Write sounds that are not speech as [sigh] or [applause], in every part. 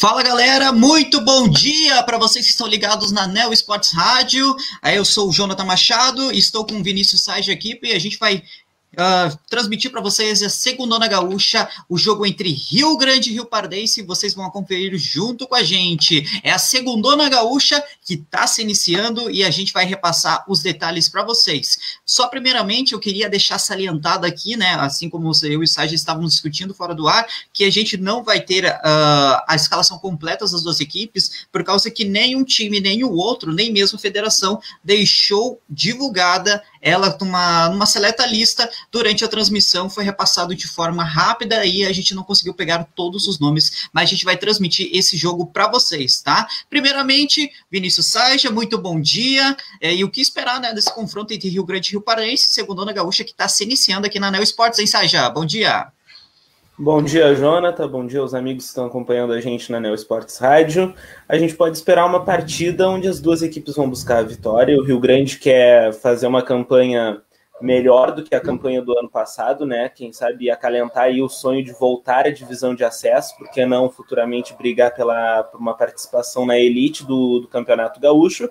Fala galera, muito bom dia para vocês que estão ligados na Neo Esportes Rádio. Eu sou o Jonathan Machado, estou com o Vinícius Sais de equipe e a gente vai uh, transmitir para vocês a segunda gaúcha, o jogo entre Rio Grande e Rio Pardense. Vocês vão conferir junto com a gente. É a segunda gaúcha que está se iniciando e a gente vai repassar os detalhes para vocês. Só primeiramente eu queria deixar salientado aqui, né, assim como eu e o Sage estávamos discutindo fora do ar, que a gente não vai ter uh, a escalação completa das duas equipes, por causa que nem um time, nem o outro, nem mesmo a federação deixou divulgada ela numa, numa seleta lista durante a transmissão foi repassado de forma rápida e a gente não conseguiu pegar todos os nomes, mas a gente vai transmitir esse jogo para vocês, tá? Primeiramente, Vinícius Saja, muito bom dia. É, e o que esperar né, desse confronto entre Rio Grande e Rio Paraense, segundo a Gaúcha, que está se iniciando aqui na Neo Esportes, hein, Saja? Bom dia. Bom dia, Jonathan. Bom dia aos amigos que estão acompanhando a gente na Neo Esportes Rádio. A gente pode esperar uma partida onde as duas equipes vão buscar a vitória. O Rio Grande quer fazer uma campanha melhor do que a campanha do ano passado, né? Quem sabe acalentar aí o sonho de voltar à divisão de acesso, porque não futuramente brigar pela, por uma participação na elite do, do Campeonato Gaúcho.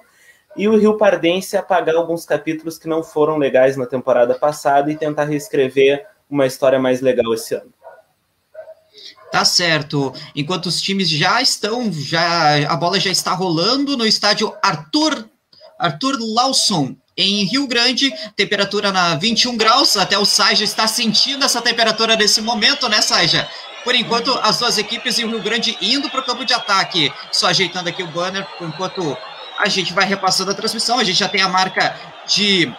E o Rio Pardense apagar alguns capítulos que não foram legais na temporada passada e tentar reescrever uma história mais legal esse ano. Tá certo. Enquanto os times já estão, já a bola já está rolando no estádio Arthur Arthur Lawson em Rio Grande, temperatura na 21 graus, até o Saja está sentindo essa temperatura nesse momento, né, Saja? Por enquanto, as duas equipes em Rio Grande indo para o campo de ataque. Só ajeitando aqui o banner, enquanto a gente vai repassando a transmissão. A gente já tem a marca de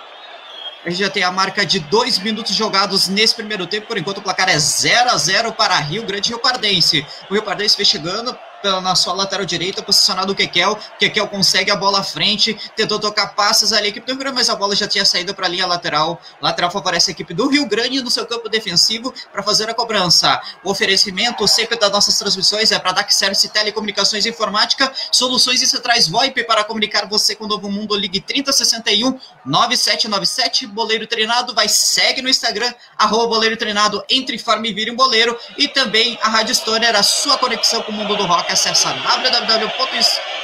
a gente já tem a marca de dois minutos jogados nesse primeiro tempo. Por enquanto, o placar é 0 a 0 para Rio Grande e Rio Pardense. O Rio Pardense vem chegando na sua lateral direita, posicionado o Kekel. Kekel consegue a bola à frente, tentou tocar passes ali, a equipe do Rio Grande, mas a bola já tinha saído para a linha lateral. Lateral favorece a equipe do Rio Grande no seu campo defensivo para fazer a cobrança. O oferecimento sempre das nossas transmissões é para DAC Service Telecomunicações e Informática, soluções e centrais VoIP para comunicar você com o Novo Mundo. Ligue 3061 9797. Boleiro Treinado vai segue no Instagram, arroba Boleiro Treinado, entre farm e vire um boleiro. E também a Rádio Stoner, a sua conexão com o mundo do rock acesse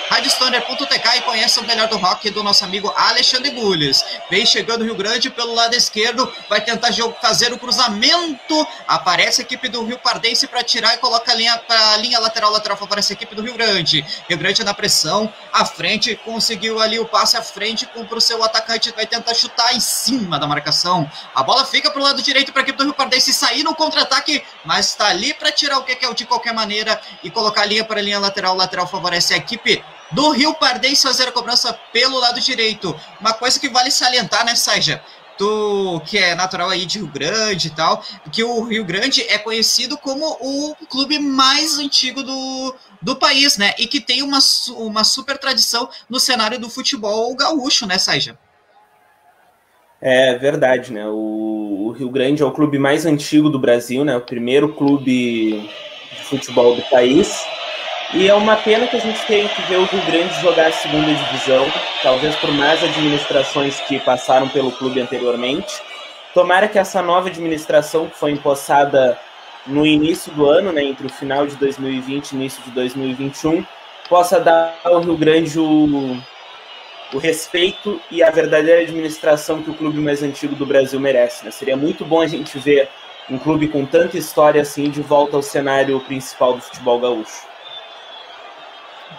www.radiostoner.tk e conheça o melhor do rock do nosso amigo Alexandre Bulles. Vem chegando o Rio Grande pelo lado esquerdo, vai tentar fazer o cruzamento. Aparece a equipe do Rio Pardense para tirar e coloca a linha para a linha lateral, lateral favorece a equipe do Rio Grande. Rio Grande na pressão, à frente, conseguiu ali o passe à frente para o seu atacante, vai tentar chutar em cima da marcação. A bola fica para o lado direito para a equipe do Rio Pardense sair no contra-ataque, mas está ali para tirar o que é de qualquer maneira e colocar a linha para a linha lateral. Lateral favorece a equipe do Rio Pardense fazer a cobrança pelo lado direito. Uma coisa que vale salientar, né, Saja? Tu, que é natural aí de Rio Grande e tal, que o Rio Grande é conhecido como o clube mais antigo do, do país, né? E que tem uma, uma super tradição no cenário do futebol gaúcho, né, Saja? É verdade, né? O, o, Rio Grande é o clube mais antigo do Brasil, né? O primeiro clube de futebol do país. E é uma pena que a gente tenha que ver o Rio Grande jogar a segunda divisão, talvez por mais administrações que passaram pelo clube anteriormente. Tomara que essa nova administração, que foi empossada no início do ano, né, entre o final de 2020 e início de 2021, possa dar ao Rio Grande o, o respeito e a verdadeira administração que o clube mais antigo do Brasil merece. Né? Seria muito bom a gente ver um clube com tanta história assim de volta ao cenário principal do futebol gaúcho.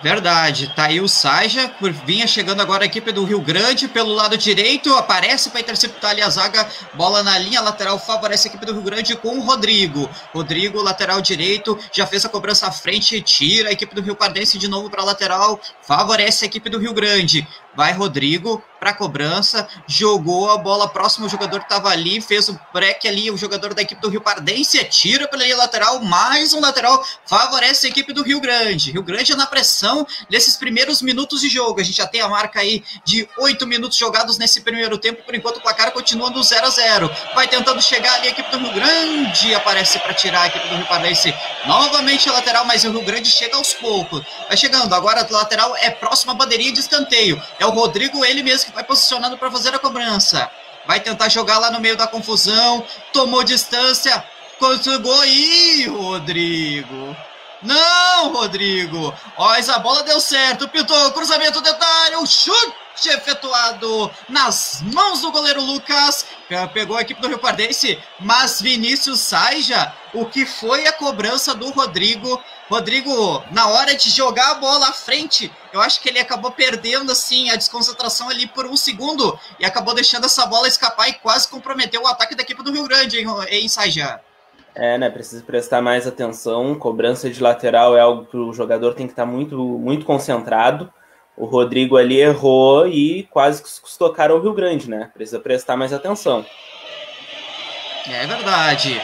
Verdade, tá aí o Saja, vinha chegando agora a equipe do Rio Grande pelo lado direito, aparece para interceptar ali a zaga, bola na linha lateral, favorece a equipe do Rio Grande com o Rodrigo. Rodrigo, lateral direito, já fez a cobrança à frente, tira a equipe do Rio Pardense de novo para lateral, favorece a equipe do Rio Grande. Vai Rodrigo para cobrança, jogou a bola próximo ao jogador que estava ali, fez o break ali, o jogador da equipe do Rio Pardense, tira pela linha lateral, mais um lateral, favorece a equipe do Rio Grande. Rio Grande na pressão nesses primeiros minutos de jogo. A gente já tem a marca aí de oito minutos jogados nesse primeiro tempo, por enquanto o placar continua no 0 a 0 Vai tentando chegar ali a equipe do Rio Grande, aparece para tirar a equipe do Rio Pardense. Novamente a lateral, mas o Rio Grande chega aos poucos. Vai chegando, agora a lateral é próxima à bandeirinha de escanteio. É o Rodrigo, ele mesmo que vai posicionando para fazer a cobrança. Vai tentar jogar lá no meio da confusão. Tomou distância. Conseguiu. Ih, Rodrigo. Não, Rodrigo! Ó, essa bola deu certo. Pintou, cruzamento detalhe, um chute efetuado nas mãos do goleiro Lucas. Pegou a equipe do Rio Pardense, mas Vinícius Saija, o que foi a cobrança do Rodrigo? Rodrigo, na hora de jogar a bola à frente, eu acho que ele acabou perdendo assim a desconcentração ali por um segundo e acabou deixando essa bola escapar e quase comprometeu o ataque da equipe do Rio Grande, em, em Saija. É, né? Precisa prestar mais atenção. Cobrança de lateral é algo que o jogador tem que estar muito, muito concentrado. O Rodrigo ali errou e quase custou caro ao Rio Grande, né? Precisa prestar mais atenção. É verdade.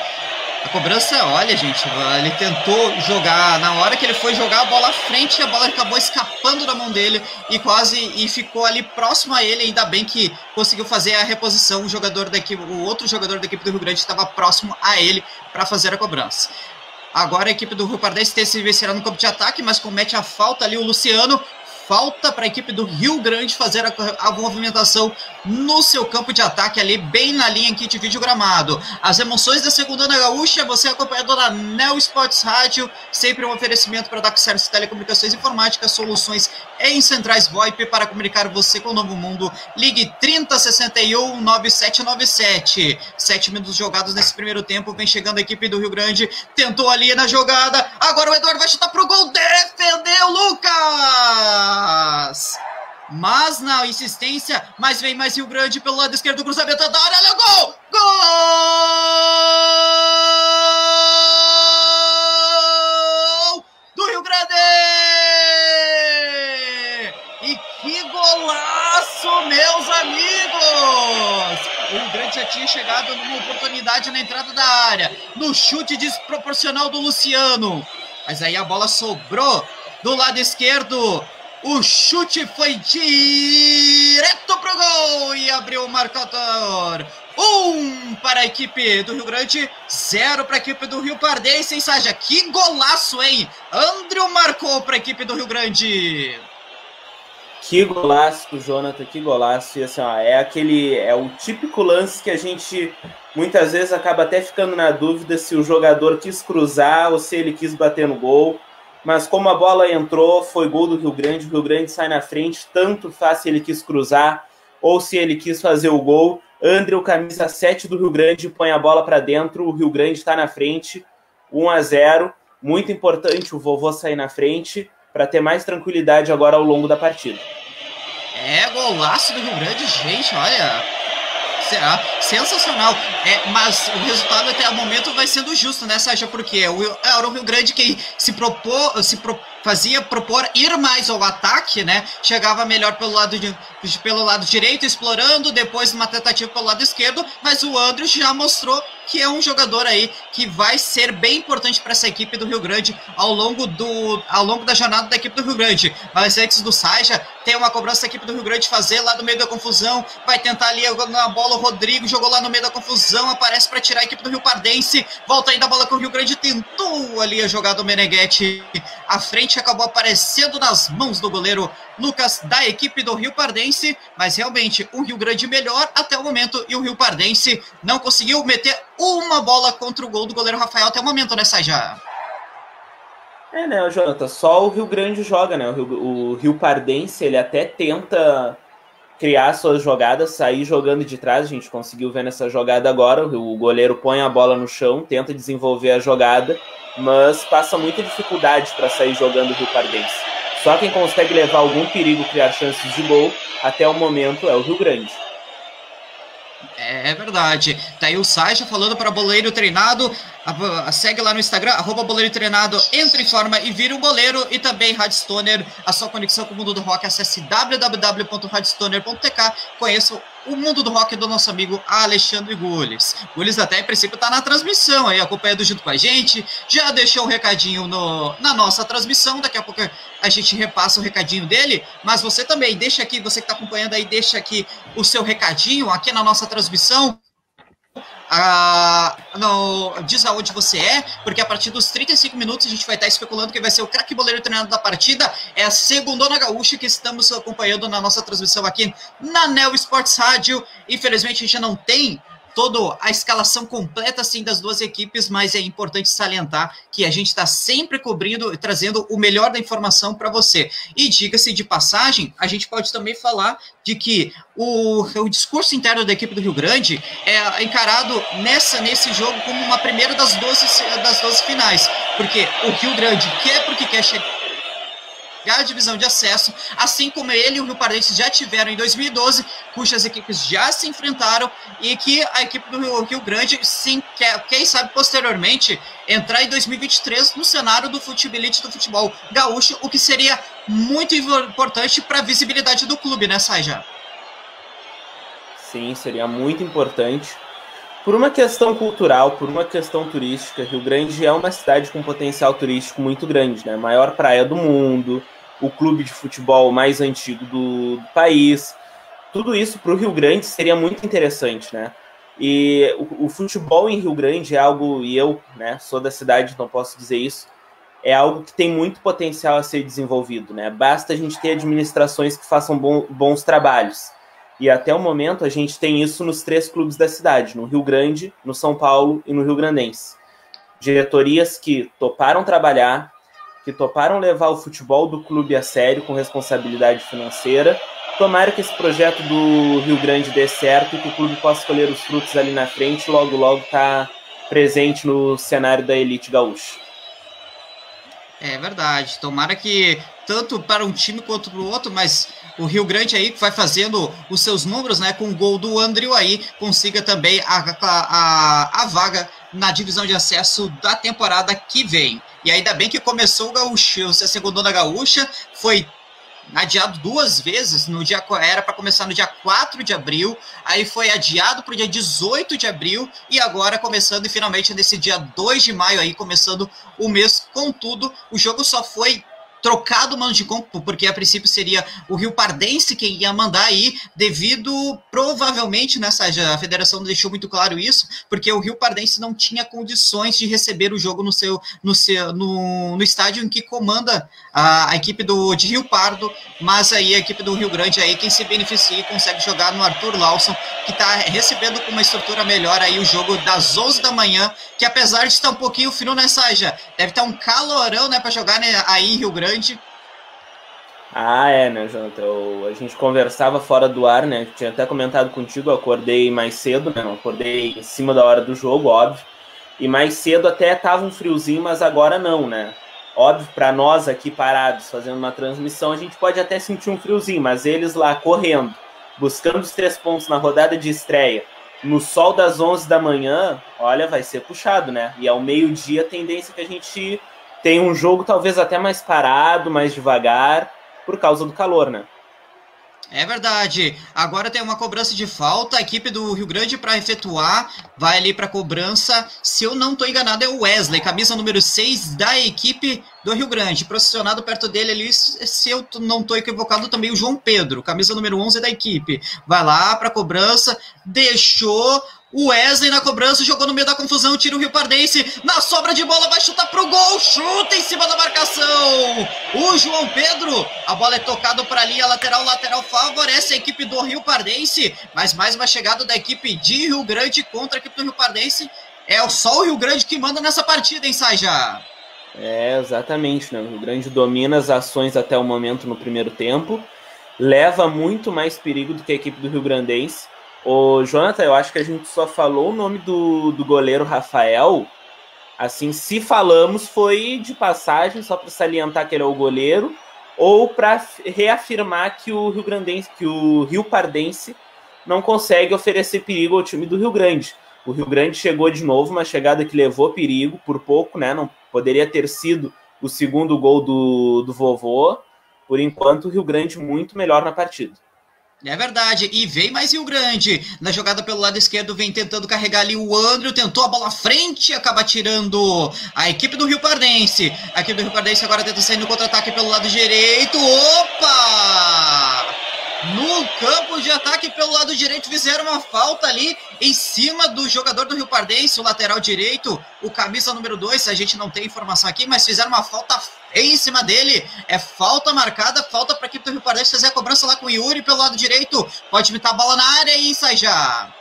A cobrança, olha, gente, ele tentou jogar. Na hora que ele foi jogar a bola à frente, a bola acabou escapando da mão dele e quase e ficou ali próximo a ele. Ainda bem que conseguiu fazer a reposição. O jogador da equipe, o outro jogador da equipe do Rio Grande estava próximo a ele para fazer a cobrança. Agora a equipe do Rio Pardense tem se vencerá no campo de ataque, mas comete a falta ali o Luciano falta para a equipe do Rio Grande fazer a, a, movimentação no seu campo de ataque ali, bem na linha aqui de vídeo gramado. As emoções da segunda Ana Gaúcha, você acompanhado da Neo Sports Rádio, sempre um oferecimento para dar Service Telecomunicações Informática, soluções em centrais VoIP para comunicar você com o novo mundo. Ligue 3061 9797. Sete minutos jogados nesse primeiro tempo, vem chegando a equipe do Rio Grande, tentou ali na jogada, agora o Eduardo vai chutar pro gol, defendeu Lucas! Mas na insistência, mas vem mais Rio Grande pelo lado esquerdo do cruzamento da área, olha gol! Gol! Do Rio Grande! E que golaço, meus amigos! O Rio Grande já tinha chegado numa oportunidade na entrada da área, no chute desproporcional do Luciano. Mas aí a bola sobrou do lado esquerdo o chute foi direto pro gol e abriu o marcador. Um para a equipe do Rio Grande, zero para a equipe do Rio Pardense, hein, Saja? Que golaço, hein? Andrew marcou para a equipe do Rio Grande. Que golaço, Jonathan, que golaço. E assim, ó, é aquele. É o típico lance que a gente muitas vezes acaba até ficando na dúvida se o jogador quis cruzar ou se ele quis bater no gol mas como a bola entrou, foi gol do Rio Grande, o Rio Grande sai na frente, tanto faz se ele quis cruzar ou se ele quis fazer o gol. André, o camisa 7 do Rio Grande, põe a bola para dentro, o Rio Grande está na frente, 1 a 0. Muito importante o vovô sair na frente para ter mais tranquilidade agora ao longo da partida. É, golaço do Rio Grande, gente, olha. Sensacional. É, mas o resultado até o momento vai sendo justo, né, Sérgio? Porque era o Rio Grande que se propôs, se pro, fazia propor ir mais ao ataque, né? Chegava melhor pelo lado, de, pelo lado direito, explorando, depois uma tentativa pelo lado esquerdo, mas o Andrew já mostrou que é um jogador aí que vai ser bem importante para essa equipe do Rio Grande ao longo, do, ao longo da jornada da equipe do Rio Grande. Mas antes do Saja, tem uma cobrança da equipe do Rio Grande fazer lá no meio da confusão, vai tentar ali na bola, o Rodrigo jogou lá no meio da confusão, aparece para tirar a equipe do Rio Pardense, volta ainda a bola com o Rio Grande, tentou ali a jogada do Meneghetti à frente, acabou aparecendo nas mãos do goleiro Lucas da equipe do Rio Pardense, mas realmente um Rio Grande melhor até o momento e o Rio Pardense não conseguiu meter uma bola contra o gol do goleiro Rafael até o momento, né, Saja? É, né, Jonathan, só o Rio Grande joga, né? O Rio, o Rio Pardense, ele até tenta criar suas jogadas, sair jogando de trás, a gente conseguiu ver nessa jogada agora, o goleiro põe a bola no chão, tenta desenvolver a jogada, mas passa muita dificuldade para sair jogando o Rio Pardense. Só quem consegue levar algum perigo, criar chances de gol, até o momento é o Rio Grande. É, é verdade. Tá aí o Sacha falando para boleiro treinado. Segue lá no Instagram, arroba boleiro treinado, entra em forma e vira um goleiro. E também Radstoner, a sua conexão com o mundo do rock. Acesse www.radstoner.tk. Conheça o mundo do rock do nosso amigo Alexandre Gules. Gules até, em princípio, está na transmissão aí, acompanhando junto com a gente. Já deixou um recadinho no, na nossa transmissão, daqui a pouco a gente repassa o recadinho dele. Mas você também, deixa aqui, você que está acompanhando aí, deixa aqui o seu recadinho aqui na nossa transmissão no, diz aonde você é, porque a partir dos 35 minutos a gente vai estar especulando que vai ser o craque boleiro treinado da partida. É a segunda gaúcha que estamos acompanhando na nossa transmissão aqui na Neo Sports Rádio. Infelizmente a gente não tem toda a escalação completa assim das duas equipes, mas é importante salientar que a gente está sempre cobrindo e trazendo o melhor da informação para você. E diga-se de passagem, a gente pode também falar de que o, o discurso interno da equipe do Rio Grande é encarado nessa nesse jogo como uma primeira das 12, das 12 finais, porque o Rio Grande quer porque quer chegar a divisão de acesso, assim como ele e o Rio Pardense já tiveram em 2012, cujas equipes já se enfrentaram e que a equipe do Rio, Rio Grande, sim, quer, quem sabe posteriormente, entrar em 2023 no cenário do futebol do futebol gaúcho, o que seria muito importante para a visibilidade do clube, né, Saja? Sim, seria muito importante. Por uma questão cultural, por uma questão turística, Rio Grande é uma cidade com potencial turístico muito grande, né? Maior praia do mundo, o clube de futebol mais antigo do, do país. Tudo isso para o Rio Grande seria muito interessante, né? E o, o, futebol em Rio Grande é algo, e eu né, sou da cidade, então posso dizer isso, é algo que tem muito potencial a ser desenvolvido, né? Basta a gente ter administrações que façam bom, bons trabalhos. E até o momento a gente tem isso nos três clubes da cidade, no Rio Grande, no São Paulo e no Rio Grandense. Diretorias que toparam trabalhar, que toparam levar o futebol do clube a sério com responsabilidade financeira. Tomara que esse projeto do Rio Grande dê certo e que o clube possa colher os frutos ali na frente logo logo tá presente no cenário da elite gaúcha. É verdade. Tomara que tanto para um time quanto para o outro, mas o Rio Grande aí vai fazendo os seus números, né? Com o gol do Andrew aí, consiga também a, a, a vaga na divisão de acesso da temporada que vem. E ainda bem que começou o Gaúcho, a segunda gaúcha, foi adiado duas vezes, no dia era para começar no dia 4 de abril, aí foi adiado para o dia 18 de abril e agora começando e finalmente nesse dia 2 de maio aí começando o mês. Contudo, o jogo só foi trocado o mando de campo, porque a princípio seria o Rio Pardense quem ia mandar aí, devido provavelmente nessa a federação deixou muito claro isso, porque o Rio Pardense não tinha condições de receber o jogo no seu no seu no, no estádio em que comanda a, a, equipe do de Rio Pardo, mas aí a equipe do Rio Grande aí quem se beneficia e consegue jogar no Arthur Lawson, que está recebendo com uma estrutura melhor aí o jogo das 11 da manhã, que apesar de estar um pouquinho frio nessa já deve estar um calorão, né, para jogar né, aí em Rio Grande grande. Ah, é, né, Jonathan? Eu, a gente conversava fora do ar, né? Tinha até comentado contigo, eu acordei mais cedo, né? Eu acordei em cima da hora do jogo, óbvio. E mais cedo até tava um friozinho, mas agora não, né? Óbvio, para nós aqui parados fazendo uma transmissão, a gente pode até sentir um friozinho, mas eles lá correndo, buscando os três pontos na rodada de estreia, no sol das 11 da manhã, olha, vai ser puxado, né? E ao meio-dia, a tendência é que a gente tem um jogo talvez até mais parado, mais devagar, por causa do calor, né? É verdade. Agora tem uma cobrança de falta. A equipe do Rio Grande para efetuar vai ali para cobrança. Se eu não estou enganado, é o Wesley, camisa número 6 da equipe do Rio Grande. Processionado perto dele ali, se eu não estou equivocado, também o João Pedro, camisa número 11 da equipe. Vai lá para cobrança, deixou o Wesley na cobrança jogou no meio da confusão, tira o Rio Pardense. Na sobra de bola, vai chutar pro gol. Chuta em cima da marcação. O João Pedro. A bola é tocada para a linha lateral. Lateral favorece a equipe do Rio Pardense. Mas mais uma chegada da equipe de Rio Grande contra a equipe do Rio Pardense. É só o Rio Grande que manda nessa partida, hein, Saja? É, exatamente. Né? O Rio Grande domina as ações até o momento no primeiro tempo. Leva muito mais perigo do que a equipe do Rio Grandense Ô, Jonathan, eu acho que a gente só falou o nome do, do goleiro Rafael. Assim, se falamos, foi de passagem, só para salientar que ele é o goleiro, ou para reafirmar que o Rio Grandense, que o Rio Pardense não consegue oferecer perigo ao time do Rio Grande. O Rio Grande chegou de novo, uma chegada que levou perigo por pouco, né? Não poderia ter sido o segundo gol do, do vovô. Por enquanto, o Rio Grande muito melhor na partida. É verdade, e vem mais Rio Grande. Na jogada pelo lado esquerdo, vem tentando carregar ali o Andrew, tentou a bola à frente, acaba tirando a equipe do Rio Pardense. A equipe do Rio Pardense agora tenta sair no contra-ataque pelo lado direito. Opa! No campo de ataque pelo lado direito, fizeram uma falta ali em cima do jogador do Rio Pardense, o lateral direito, o camisa número 2. A gente não tem informação aqui, mas fizeram uma falta em cima dele. É falta marcada, falta para a equipe do Rio Pardense fazer a cobrança lá com o Yuri pelo lado direito. Pode meter a bola na área e sai já.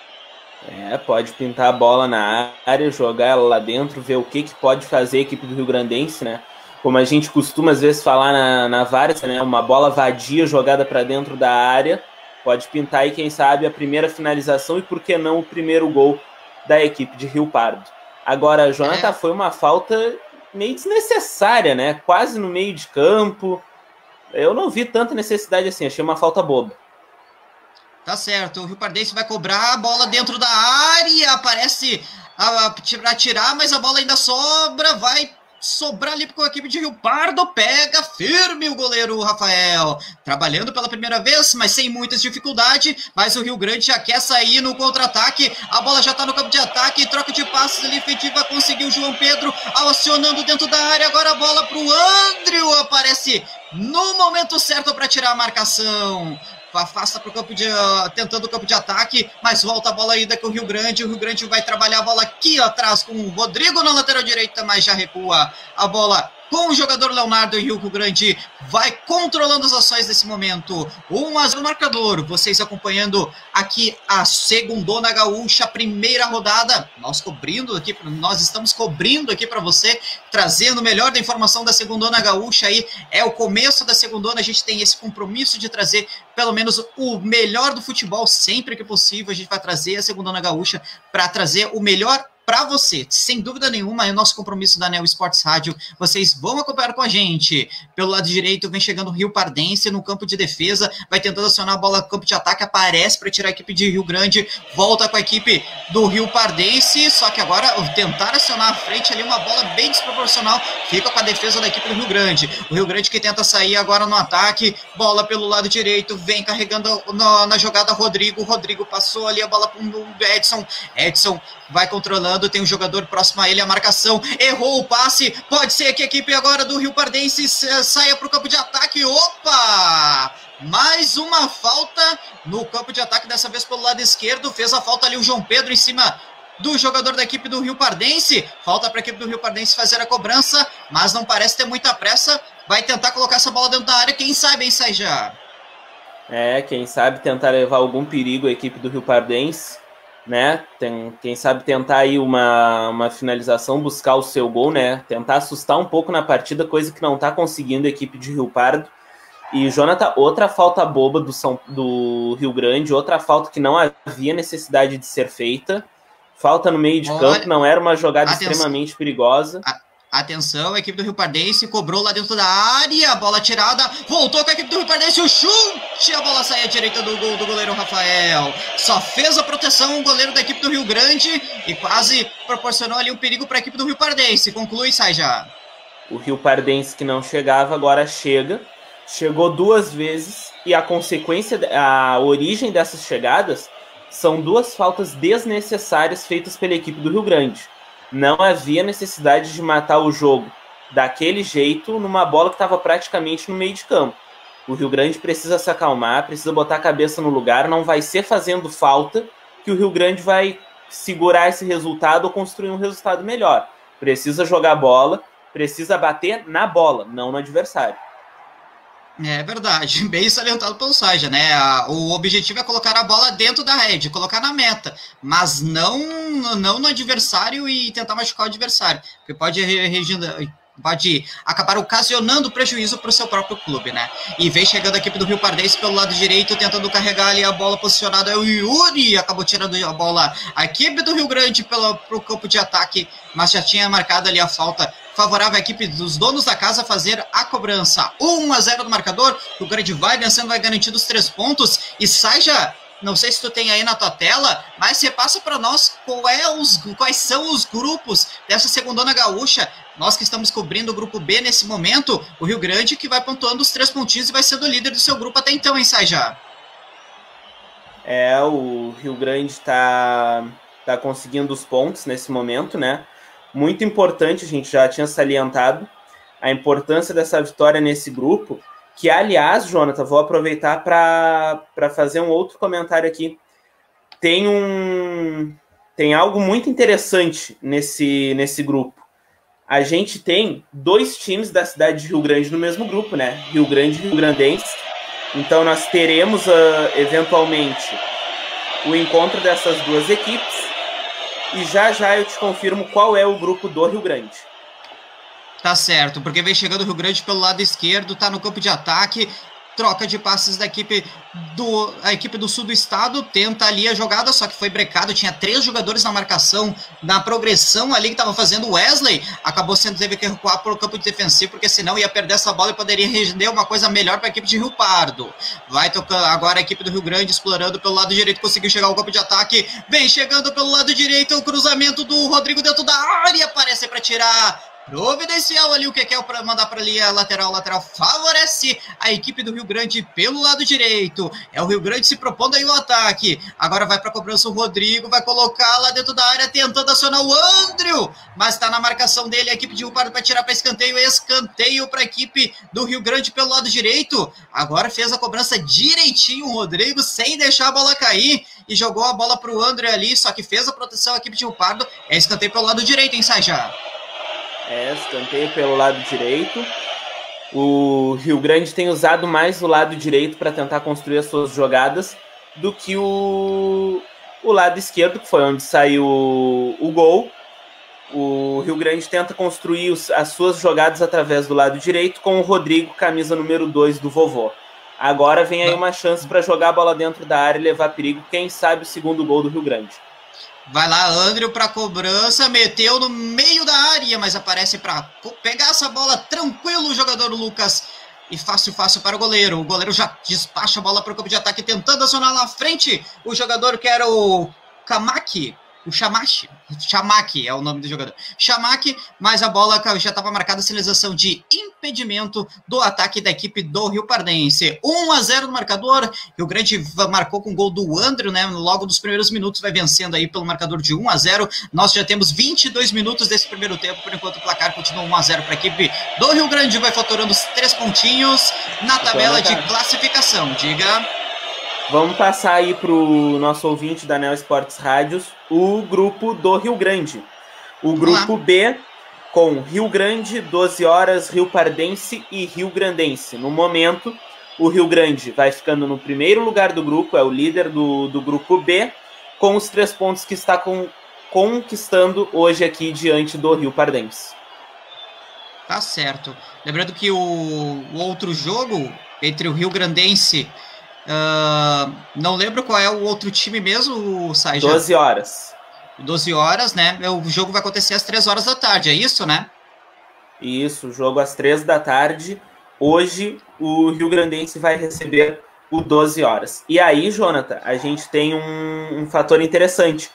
É, pode pintar a bola na área, jogar ela lá dentro, ver o que, que pode fazer a equipe do Rio Grandense, né? Como a gente costuma às vezes falar na, na Várzea, né? Uma bola vadia jogada para dentro da área, pode pintar e quem sabe a primeira finalização e por que não o primeiro gol da equipe de Rio Pardo. Agora, Jonathan, é. foi uma falta meio desnecessária, né? Quase no meio de campo. Eu não vi tanta necessidade assim, achei uma falta boba. Tá certo, o Rio Pardense vai cobrar a bola dentro da área, parece para tirar, mas a bola ainda sobra, vai sobrar ali com a equipe de Rio Pardo, pega firme o goleiro Rafael, trabalhando pela primeira vez, mas sem muitas dificuldades, mas o Rio Grande já quer sair no contra-ataque, a bola já tá no campo de ataque, troca de passes ali efetiva, conseguiu João Pedro acionando dentro da área, agora a bola pro Andrew, aparece no momento certo para tirar a marcação afasta para o campo de. Uh, tentando o campo de ataque, mas volta a bola ainda com o Rio Grande. O Rio Grande vai trabalhar a bola aqui atrás com o Rodrigo na lateral direita, mas já recua a bola com o jogador Leonardo e Rio Grande vai controlando as ações nesse momento. 1 a 0 no marcador. Vocês acompanhando aqui a segundona gaúcha, primeira rodada. Nós cobrindo aqui, nós estamos cobrindo aqui para você, trazendo o melhor da informação da segundona gaúcha aí. É o começo da segundona, a gente tem esse compromisso de trazer pelo menos o melhor do futebol sempre que possível. A gente vai trazer a segundona gaúcha para trazer o melhor para você. Sem dúvida nenhuma, é o nosso compromisso da Neo Sports Rádio. Vocês vão acompanhar com a gente. Pelo lado direito, vem chegando o Rio Pardense no campo de defesa, vai tentando acionar a bola no campo de ataque, aparece para tirar a equipe de Rio Grande, volta com a equipe do Rio Pardense, só que agora tentar acionar a frente ali uma bola bem desproporcional, fica com a defesa da equipe do Rio Grande. O Rio Grande que tenta sair agora no ataque, bola pelo lado direito, vem carregando na, na jogada Rodrigo, Rodrigo passou ali a bola para o Edson, Edson vai controlando, tem um jogador próximo a ele, a marcação, errou o passe, pode ser que a equipe agora do Rio Pardense saia para o campo de ataque, opa! Mais uma falta no campo de ataque, dessa vez pelo lado esquerdo, fez a falta ali o João Pedro em cima do jogador da equipe do Rio Pardense, falta para a equipe do Rio Pardense fazer a cobrança, mas não parece ter muita pressa, vai tentar colocar essa bola dentro da área, quem sabe, hein, Saija? É, quem sabe tentar levar algum perigo à equipe do Rio Pardense né? Tem, quem sabe tentar aí uma, uma finalização, buscar o seu gol, né? Tentar assustar um pouco na partida, coisa que não está conseguindo a equipe de Rio Pardo. E Jonathan, outra falta boba do, São, do Rio Grande, outra falta que não havia necessidade de ser feita. Falta no meio de Olha, campo, não era uma jogada atenção, extremamente perigosa. A, Atenção, a equipe do Rio Pardense cobrou lá dentro da área, bola tirada, voltou com a equipe do Rio Pardense, o chute, a bola sai à direita do gol do goleiro Rafael. Só fez a proteção o goleiro da equipe do Rio Grande e quase proporcionou ali um perigo para a equipe do Rio Pardense. Conclui sai já. O Rio Pardense que não chegava agora chega, chegou duas vezes e a consequência, a origem dessas chegadas são duas faltas desnecessárias feitas pela equipe do Rio Grande não havia necessidade de matar o jogo daquele jeito numa bola que estava praticamente no meio de campo. O Rio Grande precisa se acalmar, precisa botar a cabeça no lugar, não vai ser fazendo falta que o Rio Grande vai segurar esse resultado ou construir um resultado melhor. Precisa jogar bola, precisa bater na bola, não no adversário. É verdade, [laughs] bem salientado pelo Saja, né? O objetivo é colocar a bola dentro da rede, colocar na meta, mas não, não no adversário e tentar machucar o adversário, porque pode pode acabar ocasionando prejuízo para o seu próprio clube, né? E vem chegando a equipe do Rio Pardense pelo lado direito, tentando carregar ali a bola posicionada. É o Yuri acabou tirando a bola. A equipe do Rio Grande para o campo de ataque, mas já tinha marcado ali a falta favorável à equipe dos donos da casa fazer a cobrança. 1 a 0 no marcador. O Grande vai vencendo, vai garantindo os três pontos e sai já não sei se tu tem aí na tua tela, mas você passa para nós é os, quais são os grupos dessa segundona gaúcha. Nós que estamos cobrindo o grupo B nesse momento, o Rio Grande que vai pontuando os três pontinhos e vai sendo o líder do seu grupo até então, hein, Saja? É, o Rio Grande está tá conseguindo os pontos nesse momento, né? Muito importante, a gente já tinha salientado a importância dessa vitória nesse grupo, que, aliás, Jonathan, vou aproveitar para fazer um outro comentário aqui. Tem um tem algo muito interessante nesse, nesse grupo. A gente tem dois times da cidade de Rio Grande no mesmo grupo, né? Rio Grande e Rio Grandense. Então nós teremos uh, eventualmente o encontro dessas duas equipes. E já já eu te confirmo qual é o grupo do Rio Grande. Tá certo, porque vem chegando o Rio Grande pelo lado esquerdo, tá no campo de ataque, troca de passes da equipe do a equipe do sul do estado tenta ali a jogada, só que foi brecado, tinha três jogadores na marcação, na progressão ali que estava fazendo o Wesley, acabou sendo teve que recuar para o campo de defensivo, porque senão ia perder essa bola e poderia render uma coisa melhor para a equipe de Rio Pardo. Vai tocando agora a equipe do Rio Grande explorando pelo lado direito, conseguiu chegar ao campo de ataque, vem chegando pelo lado direito, o cruzamento do Rodrigo dentro da área, aparece para tirar Providencial ali o que quer para mandar para ali a lateral, lateral favorece a equipe do Rio Grande pelo lado direito. É o Rio Grande se propondo aí o ataque. Agora vai para a cobrança o Rodrigo, vai colocar lá dentro da área tentando acionar o Andrew, mas está na marcação dele a equipe de Rio Pardo para tirar para escanteio, escanteio para a equipe do Rio Grande pelo lado direito. Agora fez a cobrança direitinho o Rodrigo sem deixar a bola cair e jogou a bola para o Andrew ali, só que fez a proteção a equipe de Rio Pardo. É escanteio pelo lado direito, hein, Saja? É, escanteio pelo lado direito. O Rio Grande tem usado mais o lado direito para tentar construir as suas jogadas do que o, o lado esquerdo, que foi onde saiu o, o gol. O Rio Grande tenta construir os, as suas jogadas através do lado direito com o Rodrigo, camisa número 2 do vovô. Agora vem aí uma chance para jogar a bola dentro da área e levar perigo. Quem sabe o segundo gol do Rio Grande. Vai lá, Andrew para cobrança, meteu no meio da área, mas aparece para pegar essa bola tranquilo o jogador Lucas. E fácil, fácil para o goleiro. O goleiro já despacha a bola para o campo de ataque, tentando acionar lá na frente o jogador que era o Kamaki o Chamachi, Chamaki é o nome do jogador. Chamaki, mas a bola já estava marcada a sinalização de impedimento do ataque da equipe do Rio Pardense. 1 a 0 no marcador. Rio Grande marcou com o gol do Andrew, né? Logo dos primeiros minutos vai vencendo aí pelo marcador de 1 a 0. Nós já temos 22 minutos desse primeiro tempo, por enquanto o placar continua 1 a 0 para a equipe do Rio Grande, vai faturando os três pontinhos na tabela de classificação. Diga Vamos passar aí para o nosso ouvinte da Neo Esportes Rádios o grupo do Rio Grande. O grupo B com Rio Grande, 12 horas, Rio Pardense e Rio Grandense. No momento, o Rio Grande vai ficando no primeiro lugar do grupo, é o líder do, do grupo B, com os três pontos que está com, conquistando hoje aqui diante do Rio Pardense. Tá certo. Lembrando que o, o outro jogo entre o Rio Grandense Uh, não lembro qual é o outro time mesmo, Sai. 12 horas. 12 horas, né? O jogo vai acontecer às 3 horas da tarde, é isso, né? Isso, jogo às 3 da tarde. Hoje o Rio Grandense vai receber o 12 horas. E aí, Jonathan, a gente tem um, um fator interessante.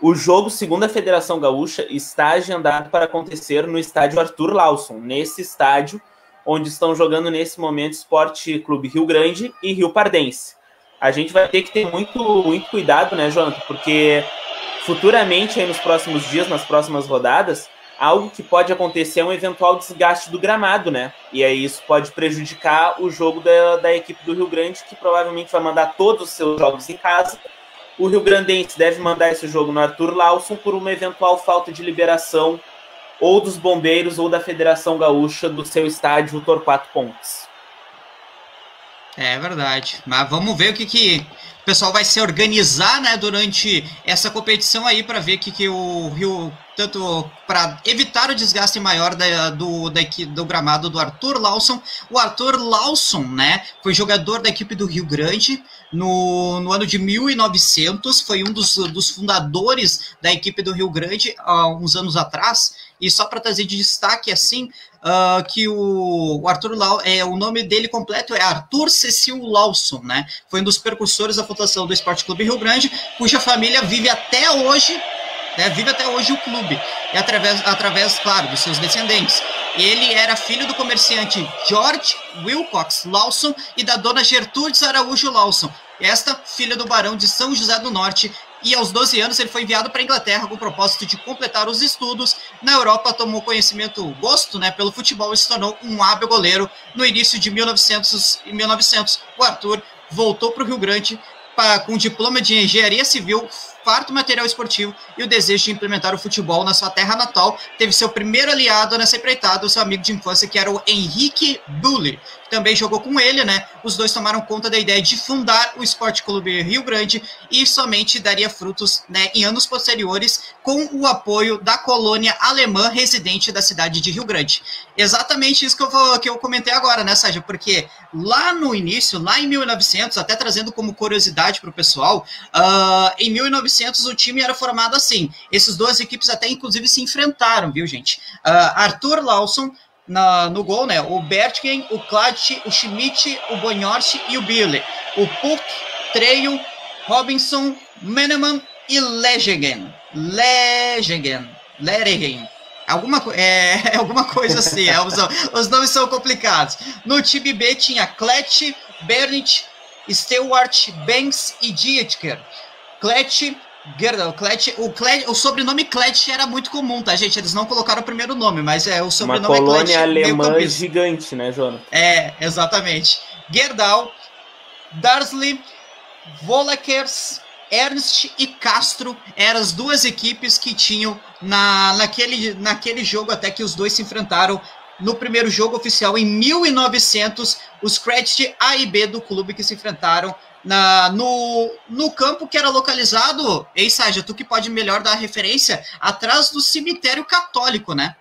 O jogo, segundo a Federação Gaúcha, está agendado para acontecer no estádio Arthur Lawson. Nesse estádio, onde estão jogando nesse momento Esporte Clube Rio Grande e Rio Pardense. A gente vai ter que ter muito, muito cuidado, né, Jonathan? Porque futuramente, aí nos próximos dias, nas próximas rodadas, algo que pode acontecer é um eventual desgaste do gramado, né? E aí isso pode prejudicar o jogo da, da equipe do Rio Grande, que provavelmente vai mandar todos os seus jogos em casa. O Rio Grandense deve mandar esse jogo no Arthur Lawson por uma eventual falta de liberação ou dos bombeiros ou da Federação Gaúcha do seu estádio Torquato Pontes. É verdade. Mas vamos ver o que, que o pessoal vai se organizar né, durante essa competição aí para ver que, que o Rio, tanto para evitar o desgaste maior da, do, da, do gramado do Arthur Lawson. O Arthur Lawson né, foi jogador da equipe do Rio Grande no, no ano de 1900, foi um dos, dos fundadores da equipe do Rio Grande há uns anos atrás. E só para trazer de destaque assim, uh, que o, o Arthur Lau, é, o nome dele completo é Arthur Cecil Lawson, né? Foi um dos percursores da fundação do Esporte Clube Rio Grande, cuja família vive até hoje né, vive até hoje o clube, e através, através, claro, dos seus descendentes. Ele era filho do comerciante George Wilcox Lawson e da dona Gertrudes Araújo Lawson, esta filha do barão de São José do Norte e aos 12 anos ele foi enviado para a Inglaterra com o propósito de completar os estudos. Na Europa tomou conhecimento, gosto né, pelo futebol e se tornou um hábil goleiro. No início de 1900, 1900 o Arthur voltou para o Rio Grande pra, com diploma de engenharia civil, farto material esportivo e o desejo de implementar o futebol na sua terra natal, teve seu primeiro aliado nessa empreitada, o seu amigo de infância, que era o Henrique Bulli, também jogou com ele, né? Os dois tomaram conta da ideia de fundar o Esporte Clube Rio Grande e somente daria frutos né, em anos posteriores com o apoio da colônia alemã residente da cidade de Rio Grande. Exatamente isso que eu, vou, que eu comentei agora, né, Sérgio? Porque lá no início, lá em 1900, até trazendo como curiosidade para o pessoal, uh, em 1900 o time era formado assim. Essas duas equipes até inclusive se enfrentaram, viu, gente? Uh, Arthur Lawson na, no gol, né? O Bertken, o Klatch, o Schmidt, o Bonhorst e o Bille. O Puck, Treio, Robinson, Meneman e Legegen. Legegen. Leregen. Alguma, é, [laughs] alguma coisa assim, é, os, os, nomes são complicados. No time B tinha Kletch, Bernit, Stewart, Banks e Dietker. Kletch, Gerda, o Klet, o, Klet, o sobrenome Klet era muito comum, tá, gente? Eles não colocaram o primeiro nome, mas é o sobrenome Uma colônia Klet, alemã gigante, né, Jonas? É, exatamente. Gerdau, Darsley, Volakers, Ernst e Castro eram as duas equipes que tinham na, naquele, naquele jogo até que os dois se enfrentaram no primeiro jogo oficial em 1900, os créditos A e B do clube que se enfrentaram na, no, no campo que era localizado, ei, Ságia, tu que pode melhor dar referência, atrás do cemitério católico, né?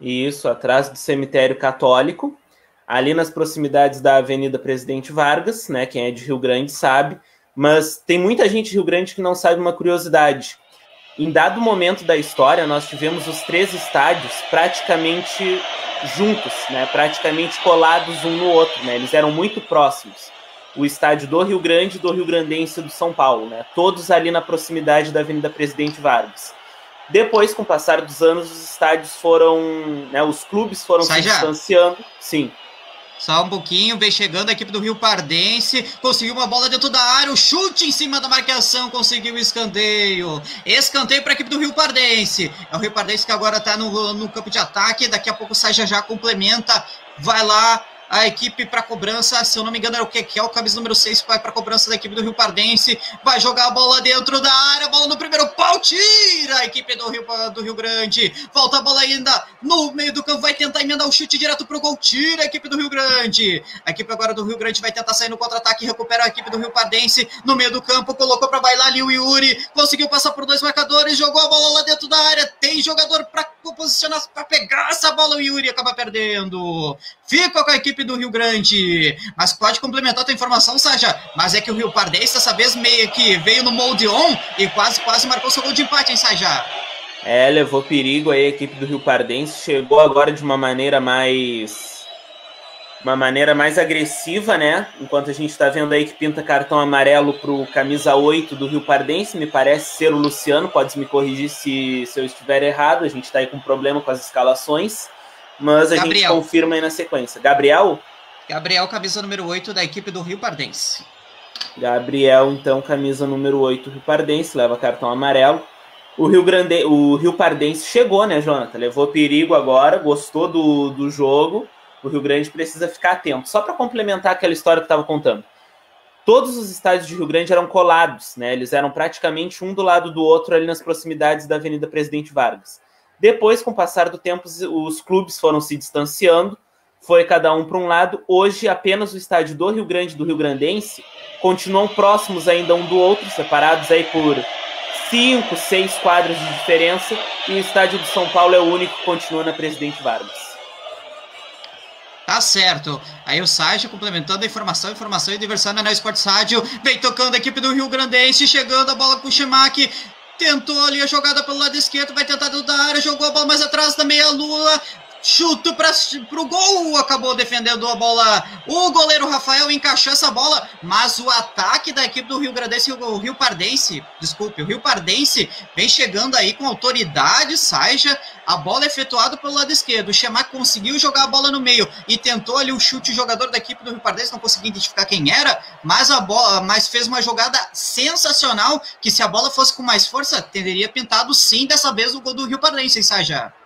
Isso, atrás do cemitério católico, ali nas proximidades da Avenida Presidente Vargas, né? Quem é de Rio Grande sabe, mas tem muita gente Rio Grande que não sabe uma curiosidade. Em dado momento da história, nós tivemos os três estádios praticamente juntos, né? Praticamente colados um no outro, né? Eles eram muito próximos o estádio do Rio Grande e do Rio Grandense do São Paulo, né? Todos ali na proximidade da Avenida Presidente Vargas. Depois, com o passar dos anos, os estádios foram, né, os clubes foram Sai se já. distanciando. Sim. Só um pouquinho, vem chegando a equipe do Rio Pardense, conseguiu uma bola dentro da área, o chute em cima da marcação, conseguiu o escanteio. Escanteio para a equipe do Rio Pardense. É o Rio Pardense que agora está no, no campo de ataque, daqui a pouco Sai já já complementa, vai lá, a equipe para cobrança, se eu não me engano, era o que é o camisa número 6, vai para cobrança da equipe do Rio Pardense, vai jogar a bola dentro da área, bola no primeiro pau, tira a equipe do Rio, do Rio Grande, volta a bola ainda no meio do campo, vai tentar emendar o chute direto pro gol, tira a equipe do Rio Grande, a equipe agora do Rio Grande vai tentar sair no contra-ataque, recupera a equipe do Rio Pardense no meio do campo, colocou para bailar ali o Yuri, conseguiu passar por dois marcadores, jogou a bola lá dentro da área, tem jogador para posicionar, para pegar essa bola, o Yuri acaba perdendo, fica com a equipe do Rio Grande. Mas pode complementar a tua informação, Saja. Mas é que o Rio Pardense dessa vez meio que veio no molde on e quase, quase marcou seu gol de empate, hein, Saja? É, levou perigo aí a equipe do Rio Pardense. Chegou agora de uma maneira mais. Uma maneira mais agressiva, né? Enquanto a gente está vendo aí que pinta cartão amarelo pro camisa 8 do Rio Pardense, me parece ser o Luciano, pode me corrigir se, se eu estiver errado, a gente está aí com problema com as escalações mas a Gabriel. gente confirma aí na sequência. Gabriel? Gabriel, camisa número 8 da equipe do Rio Pardense. Gabriel, então, camisa número 8 Rio Pardense, leva cartão amarelo. O Rio Grande, o Rio Pardense chegou, né, Jonathan? Levou perigo agora, gostou do, do jogo. O Rio Grande precisa ficar atento. Só para complementar aquela história que estava contando. Todos os estádios de Rio Grande eram colados, né? Eles eram praticamente um do lado do outro ali nas proximidades da Avenida Presidente Vargas. Depois, com o passar do tempo, os clubes foram se distanciando, foi cada um para um lado. Hoje, apenas o estádio do Rio Grande do Rio Grandense continuam próximos ainda um do outro, separados aí por cinco, seis quadras de diferença, e o estádio do São Paulo é o único que continua na Presidente Vargas. Tá certo. Aí o Sérgio complementando a informação, informação e diversão na Esportes Rádio. Vem tocando a equipe do Rio Grandense, chegando a bola com o Shimak. Tentou ali a jogada pelo lado esquerdo, vai tentar dentro da área, jogou a bola mais atrás da meia-lua, chuto para o gol, acabou defendendo a bola. O goleiro Rafael encaixou essa bola, mas o ataque da equipe do Rio Grandense, o Rio Pardense, desculpe, o Rio Pardense vem chegando aí com autoridade, Saija, a bola é efetuada pelo lado esquerdo. O Chamac conseguiu jogar a bola no meio e tentou ali o chute o jogador da equipe do Rio Pardense, não conseguiu identificar quem era, mas a bola, mas fez uma jogada sensacional que se a bola fosse com mais força, teria pintado sim dessa vez o gol do Rio Pardense, hein, Saija?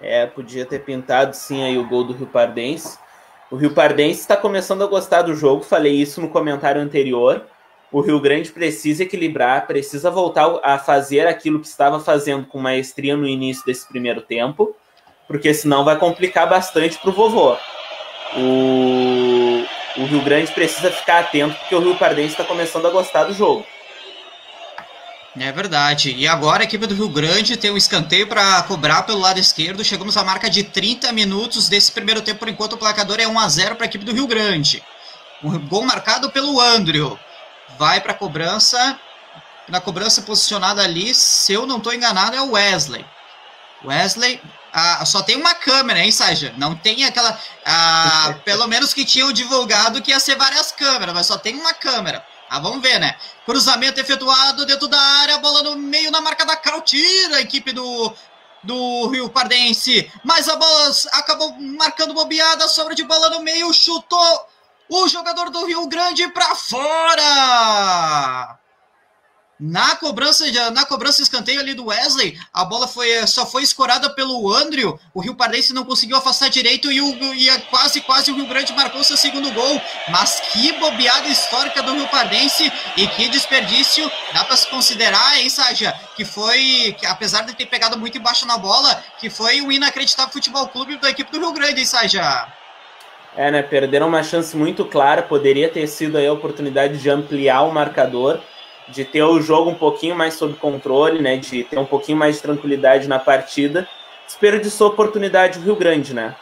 É, podia ter pintado sim aí o gol do Rio Pardense. O Rio Pardense está começando a gostar do jogo, falei isso no comentário anterior. o Rio Grande precisa equilibrar, precisa voltar a fazer aquilo que estava fazendo com maestria no início desse primeiro tempo, porque senão vai complicar bastante para o vovô. O Rio Grande precisa ficar atento, porque o Rio Pardense está começando a gostar do jogo. É verdade. E agora a equipe do Rio Grande tem um escanteio para cobrar pelo lado esquerdo. Chegamos à marca de 30 minutos desse primeiro tempo, por enquanto o placador é 1 a 0 para a equipe do Rio Grande. Um gol marcado pelo Andrew. Vai para a cobrança. Na cobrança posicionada ali, se eu não estou enganado, é o Wesley. Wesley ah, só tem uma câmera, hein, Saja? Não tem aquela. Ah, [laughs] pelo menos que tinham divulgado que ia ser várias câmeras, mas só tem uma câmera. Ah, vamos ver, né? Cruzamento efetuado dentro da área, bola no meio na marca da Cal, tira a equipe do, do Rio Pardense. Mas a bola acabou marcando bobeada, sobra de bola no meio, chutou o jogador do Rio Grande para fora. Na cobrança, na cobrança escanteio ali do Wesley, a bola foi, só foi escorada pelo Andrew. O Rio Pardense não conseguiu afastar direito e, o, e quase, quase o Rio Grande marcou seu segundo gol. Mas que bobeada histórica do Rio Pardense e que desperdício. Dá para se considerar, hein, Saja? Que foi, que apesar de ter pegado muito embaixo na bola, que foi um inacreditável futebol clube da equipe do Rio Grande, hein, Saja? É, né? Perderam uma chance muito clara. Poderia ter sido aí a oportunidade de ampliar o marcador de ter o jogo um pouquinho mais sob controle, né, de ter um pouquinho mais de tranquilidade na partida. Desperdiçou oportunidade o Rio Grande, né?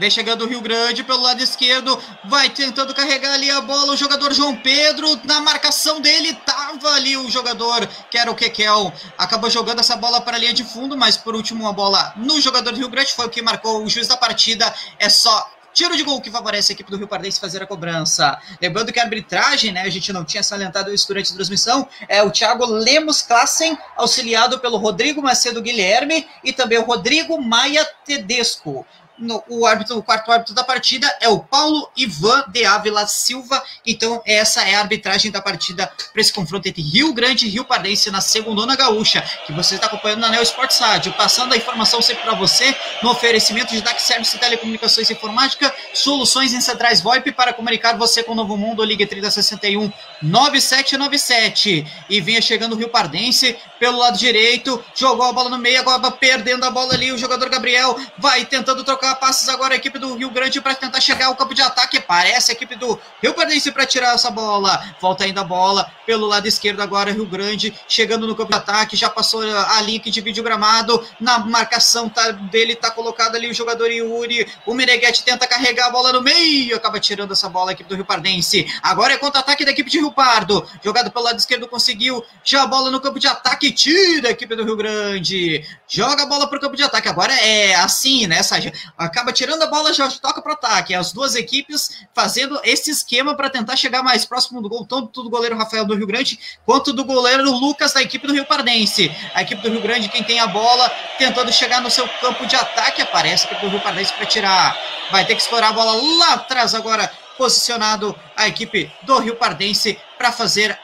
Vem chegando o Rio Grande pelo lado esquerdo, vai tentando carregar ali a bola. O jogador João Pedro, na marcação dele, tava ali o jogador que era o Kekel. Acabou jogando essa bola para a linha de fundo, mas por último, a bola no jogador do Rio Grande foi o que marcou o juiz da partida. É só Tiro de gol que favorece a equipe do Rio Pardense fazer a cobrança. Lembrando que a arbitragem, né, a gente não tinha salientado isso durante a transmissão, é o Thiago Lemos Klassen, auxiliado pelo Rodrigo Macedo Guilherme e também o Rodrigo Maia Tedesco no, o árbitro, o quarto árbitro da partida é o Paulo Ivan de Ávila Silva. Então, essa é a arbitragem da partida para esse confronto entre Rio Grande e Rio Pardense na segunda gaúcha, que você está acompanhando na Neo Sports Rádio. Passando a informação sempre para você, no oferecimento de DAC Service Telecomunicações e Informática, soluções em centrais VoIP para comunicar você com o Novo Mundo. Ligue 3061 9797. E vinha chegando o Rio Pardense pelo lado direito, jogou a bola no meio, agora perdendo a bola ali. O jogador Gabriel vai tentando trocar passes agora a equipe do Rio Grande para tentar chegar ao campo de ataque. Parece a equipe do Rio Grande para tirar essa bola. Volta ainda a bola pelo lado esquerdo agora. Rio Grande chegando no campo de ataque. Já passou a linha que divide o gramado. Na marcação tá, dele tá colocado ali o jogador Yuri. O Meneghetti tenta carregar a bola no meio. Acaba tirando essa bola a equipe do Rio Pardense. Agora é contra-ataque da equipe de Rio Pardo. Jogado pelo lado esquerdo conseguiu. Já a bola no campo de ataque. Tira a equipe do Rio Grande. Joga a bola para o campo de ataque. Agora é assim, né, Sérgio? Acaba tirando a bola, já toca para ataque. As duas equipes fazendo esse esquema para tentar chegar mais próximo do gol, tanto do goleiro Rafael do Rio Grande, quanto do goleiro Lucas da equipe do Rio Pardense. A equipe do Rio Grande, quem tem a bola, tentando chegar no seu campo de ataque, aparece a equipe do Rio Pardense para tirar. Vai ter que explorar a bola lá atrás agora, posicionado a equipe do Rio Pardense para fazer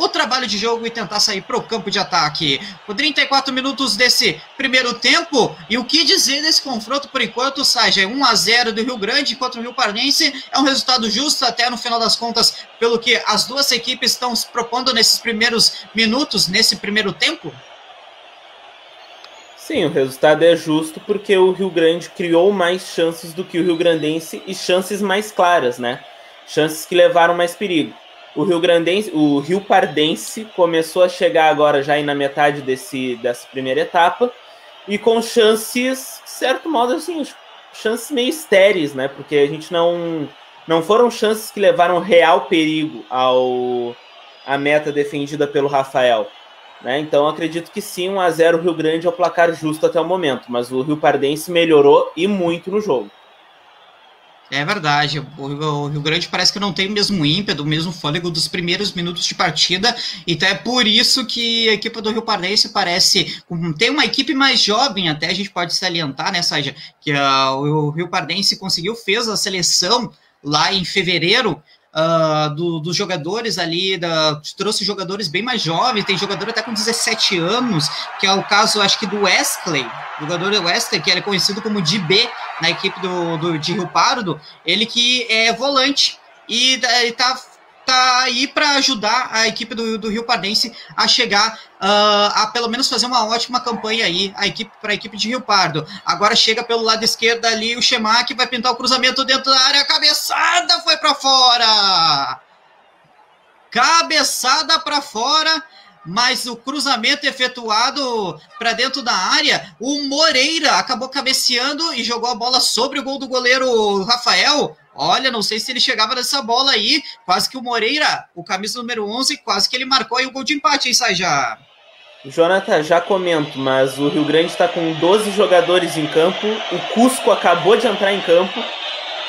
o trabalho de jogo e tentar sair para o campo de ataque. Com 34 minutos desse primeiro tempo, e o que dizer desse confronto por enquanto, Saja? 1 a 0 do Rio Grande contra o Rio Pardense é um resultado justo até no final das contas, pelo que as duas equipes estão se propondo nesses primeiros minutos, nesse primeiro tempo? Sim, o resultado é justo porque o Rio Grande criou mais chances do que o Rio Grandense e chances mais claras, né? Chances que levaram mais perigo o Rio Grandense, o Rio Pardense começou a chegar agora já na metade desse, dessa primeira etapa e com chances, de certo modo, assim, chances meio estéreis, né? Porque a gente não não foram chances que levaram real perigo ao a meta defendida pelo Rafael. Né? Então acredito que sim, 1 a 0 Rio Grande é o placar justo até o momento, mas o Rio Pardense melhorou e muito no jogo. É verdade. O Rio Grande parece que não tem o mesmo ímpeto, o mesmo fôlego dos primeiros minutos de partida. Então é por isso que a equipe do Rio Pardense parece. Tem uma equipe mais jovem, até a gente pode salientar, né, Saja? Que uh, o Rio Pardense conseguiu, fez a seleção lá em fevereiro uh, do, dos jogadores ali, da, trouxe jogadores bem mais jovens, tem jogador até com 17 anos, que é o caso, acho que do Wesley, jogador Wesley, que era conhecido como DB na equipe do, do, de Rio Pardo, ele que é volante e está tá aí para ajudar a equipe do, do Rio Pardense a chegar uh, a pelo menos fazer uma ótima campanha aí a equipe para a equipe de Rio Pardo. Agora chega pelo lado esquerdo ali o Chemac vai pintar o cruzamento dentro da área, cabeçada foi para fora. Cabeçada para fora mas o cruzamento efetuado para dentro da área, o Moreira acabou cabeceando e jogou a bola sobre o gol do goleiro Rafael. Olha, não sei se ele chegava nessa bola aí, quase que o Moreira, o camisa número 11, quase que ele marcou aí o gol de empate, hein, Sajá? Jonathan, já comento, mas o Rio Grande está com 12 jogadores em campo, o Cusco acabou de entrar em campo.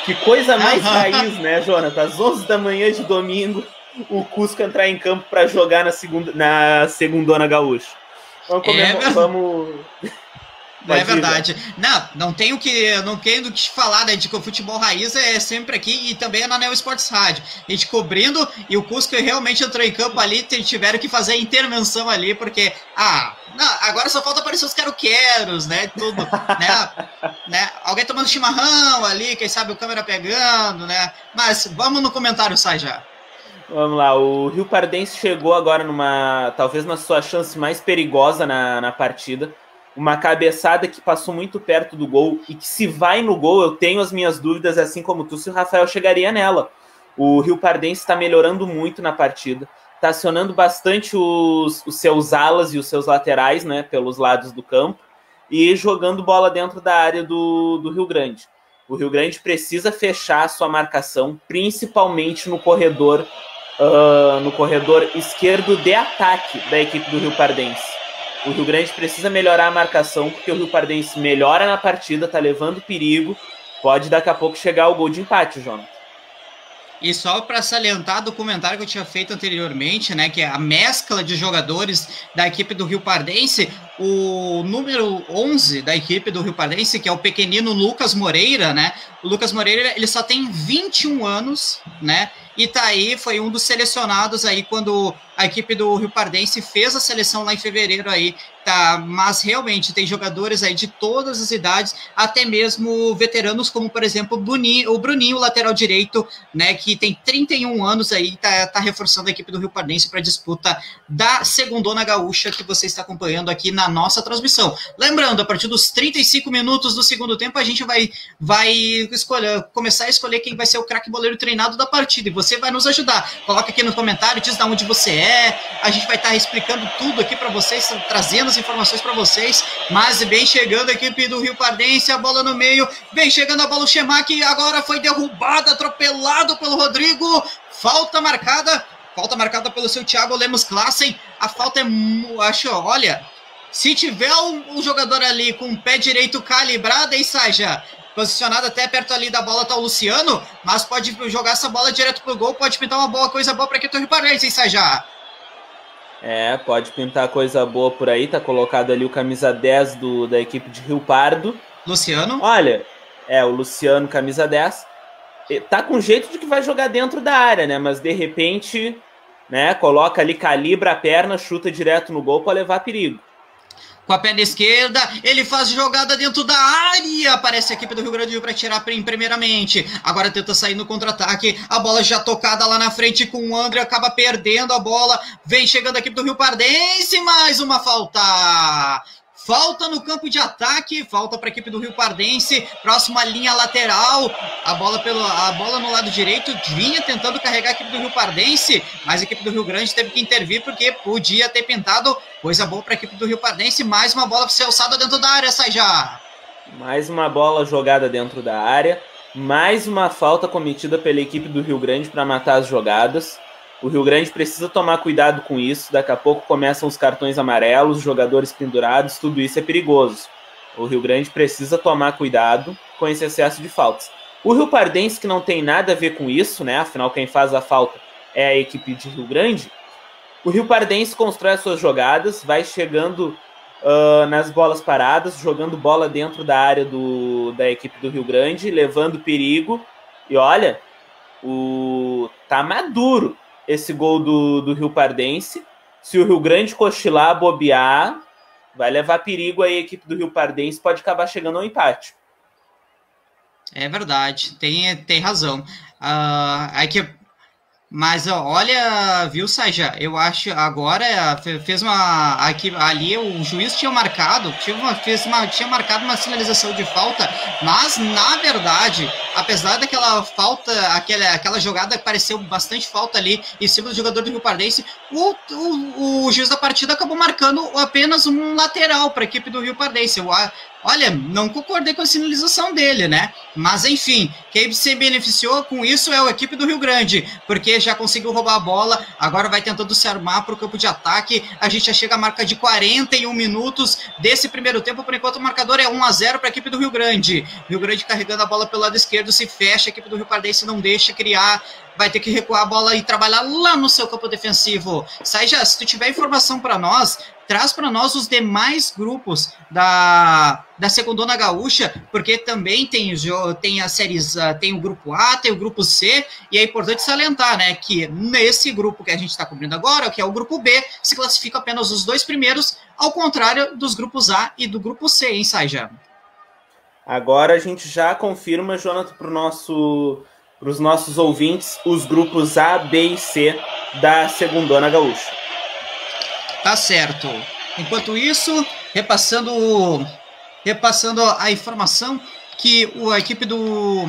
Que coisa mais raiz, né, Jonathan? Às 11 da manhã de domingo, o Cusco entrar em campo para jogar na segunda na segundona gaúcha. Vamos, comer, é vamos... Não é verdade. Não, não tenho que não tenho do que falar, né? De que o futebol raiz é sempre aqui e também é na Neo Sports Rádio. A gente cobrindo e o Cusco realmente entrou em campo ali, tiveram que fazer a intervenção ali, porque, ah, não, agora só falta aparecer os quero-queros, né? Tudo, né? [laughs] né? Alguém tomando chimarrão ali, quem sabe o câmera pegando, né? Mas vamos no comentário, sai já. Vamos lá, o Rio Pardense chegou agora numa, talvez na sua chance mais perigosa na, na partida. Uma cabeçada que passou muito perto do gol e que se vai no gol, eu tenho as minhas dúvidas, assim como tu, se o Rafael chegaria nela. O Rio Pardense está melhorando muito na partida, está acionando bastante os, os seus alas e os seus laterais, né, pelos lados do campo, e jogando bola dentro da área do, do Rio Grande. O Rio Grande precisa fechar a sua marcação, principalmente no corredor uh, no corredor esquerdo de ataque da equipe do Rio Pardense. O Rio Grande precisa melhorar a marcação, porque o Rio Pardense melhora na partida, tá levando perigo. Pode daqui a pouco chegar o gol de empate, Jonas. E só para salientar do comentário que eu tinha feito anteriormente, né, que é a mescla de jogadores da equipe do Rio Pardense, o número 11 da equipe do Rio Pardense, que é o pequenino Lucas Moreira, né? O Lucas Moreira, ele só tem 21 anos, né? E tá aí, foi um dos selecionados aí quando a equipe do Rio Pardense fez a seleção lá em fevereiro aí, tá? Mas realmente tem jogadores aí de todas as idades, até mesmo veteranos como, por exemplo, o Bruninho, o Bruninho lateral direito, né, que tem 31 anos aí, tá, tá reforçando a equipe do Rio Pardense para disputa da Segundona Gaúcha que você está acompanhando aqui na nossa transmissão. Lembrando, a partir dos 35 minutos do segundo tempo, a gente vai vai escolher, começar a escolher quem vai ser o craque boleiro treinado da partida e você vai nos ajudar. Coloca aqui no comentário, diz de onde você é, a gente vai estar explicando tudo aqui para vocês, trazendo as informações para vocês. Mas vem chegando a equipe do Rio Pardense, a bola no meio, vem chegando a bola o Chemac, agora foi derrubado, atropelado pelo Rodrigo. Falta marcada, falta marcada pelo seu Thiago Lemos Klassen. A falta é, acho, olha, se tiver um, um, jogador ali com o pé direito calibrado, aí, Saja, posicionado até perto ali da bola tá o Luciano, mas pode jogar essa bola direto pro gol, pode pintar uma boa coisa boa para que o Rio Pardense, hein, Saja? É, pode pintar coisa boa por aí. Tá colocado ali o camisa 10 do, da equipe de Rio Pardo. Luciano? Olha, é, o Luciano, camisa 10. Tá com jeito de que vai jogar dentro da área, né? Mas de repente, né, coloca ali, calibra a perna, chuta direto no gol para levar perigo com a perna esquerda, ele faz jogada dentro da área, aparece a equipe do Rio Grande do Sul para tirar primeiramente, agora tenta sair no contra-ataque, a bola já tocada lá na frente com o André, acaba perdendo a bola, vem chegando a equipe do Rio Pardense, mais uma falta, Falta no campo de ataque, falta para a equipe do Rio Pardense, próxima linha lateral, a bola pelo a bola no lado direito vinha tentando carregar a equipe do Rio Pardense, mas a equipe do Rio Grande teve que intervir porque podia ter pintado coisa boa para a equipe do Rio Pardense, mais uma bola para ser alçada dentro da área, sai já. Mais uma bola jogada dentro da área, mais uma falta cometida pela equipe do Rio Grande para matar as jogadas. O Rio Grande precisa tomar cuidado com isso. Daqui a pouco começam os cartões amarelos, jogadores pendurados, tudo isso é perigoso. O Rio Grande precisa tomar cuidado com esse excesso de faltas. O Rio Pardense, que não tem nada a ver com isso, né? Afinal, quem faz a falta é a equipe de Rio Grande. O Rio Pardense constrói as suas jogadas, vai chegando uh, nas bolas paradas, jogando bola dentro da área do, da equipe do Rio Grande, levando perigo. E olha, o tá maduro esse gol do, do Rio Pardense. Se o Rio Grande cochilar, bobear, vai levar perigo aí a equipe do Rio Pardense, pode acabar chegando ao empate. É verdade, tem, tem razão. Uh, a equipe, Mas olha, viu, Saja? Eu acho agora fez uma aqui ali o juiz tinha marcado, tinha uma, fez uma, tinha marcado uma sinalização de falta, mas na verdade, apesar daquela falta, aquela, aquela jogada pareceu bastante falta ali em cima do jogador do Rio Pardense, o, o, o juiz da partida acabou marcando apenas um lateral para a equipe do Rio Pardense. Eu, Olha, não concordei com a sinalização dele, né? Mas enfim, quem se beneficiou com isso é a equipe do Rio Grande, porque já conseguiu roubar a bola, agora vai tentando se armar para o campo de ataque. A gente já chega à marca de 41 minutos desse primeiro tempo. Por enquanto, o marcador é 1 a 0 para a equipe do Rio Grande. Rio Grande carregando a bola pelo lado esquerdo, se fecha, a equipe do Rio Pardense não deixa criar vai ter que recuar a bola e trabalhar lá no seu campo defensivo. Saija, se tu tiver informação para nós, traz para nós os demais grupos da, da Segundona Gaúcha, porque também tem, tem as séries, ah, tem o grupo A, tem o grupo C, e é importante salientar, né, que nesse grupo que a gente está cobrindo agora, que é o grupo B, se classifica apenas os dois primeiros, ao contrário dos grupos A e do grupo C, hein, Saija? Agora a gente já confirma, Jonathan, para o nosso para os nossos ouvintes os grupos A, B e C da Segundona Gaúcha. Tá certo. Enquanto isso, repassando, repassando a informação que a equipe do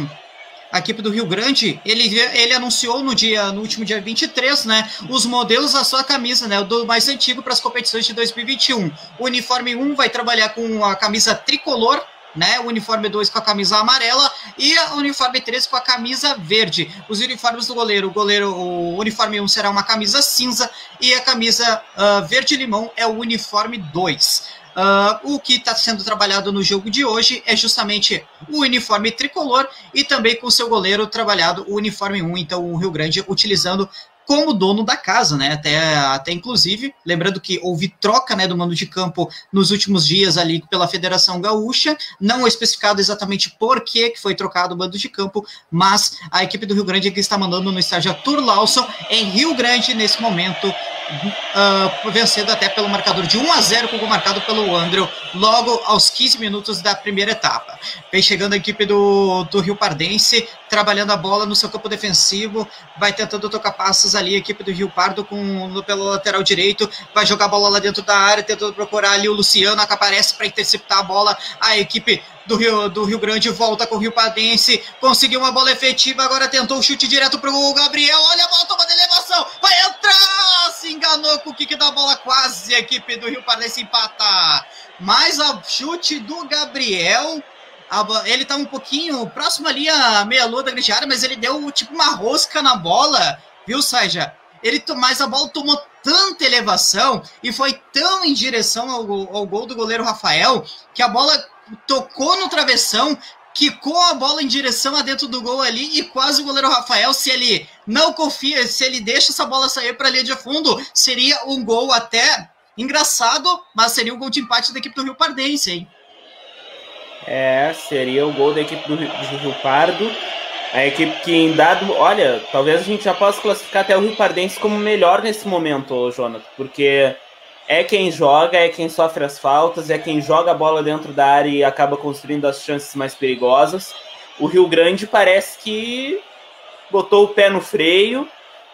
a equipe do Rio Grande, ele, ele anunciou no dia no último dia 23, né, os modelos da sua camisa, né, do mais antigo para as competições de 2021. O uniforme 1 vai trabalhar com a camisa tricolor né? O uniforme 2 com a camisa amarela e o uniforme 3 com a camisa verde. Os uniformes do goleiro, o goleiro, o uniforme 1 um será uma camisa cinza e a camisa uh, verde-limão é o uniforme 2. Uh, ah, o que está sendo trabalhado no jogo de hoje é justamente o uniforme tricolor e também com o seu goleiro trabalhado o uniforme 1. Então, o Rio Grande utilizando como dono da casa, né? Até, até inclusive, lembrando que houve troca né, do mando de campo nos últimos dias ali pela Federação Gaúcha, não é especificado exatamente por que foi trocado o mando de campo, mas a equipe do Rio Grande que está mandando no estádio Arthur Lawson em Rio Grande nesse momento, uh, vencendo até pelo marcador de 1 a 0 com o marcado pelo Andrew logo aos 15 minutos da primeira etapa. Vem chegando a equipe do, do Rio Pardense, trabalhando a bola no seu campo defensivo, vai tentando tocar passos ali, a equipe do Rio Pardo com, pelo lateral direito, vai jogar a bola lá dentro da área, tentando procurar ali o Luciano, que aparece para interceptar a bola, a equipe do Rio, do Rio Grande volta com o Rio Padense, conseguiu uma bola efetiva, agora tentou o chute direto para o Gabriel, olha a bola, toma de elevação, vai entrar, se enganou com o kick da bola, quase a equipe do Rio Padense empata, mas o chute do Gabriel ele tá um pouquinho próximo ali à meia-lua da grande área, mas ele deu tipo uma rosca na bola, viu, Saja? Ele, mas a bola tomou tanta elevação e foi tão em direção ao, ao gol do goleiro Rafael que a bola tocou no travessão, quicou a bola em direção a dentro do gol ali e quase o goleiro Rafael, se ele não confia, se ele deixa essa bola sair para a linha de fundo, seria um gol até engraçado, mas seria um gol de empate da equipe do Rio Pardense, hein? É, seria o gol da equipe do Rio Pardo. A equipe que em dado. Olha, talvez a gente já possa classificar até o Rio Pardense como melhor nesse momento, Jonathan, porque é quem joga, é quem sofre as faltas, é quem joga a bola dentro da área e acaba construindo as chances mais perigosas. O Rio Grande parece que botou o pé no freio,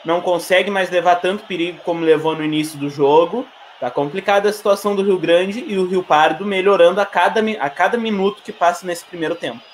não consegue mais levar tanto perigo como levou no início do jogo. Tá complicada a situação do Rio Grande e o Rio Pardo melhorando a cada, a cada minuto que passa nesse primeiro tempo.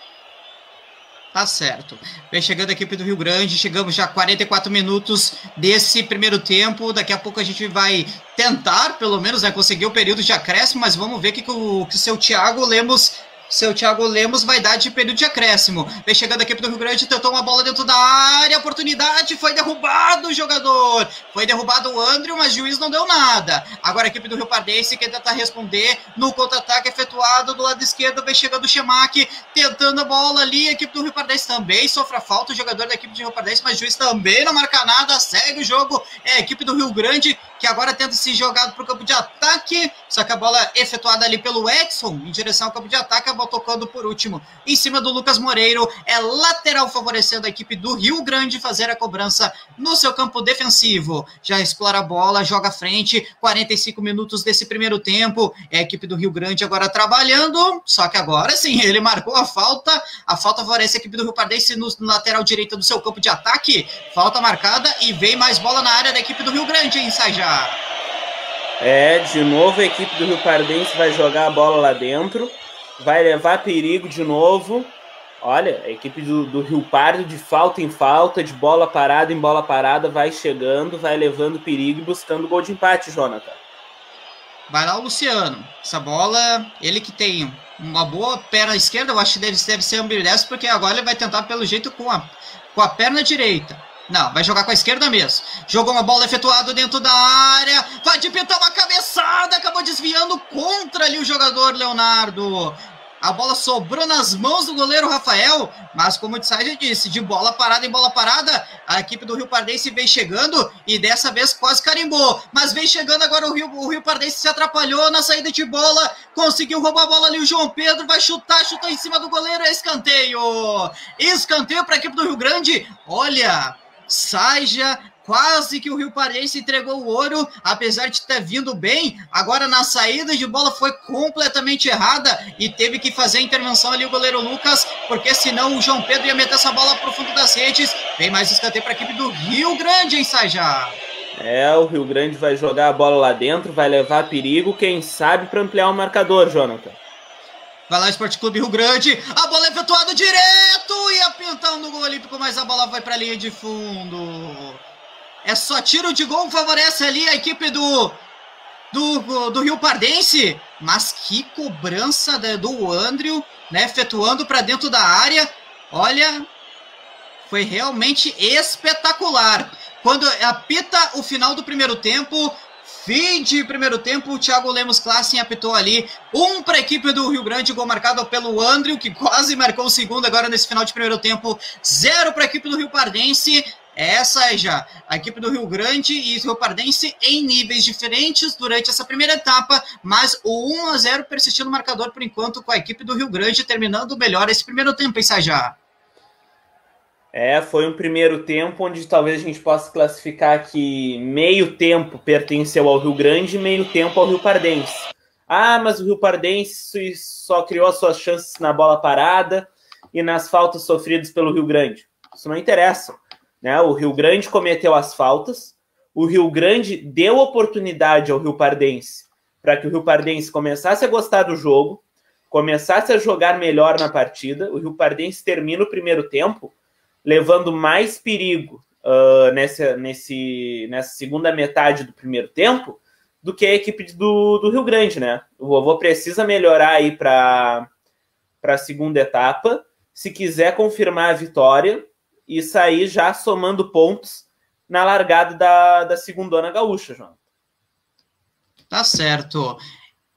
Tá certo. Vem chegando a equipe do Rio Grande, chegamos já a 44 minutos desse primeiro tempo. Daqui a pouco a gente vai tentar, pelo menos, né, conseguir o período de acréscimo, mas vamos ver o que, que o, que o seu Thiago Lemos seu Thiago Lemos vai dar de período de acréscimo. Vem chegando aqui pro Rio Grande, tentou uma bola dentro da área, oportunidade, foi derrubado o jogador. Foi derrubado o Andrew, mas o juiz não deu nada. Agora a equipe do Rio Pardense quer tentar responder no contra-ataque efetuado do lado esquerdo, vem chegando o Chemac, tentando a bola ali. A equipe do Rio Pardense também sofre falta, o jogador da equipe do Rio Pardense, mas o juiz também não marca nada, segue o jogo. É a equipe do Rio Grande que agora tenta se jogar para o campo de ataque, só que a bola é efetuada ali pelo Edson em direção ao campo de ataque, a bola tocando por último em cima do Lucas Moreiro, é lateral favorecendo a equipe do Rio Grande fazer a cobrança no seu campo defensivo. Já explora a bola, joga à frente, 45 minutos desse primeiro tempo, é a equipe do Rio Grande agora trabalhando, só que agora sim, ele marcou a falta, a falta favorece a equipe do Rio Pardense no lateral direito do seu campo de ataque, falta marcada e vem mais bola na área da equipe do Rio Grande, hein, Sajá? É, de novo a equipe do Rio Pardense vai jogar a bola lá dentro, vai levar perigo de novo. Olha, a equipe do, do Rio Pardo de falta em falta, de bola parada em bola parada, vai chegando, vai levando perigo e buscando gol de empate, Jonathan. Vai lá o Luciano. Essa bola, ele que tem uma boa perna esquerda, eu acho que deve, deve ser ambidestro, porque agora ele vai tentar pelo jeito com a, com a perna direita. Não, vai jogar com a esquerda mesmo. Jogou uma bola efetuada dentro da área. Vai de pintar uma cabeçada. Acabou desviando contra ali o jogador Leonardo. A bola sobrou nas mãos do goleiro Rafael, mas como o Tsai disse, de bola parada em bola parada, a equipe do Rio Pardense vem chegando e dessa vez quase carimbou. Mas vem chegando agora o Rio, o Rio Pardense se atrapalhou na saída de bola, conseguiu roubar a bola ali o João Pedro, vai chutar, chutou em cima do goleiro, é escanteio. Escanteio para a equipe do Rio Grande. Olha, Saja Quase que o Rio Parense entregou o ouro, apesar de ter vindo bem. Agora na saída de bola foi completamente errada e teve que fazer a intervenção ali o goleiro Lucas, porque senão o João Pedro ia meter essa bola para o fundo das redes. Vem mais escanteio para a equipe do Rio Grande, hein, Sajá? É, o Rio Grande vai jogar a bola lá dentro, vai levar perigo, quem sabe, para ampliar o marcador, Jonathan. Vai lá, Esporte Clube Rio Grande. A bola é efetuada direto e apintando o gol olímpico, mas a bola vai para a linha de fundo. É só tiro de gol, favorece ali a equipe do, do, do Rio Pardense. Mas que cobrança do Andrew, né? Efetuando para dentro da área. Olha, foi realmente espetacular. Quando apita o final do primeiro tempo, fim de primeiro tempo, o Thiago Lemos Klassen apitou ali. Um para a equipe do Rio Grande, gol marcado pelo Andrew, que quase marcou o segundo agora nesse final de primeiro tempo. Zero para a equipe do Rio Pardense. Essa é já a equipe do Rio Grande e Rio Pardense em níveis diferentes durante essa primeira etapa, mas o 1 a 0 persistindo no marcador por enquanto com a equipe do Rio Grande terminando melhor esse primeiro tempo, hein, Sajá? É, foi um primeiro tempo onde talvez a gente possa classificar que meio tempo pertenceu ao Rio Grande e meio tempo ao Rio Pardense. Ah, mas o Rio Pardense só criou as suas chances na bola parada e nas faltas sofridas pelo Rio Grande. Isso não interessa. Né? O Rio Grande cometeu as faltas, o Rio Grande deu oportunidade ao Rio Pardense para que o Rio Pardense começasse a gostar do jogo, começasse a jogar melhor na partida. O Rio Pardense termina o primeiro tempo levando mais perigo uh, nessa, nesse, nessa segunda metade do primeiro tempo do que a equipe do, do Rio Grande, né? O vovô precisa melhorar aí para a segunda etapa. Se quiser confirmar a vitória, e sair já somando pontos na largada da, da segunda gaúcha, João. Tá certo.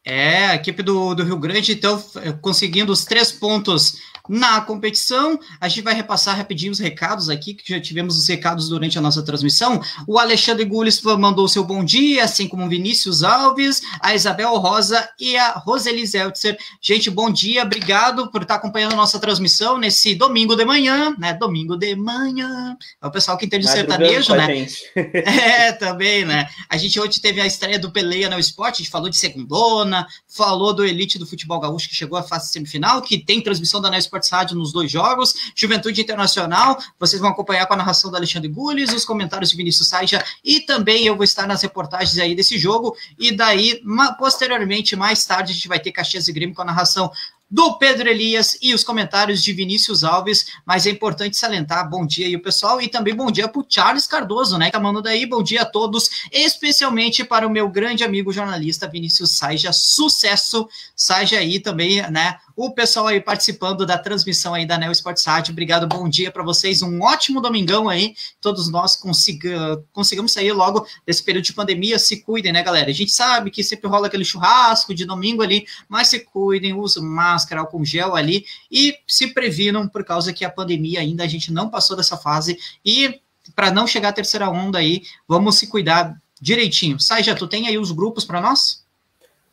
É, a equipe do, do Rio Grande, então, conseguindo os três pontos na competição. A gente vai repassar rapidinho os recados aqui, que já tivemos os recados durante a nossa transmissão. O Alexandre Gules mandou seu bom dia, assim como o Vinícius Alves, a Isabel Rosa e a Roseli Zeltzer. Gente, bom dia, obrigado por estar acompanhando a nossa transmissão nesse domingo de manhã, né? Domingo de manhã. É o pessoal que entende sertanejo, né? [laughs] é, também, né? A gente hoje teve a estreia do Peleia no Esporte, a gente falou de segundona, falou do Elite do Futebol Gaúcho, que chegou à fase semifinal, que tem transmissão da Neo Esportes nos dois jogos, Juventude Internacional, vocês vão acompanhar com a narração do Alexandre Gules, os comentários de Vinícius Saija, e também eu vou estar nas reportagens aí desse jogo, e daí, posteriormente, mais tarde, a gente vai ter Caxias e Grêmio com a narração do Pedro Elias e os comentários de Vinícius Alves, mas é importante salientar, bom dia aí o pessoal, e também bom dia para o Charles Cardoso, né, que tá mandando daí, bom dia a todos, especialmente para o meu grande amigo jornalista Vinícius Saija, sucesso, Saija aí também, né, o pessoal aí participando da transmissão aí da Neo Sports Rádio. Obrigado, bom dia para vocês. Um ótimo domingão aí. Todos nós consiga, consigamos sair logo desse período de pandemia. Se cuidem, né, galera? A gente sabe que sempre rola aquele churrasco de domingo ali, mas se cuidem, usem máscara, álcool gel ali e se previnam por causa que a pandemia ainda a gente não passou dessa fase e para não chegar à terceira onda aí, vamos se cuidar direitinho. Sai, já tu tem aí os grupos para nós?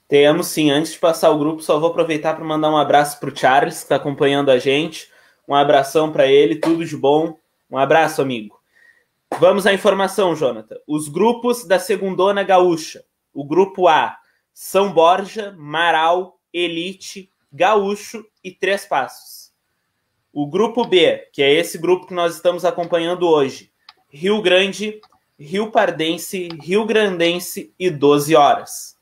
Temos sim. Antes de passar o grupo, só vou aproveitar para mandar um abraço para o Charles, que está acompanhando a gente. Um abração para ele, tudo de bom. Um abraço, amigo. Vamos à informação, Jonathan. Os grupos da Segundona Gaúcha. O grupo A, São Borja, Marau, Elite, Gaúcho e Três Passos. O grupo B, que é esse grupo que nós estamos acompanhando hoje. Rio Grande, Rio Pardense, Rio Grandense e 12 horas.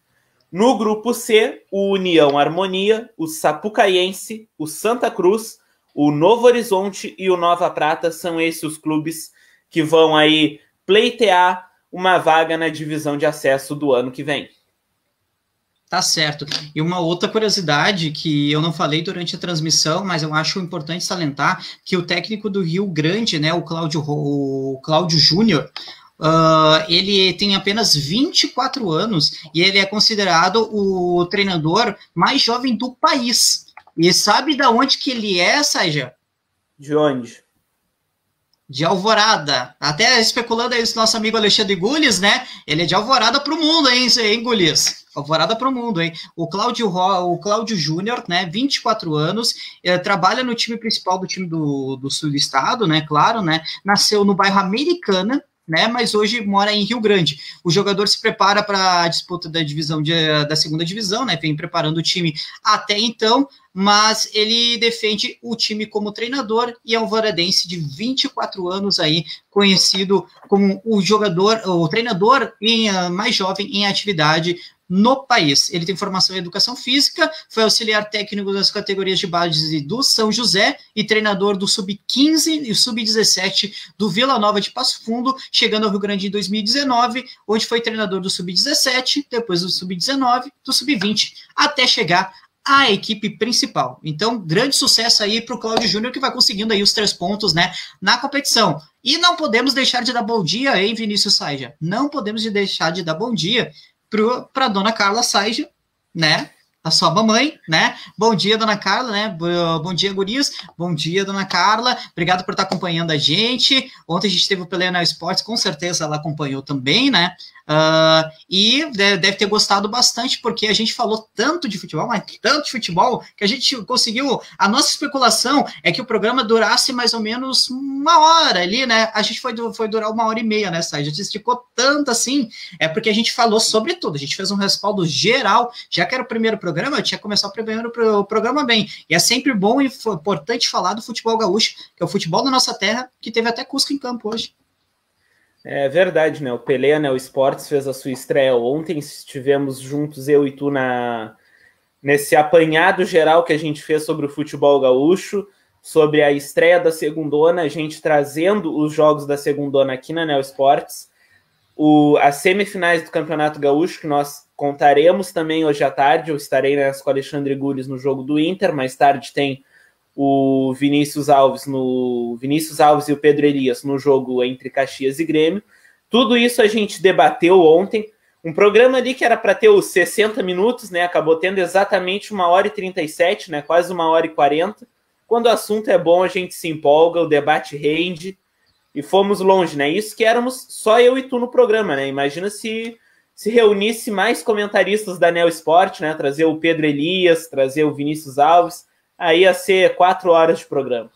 No grupo C, o União Harmonia, o Sapucaiense, o Santa Cruz, o Novo Horizonte e o Nova Prata são esses os clubes que vão aí pleitear uma vaga na divisão de acesso do ano que vem. Tá certo. E uma outra curiosidade que eu não falei durante a transmissão, mas eu acho importante salientar que o técnico do Rio Grande, né, o Cláudio, o Cláudio Júnior, uh, ele tem apenas 24 anos e ele é considerado o treinador mais jovem do país. E sabe da onde que ele é, Saja? De onde? De Alvorada. Até especulando aí o nosso amigo Alexandre Gules, né? Ele é de Alvorada para o mundo, hein, hein Gules? Alvorada para o mundo, hein? O Cláudio, o Cláudio Júnior, né? 24 anos, eh, trabalha no time principal do time do, do sul do estado, né? Claro, né? Nasceu no bairro Americana, né? Mas hoje mora em Rio Grande. O jogador se prepara para a disputa da divisão de, da segunda divisão, né? Vem preparando o time até então, mas ele defende o time como treinador e é um de 24 anos aí, conhecido como o jogador, o treinador em, uh, mais jovem em atividade no país. Ele tem formação em educação física, foi auxiliar técnico das categorias de base do São José e treinador do Sub-15 e Sub-17 do Vila Nova de Passo Fundo, chegando ao Rio Grande em 2019, onde foi treinador do Sub-17, depois do Sub-19, do Sub-20, até chegar à equipe principal. Então, grande sucesso aí para o Cláudio Júnior, que vai conseguindo aí os três pontos, né, na competição. E não podemos deixar de dar bom dia, hein, Vinícius Saija? Não podemos deixar de dar bom dia para dona Carla Saija, né? A sua mamãe, né? Bom dia, dona Carla, né? Bom dia, gurias. Bom dia, dona Carla. Obrigado por estar acompanhando a gente. Ontem a gente teve o Pelé na Esportes, com certeza ela acompanhou também, né? Uh, e deve ter gostado bastante, porque a gente falou tanto de futebol, mas tanto de futebol, que a gente conseguiu. A nossa especulação é que o programa durasse mais ou menos uma hora ali, né? A gente foi, foi durar uma hora e meia nessa. A gente esticou tanto assim, é porque a gente falou sobre tudo. A gente fez um respaldo geral. Já que era o primeiro programa, eu tinha começado o primeiro o programa bem. E é sempre bom e importante falar do futebol gaúcho, que é o futebol da nossa terra, que teve até Cusco em campo hoje. É verdade, né? O Pelé, né? O Esportes fez a sua estreia ontem. Estivemos juntos, eu e tu, na nesse apanhado geral que a gente fez sobre o futebol gaúcho, sobre a estreia da segundona, a gente trazendo os jogos da segundona aqui na Neo Esportes. O, as semifinais do Campeonato Gaúcho, que nós contaremos também hoje à tarde. Eu estarei com o Alexandre Gules no jogo do Inter. Mais tarde tem o Vinícius Alves no Vinícius Alves e o Pedro Elias no jogo entre Caxias e Grêmio. Tudo isso a gente debateu ontem. Um programa ali que era para ter os 60 minutos, né? Acabou tendo exatamente uma hora e 37, né? Quase uma hora e 40. Quando o assunto é bom, a gente se empolga, o debate rende e fomos longe, né? Isso que éramos só eu e tu no programa, né? Imagina se se reunisse mais comentaristas da Neo Sport, né? Trazer o Pedro Elias, trazer o Vinícius Alves aí ia ser quatro horas de programa.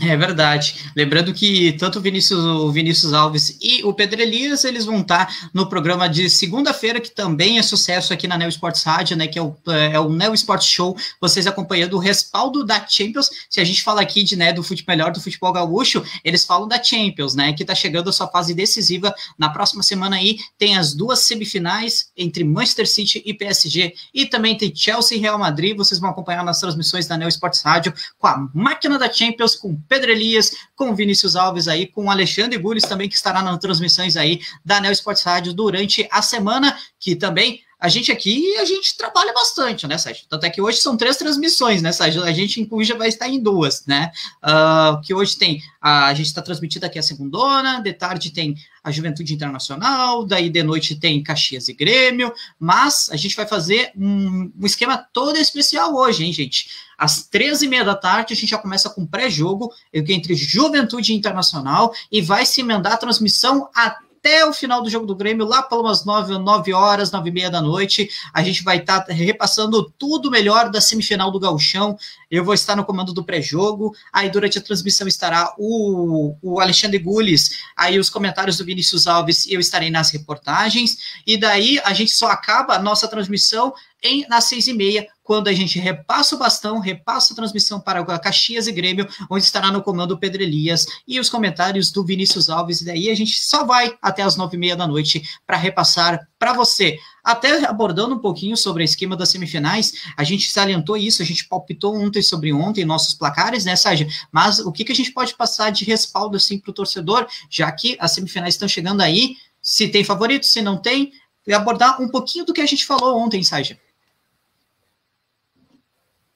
É verdade. Lembrando que tanto o Vinícius, o Vinícius Alves e o Pedro Elias, eles vão estar no programa de segunda-feira, que também é sucesso aqui na Neo Sports Rádio, né? Que é o, é o Neo Sports Show. Vocês acompanhando o respaldo da Champions. Se a gente fala aqui de, né, do futebol melhor do futebol gaúcho, eles falam da Champions, né? Que está chegando a sua fase decisiva. Na próxima semana aí tem as duas semifinais entre Manchester City e PSG. E também tem Chelsea e Real Madrid. Vocês vão acompanhar nas transmissões da Neo Sports Rádio com a máquina da Champions, com Pedro Elias, com Vinícius Alves aí, com Alexandre Gules também, que estará nas transmissões aí da Neo Esportes Rádio durante a semana, que também a gente aqui, a gente trabalha bastante, né, Sérgio? Tanto é que hoje são três transmissões, né, Sérgio? A gente, inclusive, já vai estar em duas, né? Uh, que hoje tem, a, a gente está transmitindo aqui a segundona, de tarde tem a Juventude Internacional, daí de noite tem Caxias e Grêmio, mas a gente vai fazer um, um esquema todo especial hoje, hein, gente? Às 13h30 da tarde, a gente já começa com pré-jogo entre Juventude Internacional e vai se emendar a transmissão até até o final do jogo do Grêmio, lá pelas 9, 9 horas, 9 e meia da noite. A gente vai estar tá repassando tudo melhor da semifinal do Gauchão. Eu vou estar no comando do pré-jogo. Aí durante a transmissão estará o, o Alexandre Gules, aí os comentários do Vinícius Alves e eu estarei nas reportagens. E daí a gente só acaba a nossa transmissão em, nas seis e meia, quando a gente repassa o bastão, repassa a transmissão para Caxias e Grêmio, onde estará no comando o Pedro Elias e os comentários do Vinícius Alves, e daí a gente só vai até as nove e meia da noite para repassar para você. Até abordando um pouquinho sobre a esquema das semifinais, a gente salientou isso, a gente palpitou ontem sobre ontem nossos placares, né, Sérgio? Mas o que, que a gente pode passar de respaldo assim para o torcedor, já que as semifinais estão chegando aí, se tem favorito, se não tem, e abordar um pouquinho do que a gente falou ontem, Sérgio.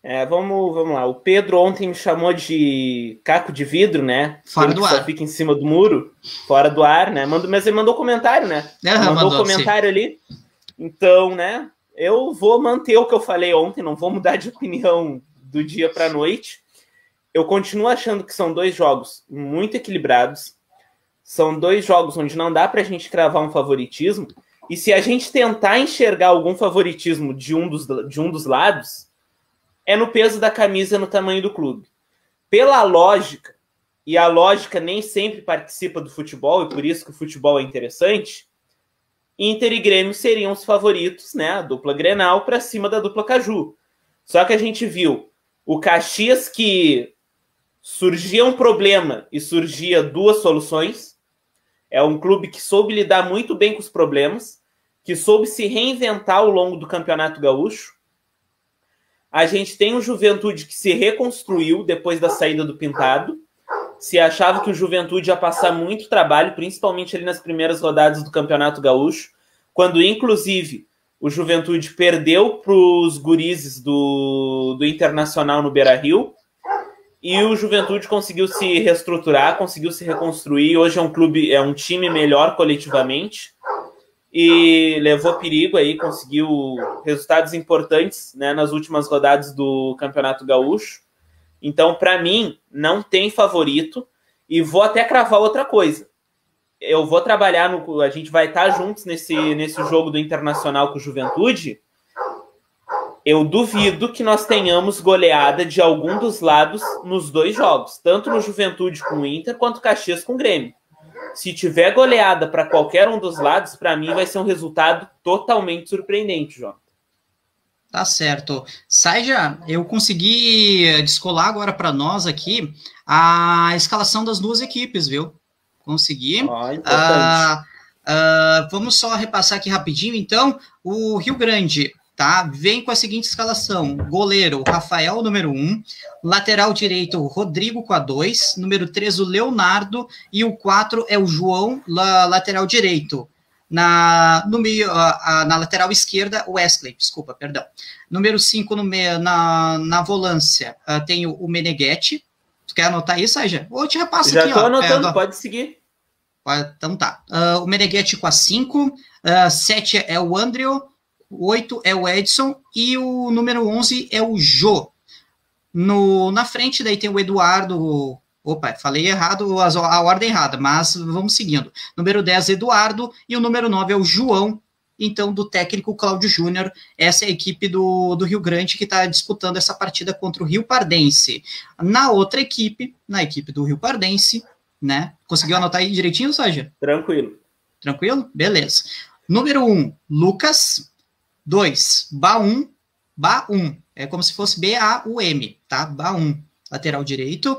É, vamos, vamos lá. O Pedro ontem me chamou de caco de vidro, né? Fora do ar. Só fica em cima do muro, fora do ar, né? Mando, mas ele mandou comentário, né? Uhum, mandou, mandou comentário sim. ali. Então, né? Eu vou manter o que eu falei ontem, não vou mudar de [laughs] opinião do dia para noite. Eu continuo achando que são dois jogos muito equilibrados. São dois jogos onde não dá para a gente cravar um favoritismo. E se a gente tentar enxergar algum favoritismo de um dos, de um dos lados, é no peso da camisa, no tamanho do clube. Pela lógica, e a lógica nem sempre participa do futebol, e por isso que o futebol é interessante, Inter e Grêmio seriam os favoritos, né? A dupla Grenal para cima da dupla Caju. Só que a gente viu o Caxias que surgia um problema e surgia duas soluções. É um clube que soube lidar muito bem com os problemas, que soube se reinventar ao longo do Campeonato Gaúcho a gente tem um Juventude que se reconstruiu depois da saída do Pintado. Se achava que o Juventude ia passar muito trabalho, principalmente ali nas primeiras rodadas do Campeonato Gaúcho, quando inclusive o Juventude perdeu para os gurizes do, do Internacional no Beira Rio. E o Juventude conseguiu se reestruturar, conseguiu se reconstruir. Hoje é um clube, é um time melhor coletivamente e levou perigo aí, conseguiu resultados importantes né, nas últimas rodadas do Campeonato Gaúcho. Então, para mim, não tem favorito. E vou até cravar outra coisa. Eu vou trabalhar no. A gente vai estar juntos nesse, nesse jogo do Internacional com Juventude. Eu duvido que nós tenhamos goleada de algum dos lados nos dois jogos, tanto no Juventude com o Inter quanto Caxias com o Grêmio se tiver goleada para qualquer um dos lados, para mim vai ser um resultado totalmente surpreendente, João. Tá certo. Saija, eu consegui descolar agora para nós aqui a escalação das duas equipes, viu? Consegui. Ah, uh, vamos só repassar aqui rapidinho, então. O Rio Grande tá? Vem com a seguinte escalação: goleiro Rafael, número 1, um, lateral direito Rodrigo com a 2, número 3 o Leonardo e o 4 é o João, la, lateral direito. Na, no meio, na lateral esquerda, Wesley, desculpa, perdão. Número 5 no meio, na, na volância, uh, tem o, o Meneghetti. Tu quer anotar isso, Saja? Ou te repasso Já aqui, tô ó. anotando, é, pode seguir. Então tá. Uh, o Meneghetti com a 5, 7 uh, é o Andrew, 8 é o Edson e o número 11 é o Jô. No, na frente daí tem o Eduardo. Opa, falei errado, a, ordem errada, mas vamos seguindo. Número 10, Eduardo, e o número 9 é o João, então, do técnico Cláudio Júnior. Essa é a equipe do, do Rio Grande que está disputando essa partida contra o Rio Pardense. Na outra equipe, na equipe do Rio Pardense, né? Conseguiu anotar aí direitinho, Sérgio? Tranquilo. Tranquilo? Beleza. Número 1, um, Lucas. 2, Baum, Baum, é como se fosse B-A-U-M, tá? Baum, lateral direito.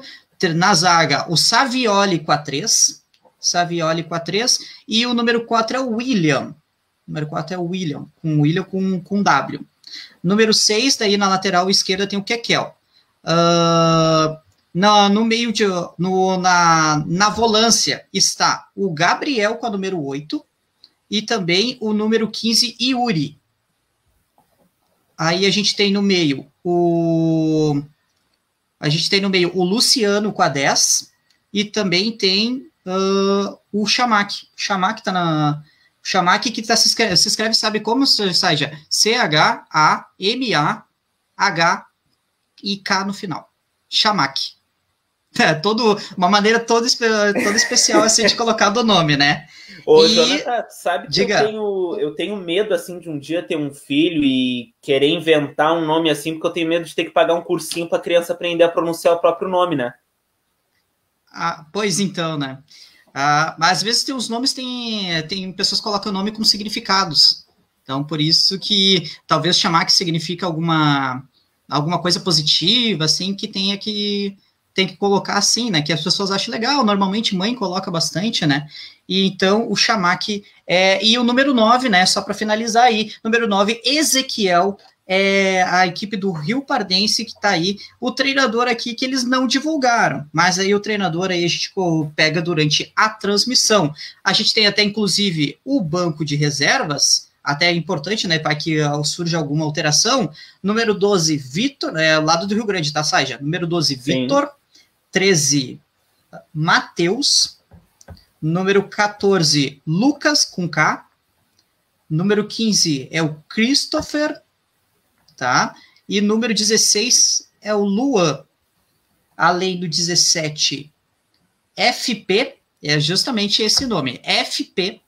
Na zaga, o Savioli com a 3, Savioli com a 3, e o número 4 é o William. O número 4 é o William, com William com, com W. Número 6, daí na lateral esquerda tem o Kekel. Uh, na, no meio de. No, na, na volância está o Gabriel com a número 8 e também o número 15, Yuri. Aí a gente tem no meio o. A gente tem no meio o Luciano com a 10 e também tem uh, o Chamac. O Chamac tá na. O Chamac que tá, se, escreve, se escreve, sabe como, seja? C-H-A-M-A-H e K no final. Chamac. [laughs] É, todo, uma maneira toda, toda especial assim de colocar do nome, né? Ô, e... Jonathan, sabe que Diga. eu tenho, eu tenho medo, assim, de um dia ter um filho e querer inventar um nome assim, porque eu tenho medo de ter que pagar um cursinho para a criança aprender a pronunciar o próprio nome, né? Ah, pois então, né? Ah, mas às vezes tem os nomes, tem, tem pessoas que colocam o nome com significados. Então, por isso que talvez chamar que significa alguma, alguma coisa positiva, assim, que tenha que tem que colocar assim, né? Que as pessoas acham legal. Normalmente mãe coloca bastante, né? E então o chamaque é, e o número 9, né? Só para finalizar aí, número 9, Ezequiel é a equipe do Rio Pardense que está aí, o treinador aqui que eles não divulgaram, mas aí o treinador aí a gente pega durante a transmissão. A gente tem até inclusive o banco de reservas, até é importante, né, para que surja alguma alteração. Número 12, Vitor, é, lado do Rio Grande, tá, Saja? Número 12, Vitor. 13, Mateus. Número 14, Lucas com K. Número 15 é o Christopher tá? E número 16 é o Luan. Além do 17, FP, é justamente esse nome, FP,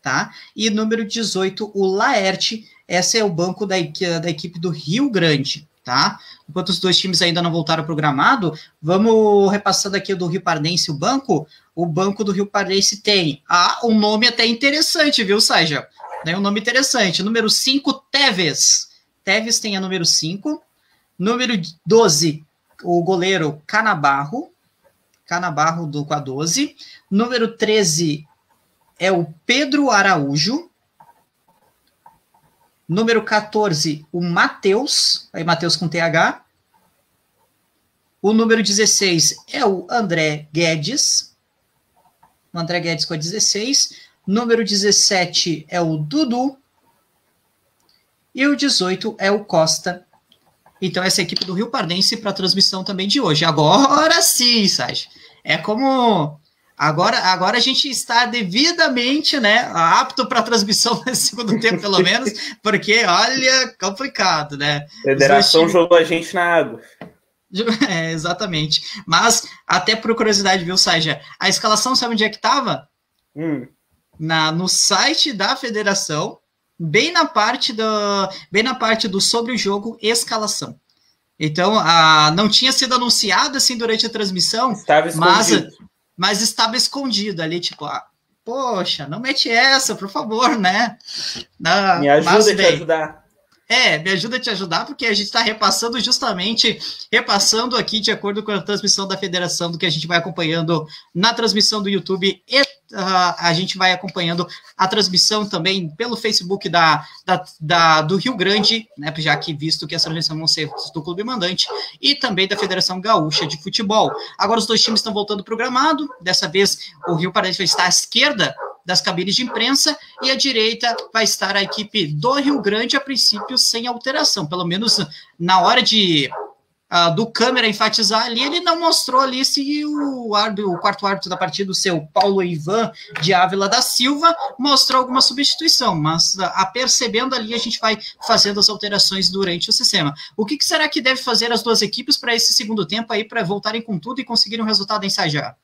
tá? E número 18, o Laerte, esse é o banco da, da equipe do Rio Grande, tá? Enquanto os dois times ainda não voltaram para o gramado, vamos repassando aqui do Rio Pardense o banco. O banco do Rio Pardense tem ah, um nome até interessante, viu, Saja? Tem um nome interessante. Número 5, Teves. Teves tem a número 5. Número 12, o goleiro Canabarro. Canabarro do com a 12. Número 13 é o Pedro Araújo. Número 14, o Matheus. Aí, Matheus com TH. O número 16 é o André Guedes. O André Guedes com a 16. Número 17 é o Dudu. E o 18 é o Costa. Então, essa é a equipe do Rio Pardense para a transmissão também de hoje. Agora sim, Sérgio. É como. Agora, agora a gente está devidamente né, apto para a transmissão [laughs] nesse segundo tempo, pelo menos, porque, olha, complicado, né? Federação times... jogou a gente na água. [laughs] É, exatamente. Mas, até por curiosidade, viu, Saja? A escalação, sabe onde é que estava? Hum. Na, no site da federação, bem na parte do, bem na parte do sobre o jogo escalação. Então, a, não tinha sido anunciado assim durante a transmissão, estava mas, mas estava escondido ali, tipo, ah, poxa, não mete essa, por favor, né? Me ajuda a te ajudar. É, me ajuda a te ajudar, porque a gente está repassando justamente, repassando aqui de acordo com a transmissão da federação, do que a gente vai acompanhando na transmissão do YouTube e uh, a gente vai acompanhando a transmissão também pelo Facebook da, da, da, do Rio Grande, né, já que visto que essa transmissão vão ser do Clube Mandante, e também da Federação Gaúcha de Futebol. Agora os dois times estão voltando para o gramado, dessa vez o Rio Paranaense estar à esquerda das cabines de imprensa, e à direita vai estar a equipe do Rio Grande, a princípio sem alteração, pelo menos na hora de uh, do câmera enfatizar ali, ele não mostrou ali se o, árbitro, o quarto árbitro da partida, o seu Paulo Ivan de Ávila da Silva, mostrou alguma substituição, mas uh, apercebendo ali, a gente vai fazendo as alterações durante o sistema. O que, que será que deve fazer as duas equipes para esse segundo tempo aí, para voltarem com tudo e conseguirem um resultado em Sajá?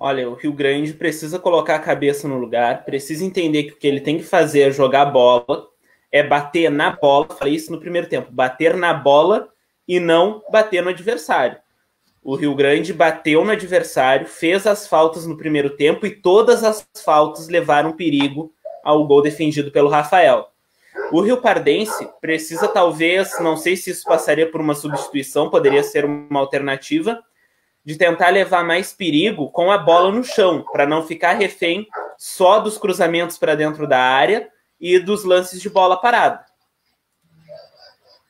Olha, o Rio Grande precisa colocar a cabeça no lugar, precisa entender que o que ele tem que fazer é jogar bola, é bater na bola. Falei isso no primeiro tempo: bater na bola e não bater no adversário. O Rio Grande bateu no adversário, fez as faltas no primeiro tempo e todas as faltas levaram perigo ao gol defendido pelo Rafael. O Rio Pardense precisa, talvez, não sei se isso passaria por uma substituição, poderia ser uma alternativa, de tentar levar mais perigo com a bola no chão, para não ficar refém só dos cruzamentos para dentro da área e dos lances de bola parada.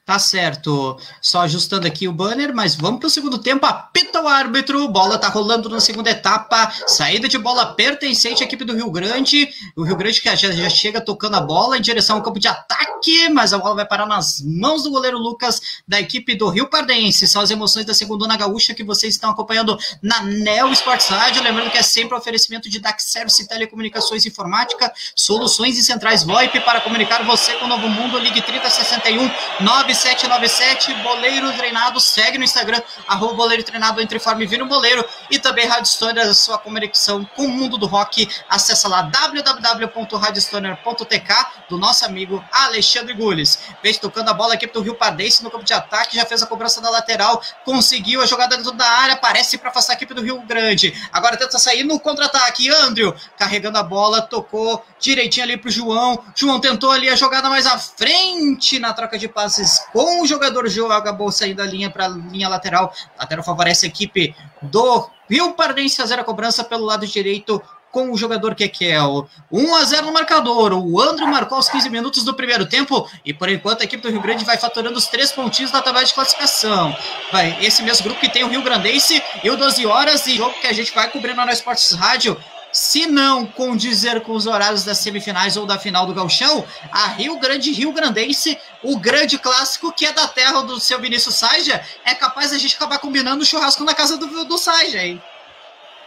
Tá certo. Só ajustando aqui o banner, mas vamos para o segundo tempo. Apita o árbitro. Bola tá rolando na segunda etapa. Saída de bola pertencente à equipe do Rio Grande. O Rio Grande que já, já chega tocando a bola em direção ao campo de ataque, mas a bola vai parar nas mãos do goleiro Lucas da equipe do Rio Pardense. São as emoções da segunda gaúcha que vocês estão acompanhando na Neo Sports Rádio. Lembrando que é sempre oferecimento de DAC Service Telecomunicações Informática, soluções e centrais VoIP para comunicar você com o novo mundo. Ligue 3061 9 9797 Boleiro Treinado. Segue no Instagram, arroba Boleiro Treinado entre forma e vira um boleiro. E também Rádio Stoner, sua conexão com o mundo do rock. Acesse lá www.radiostoner.tk do nosso amigo Alexandre Gules. Veja tocando a bola aqui pro Rio Pardense no campo de ataque, já fez a cobrança da lateral, conseguiu a jogada dentro da área, parece para afastar a equipe do Rio Grande. Agora tenta sair no contra-ataque. Andrew carregando a bola, tocou direitinho ali pro João. João tentou ali a jogada mais à frente na troca de passes com o jogador João, acabou saindo da linha para linha lateral. Lateral favorece a equipe do Rio Pardense fazer a cobrança pelo lado direito com o jogador Kekel. 1 a 0 no marcador. O André marcou aos 15 minutos do primeiro tempo e por enquanto a equipe do Rio Grande vai faturando os três pontinhos na tabela de classificação. Vai esse mesmo grupo que tem o Rio Grandense e o 12 horas e jogo que a gente vai cobrindo na Esportes Rádio. Se não condizer com os horários das semifinais ou da final do Galchão, a Rio Grande Rio Grandense, o grande clássico que é da terra do seu Vinícius Saja, é capaz a gente acabar combinando o churrasco na casa do, do Saja, hein?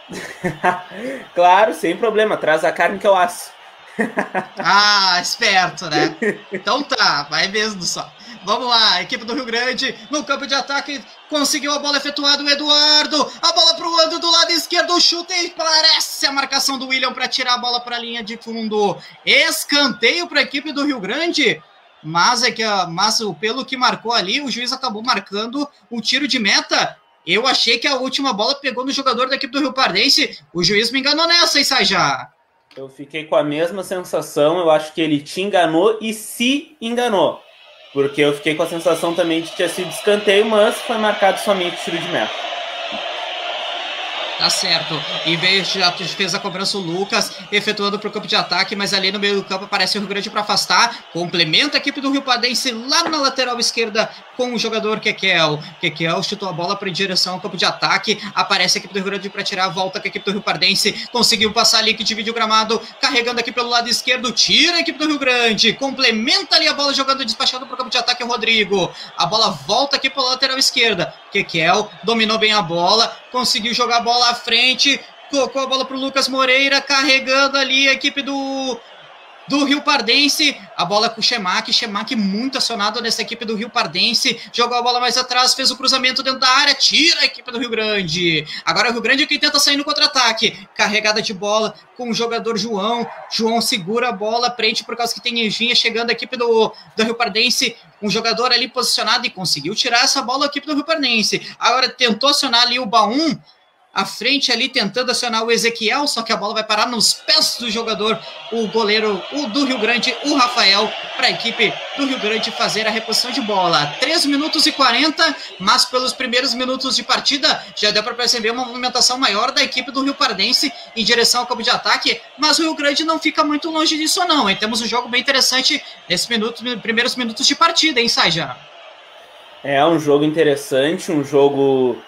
[laughs] claro, sem problema. Traz a carne que eu aço. ah, esperto, né? [laughs] Então tá, vai mesmo só. Vamos lá, equipe do Rio Grande no campo de ataque conseguiu a bola efetuada o Eduardo, a bola pro Andro do lado esquerdo, chute e parece a marcação do William para tirar a bola para a linha de fundo. Escanteio para a equipe do Rio Grande. Mas é que mas pelo que marcou ali, o juiz acabou marcando o tiro de meta eu achei que a última bola pegou no jogador da equipe do Rio Pardense. O juiz me enganou nessa, hein, Sajá? Eu fiquei com a mesma sensação. Eu acho que ele te enganou e se enganou. Porque eu fiquei com a sensação também de que tinha sido escanteio, mas foi marcado somente tiro de meta. Tá certo. Em vez de já fez a cobrança o Lucas, efetuando para o campo de ataque, mas ali no meio do campo aparece o Rio Grande para afastar. Complementa a equipe do Rio Padense lá na lateral esquerda com o jogador Kekel. Kekel chutou a bola para em direção ao campo de ataque. Aparece a equipe do Rio Grande para tirar a volta com a equipe do Rio Pardense. Conseguiu passar ali que divide o gramado, carregando aqui pelo lado esquerdo. Tira a equipe do Rio Grande. Complementa ali a bola jogando despachando para o campo de ataque o Rodrigo. A bola volta aqui pela lateral esquerda. Kekel dominou bem a bola, conseguiu jogar a bola frente, colocou a bola para o Lucas Moreira, carregando ali a equipe do, do Rio Pardense. A bola com o Chemac, Chemac muito acionado nessa equipe do Rio Pardense. Jogou a bola mais atrás, fez o cruzamento dentro da área, tira a equipe do Rio Grande. Agora o Rio Grande é quem tenta sair no contra-ataque. Carregada de bola com o jogador João. João segura a bola, prende por causa que tem Evinha chegando a equipe do, do Rio Pardense. Um jogador ali posicionado e conseguiu tirar essa bola a equipe do Rio Pardense. Agora tentou acionar ali o Baum à frente ali tentando acionar o Ezequiel, só que a bola vai parar nos pés do jogador, o goleiro o do Rio Grande, o Rafael, para a equipe do Rio Grande fazer a reposição de bola. 3 minutos e 40, mas pelos primeiros minutos de partida já deu para perceber uma movimentação maior da equipe do Rio Pardense em direção ao campo de ataque, mas o Rio Grande não fica muito longe disso não, hein? Temos um jogo bem interessante nesses minutos, primeiros minutos de partida, hein, Saja? É um jogo interessante, um jogo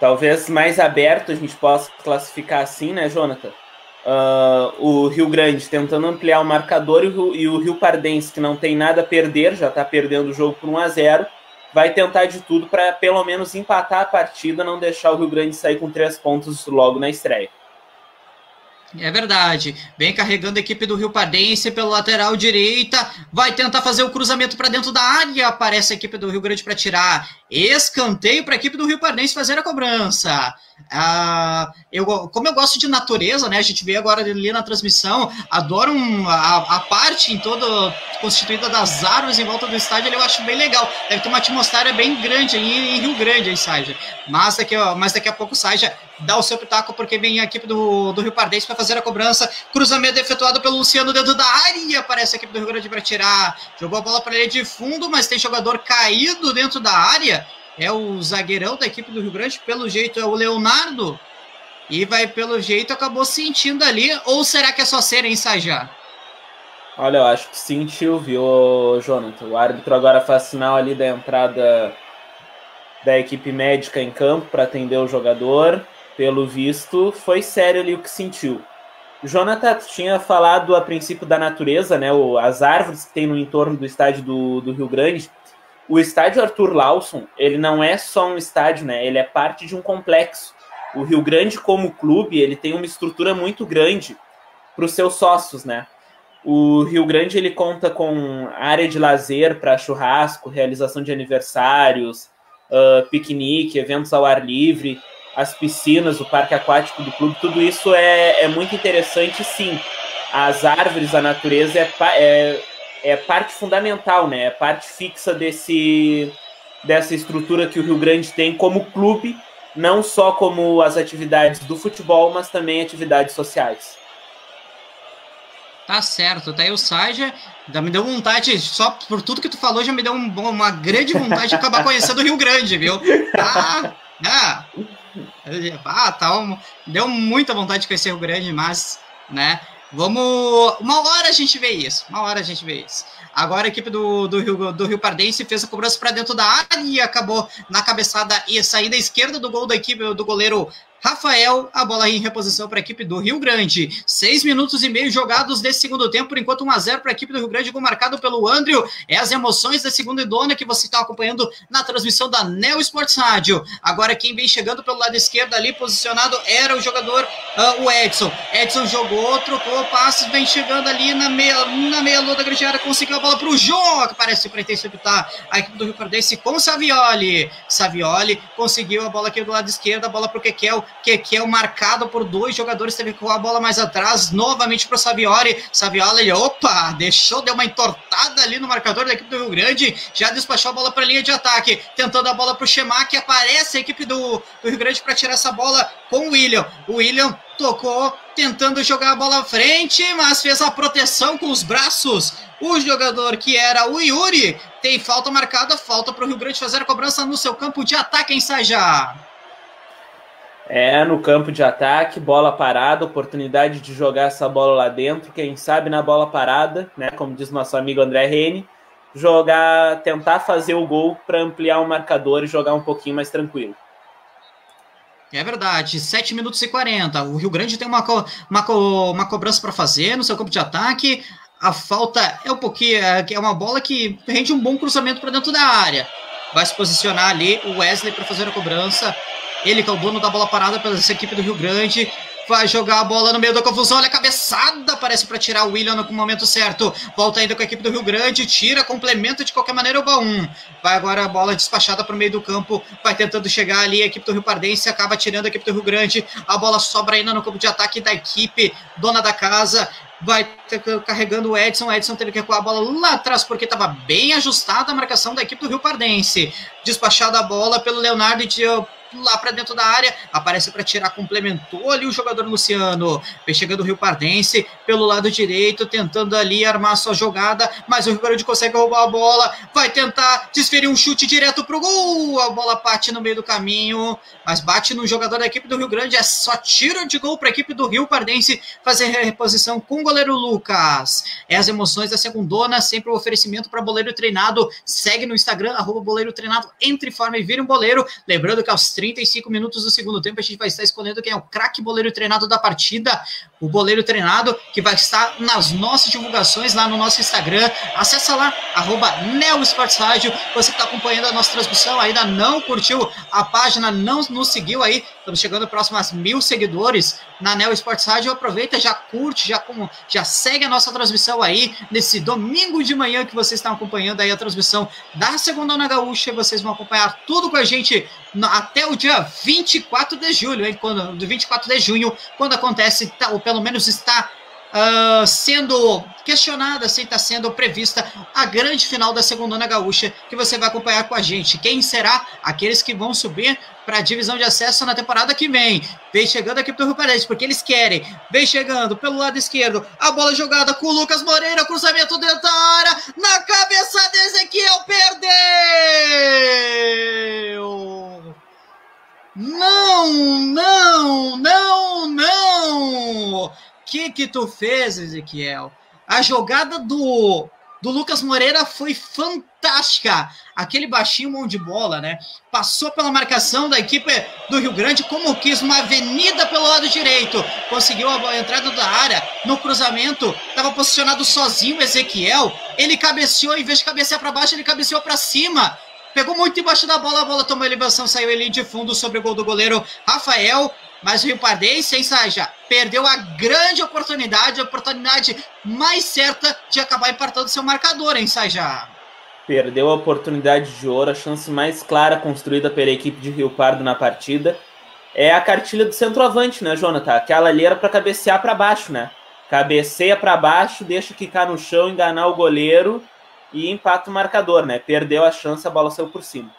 talvez mais aberto a gente possa classificar assim, né, Jonathan? Uh, o Rio Grande tentando ampliar o marcador e o, e o, Rio Pardense, que não tem nada a perder, já está perdendo o jogo por 1 a 0 vai tentar de tudo para pelo menos empatar a partida, não deixar o Rio Grande sair com três pontos logo na estreia. É verdade. Vem carregando a equipe do Rio Pardense pelo lateral direita. Vai tentar fazer o cruzamento para dentro da área. Aparece a equipe do Rio Grande para tirar. Escanteio para a equipe do Rio Pardense fazer a cobrança. Ah, eu, como eu gosto de natureza, né? A gente vê agora ali na transmissão, adoro um, a, a, parte em todo constituída das árvores em volta do estádio, eu acho bem legal. Deve ter uma atmosfera bem grande aí em Rio Grande, aí, Saja. Mas daqui, mas daqui a pouco Saja dá o seu pitaco porque vem a equipe do, do Rio Pardense para fazer a cobrança. Cruzamento efetuado pelo Luciano dentro da área. Aparece a equipe do Rio Grande para tirar. Jogou a bola para ele de fundo, mas tem jogador caído dentro da área é o zagueirão da equipe do Rio Grande, pelo jeito é o Leonardo, e vai pelo jeito acabou sentindo ali, ou será que é só ser ensaiar? Olha, eu acho que sentiu, viu, Jonathan? O árbitro agora faz sinal ali da entrada da equipe médica em campo para atender o jogador. Pelo visto, foi sério ali o que sentiu. Jonathan tinha falado a princípio da natureza, né? As árvores que tem no entorno do estádio do, do Rio Grande o estádio Arthur Lawson, ele não é só um estádio, né? Ele é parte de um complexo. O Rio Grande, como clube, ele tem uma estrutura muito grande para os seus sócios, né? O Rio Grande ele conta com área de lazer para churrasco, realização de aniversários, uh, piquenique, eventos ao ar livre, as piscinas, o parque aquático do clube, tudo isso é, é muito interessante, sim. As árvores, a natureza é, é, é parte fundamental, né? É parte fixa desse, dessa estrutura que o Rio Grande tem como clube, não só como as atividades do futebol, mas também atividades sociais. Tá certo, tá aí o Saja, me deu vontade, só por tudo que tu falou, já me deu um, uma grande vontade de acabar conhecendo o Rio Grande, viu? Ah, [laughs] ah, ah tá, um, deu muita vontade de conhecer o Rio Grande, mas, né, vamos, uma hora a gente vê isso, uma hora a gente vê isso. Agora a equipe do, do, Rio, do Rio Pardense fez a cobrança para dentro da área e acabou na cabeçada e saída esquerda do gol da equipe do goleiro Rafael, a bola em reposição para a equipe do Rio Grande. Seis minutos e meio jogados desse segundo tempo, por enquanto 1x0 para a equipe do Rio Grande, gol marcado pelo Andrew. É as emoções da segunda dona que você está acompanhando na transmissão da Neo Sports Rádio. Agora quem vem chegando pelo lado esquerdo ali, posicionado, era o jogador, uh, o Edson. Edson jogou, trocou passes, vem chegando ali na meia, na meia lua da grande área, conseguiu a bola para o João, que parece para interceptar a equipe do Rio Pardense com Savioli. Savioli conseguiu a bola aqui do lado esquerdo, a bola para o Kekel que é marcado por dois jogadores, teve com a bola mais atrás, novamente para o. Savioli, ele, opa, deixou, deu uma entortada ali no marcador da equipe do Rio Grande, já despachou a bola para a linha de ataque, tentando a bola para o Chemac, aparece a equipe do, do Rio Grande para tirar essa bola com o William. O William tocou, tentando jogar a bola à frente, mas fez a proteção com os braços. O jogador que era o Yuri tem falta marcada, falta para o Rio Grande fazer a cobrança no seu campo de ataque em Sajá. É, no campo de ataque, bola parada, oportunidade de jogar essa bola lá dentro, quem sabe na bola parada, né, como diz nosso amigo André Rene, jogar, tentar fazer o gol para ampliar o marcador e jogar um pouquinho mais tranquilo. É verdade, 7 minutos e 40. O Rio Grande tem uma, co uma, co uma cobrança para fazer no seu campo de ataque. A falta é um pouquinho, é, é uma bola que rende um bom cruzamento para dentro da área. Vai se posicionar ali o Wesley para fazer a cobrança. Ele que é o dono da bola parada pela equipe do Rio Grande. Vai jogar a bola no meio da confusão. Olha a cabeçada. Parece para tirar o William no momento certo. Volta ainda com a equipe do Rio Grande. Tira, complementa de qualquer maneira o Baum. Vai agora a bola despachada para o meio do campo. Vai tentando chegar ali. A equipe do Rio Pardense acaba tirando a equipe do Rio Grande. A bola sobra ainda no campo de ataque da equipe dona da casa vai carregando o Edson. O Edson teve que recuar a bola lá atrás porque estava bem ajustada a marcação da equipe do Rio Pardense. Despachada a bola pelo Leonardo e lá para dentro da área, aparece para tirar, complementou ali o jogador Luciano, vem chegando o Rio Pardense pelo lado direito, tentando ali armar sua jogada, mas o Rio Grande consegue roubar a bola, vai tentar desferir um chute direto pro gol, a bola bate no meio do caminho, mas bate no jogador da equipe do Rio Grande, é só tiro de gol para a equipe do Rio Pardense fazer reposição com o goleiro Lucas. É as emoções da segundona, sempre o um oferecimento para boleiro treinado, segue no Instagram, arroba boleiro treinado, entre forma e vire um boleiro, lembrando que aos 35 minutos do segundo tempo, a gente vai estar escolhendo quem é o craque boleiro treinado da partida. O boleiro treinado que vai estar nas nossas divulgações lá no nosso Instagram. Acesse lá, arroba. Você que está acompanhando a nossa transmissão, ainda não curtiu a página, não nos seguiu aí. Estamos chegando próximo às mil seguidores na Neo Sports Rádio. Aproveita, já curte, já, como, já segue a nossa transmissão aí nesse domingo de manhã que vocês estão acompanhando aí a transmissão da Segunda Onda Gaúcha. Vocês vão acompanhar tudo com a gente até o dia 24 de julho, hein? Quando, do 24 de junho, quando acontece, tá, ou pelo menos está uh, sendo questionada, assim, está sendo prevista a grande final da Segunda Gaúcha, que você vai acompanhar com a gente. Quem será aqueles que vão subir para a divisão de acesso na temporada que vem? Vem chegando aqui para o Rio Paredes, porque eles querem. Vem chegando pelo lado esquerdo, a bola jogada com o Lucas Moreira, cruzamento dentro da área, na cabeça de Ezequiel, perdeu! Não, não, não, não! Que que tu fez, Ezequiel? A jogada do, do Lucas Moreira foi fantástica. Aquele baixinho mão de bola, né? Passou pela marcação da equipe do Rio Grande como quis, uma avenida pelo lado direito. Conseguiu a entrada da área no cruzamento. Estava posicionado sozinho o Ezequiel. Ele cabeceou, em vez de cabecear para baixo, ele cabeceou para cima. Pegou muito embaixo da bola, a bola tomou elevação, saiu ele de fundo sobre o gol do goleiro Rafael. Mas o Rio Pardense, hein, Saja, perdeu a grande oportunidade, a oportunidade mais certa de acabar empatando seu marcador, hein, Saja? Perdeu a oportunidade de ouro, a chance mais clara construída pela equipe de Rio Pardo na partida. É a cartilha do centroavante, né, Jonathan? Aquela ali era para cabecear para baixo, né? Cabeceia para baixo, deixa quicar no chão, enganar o goleiro e empata o marcador, né? Perdeu a chance, a bola saiu por cima.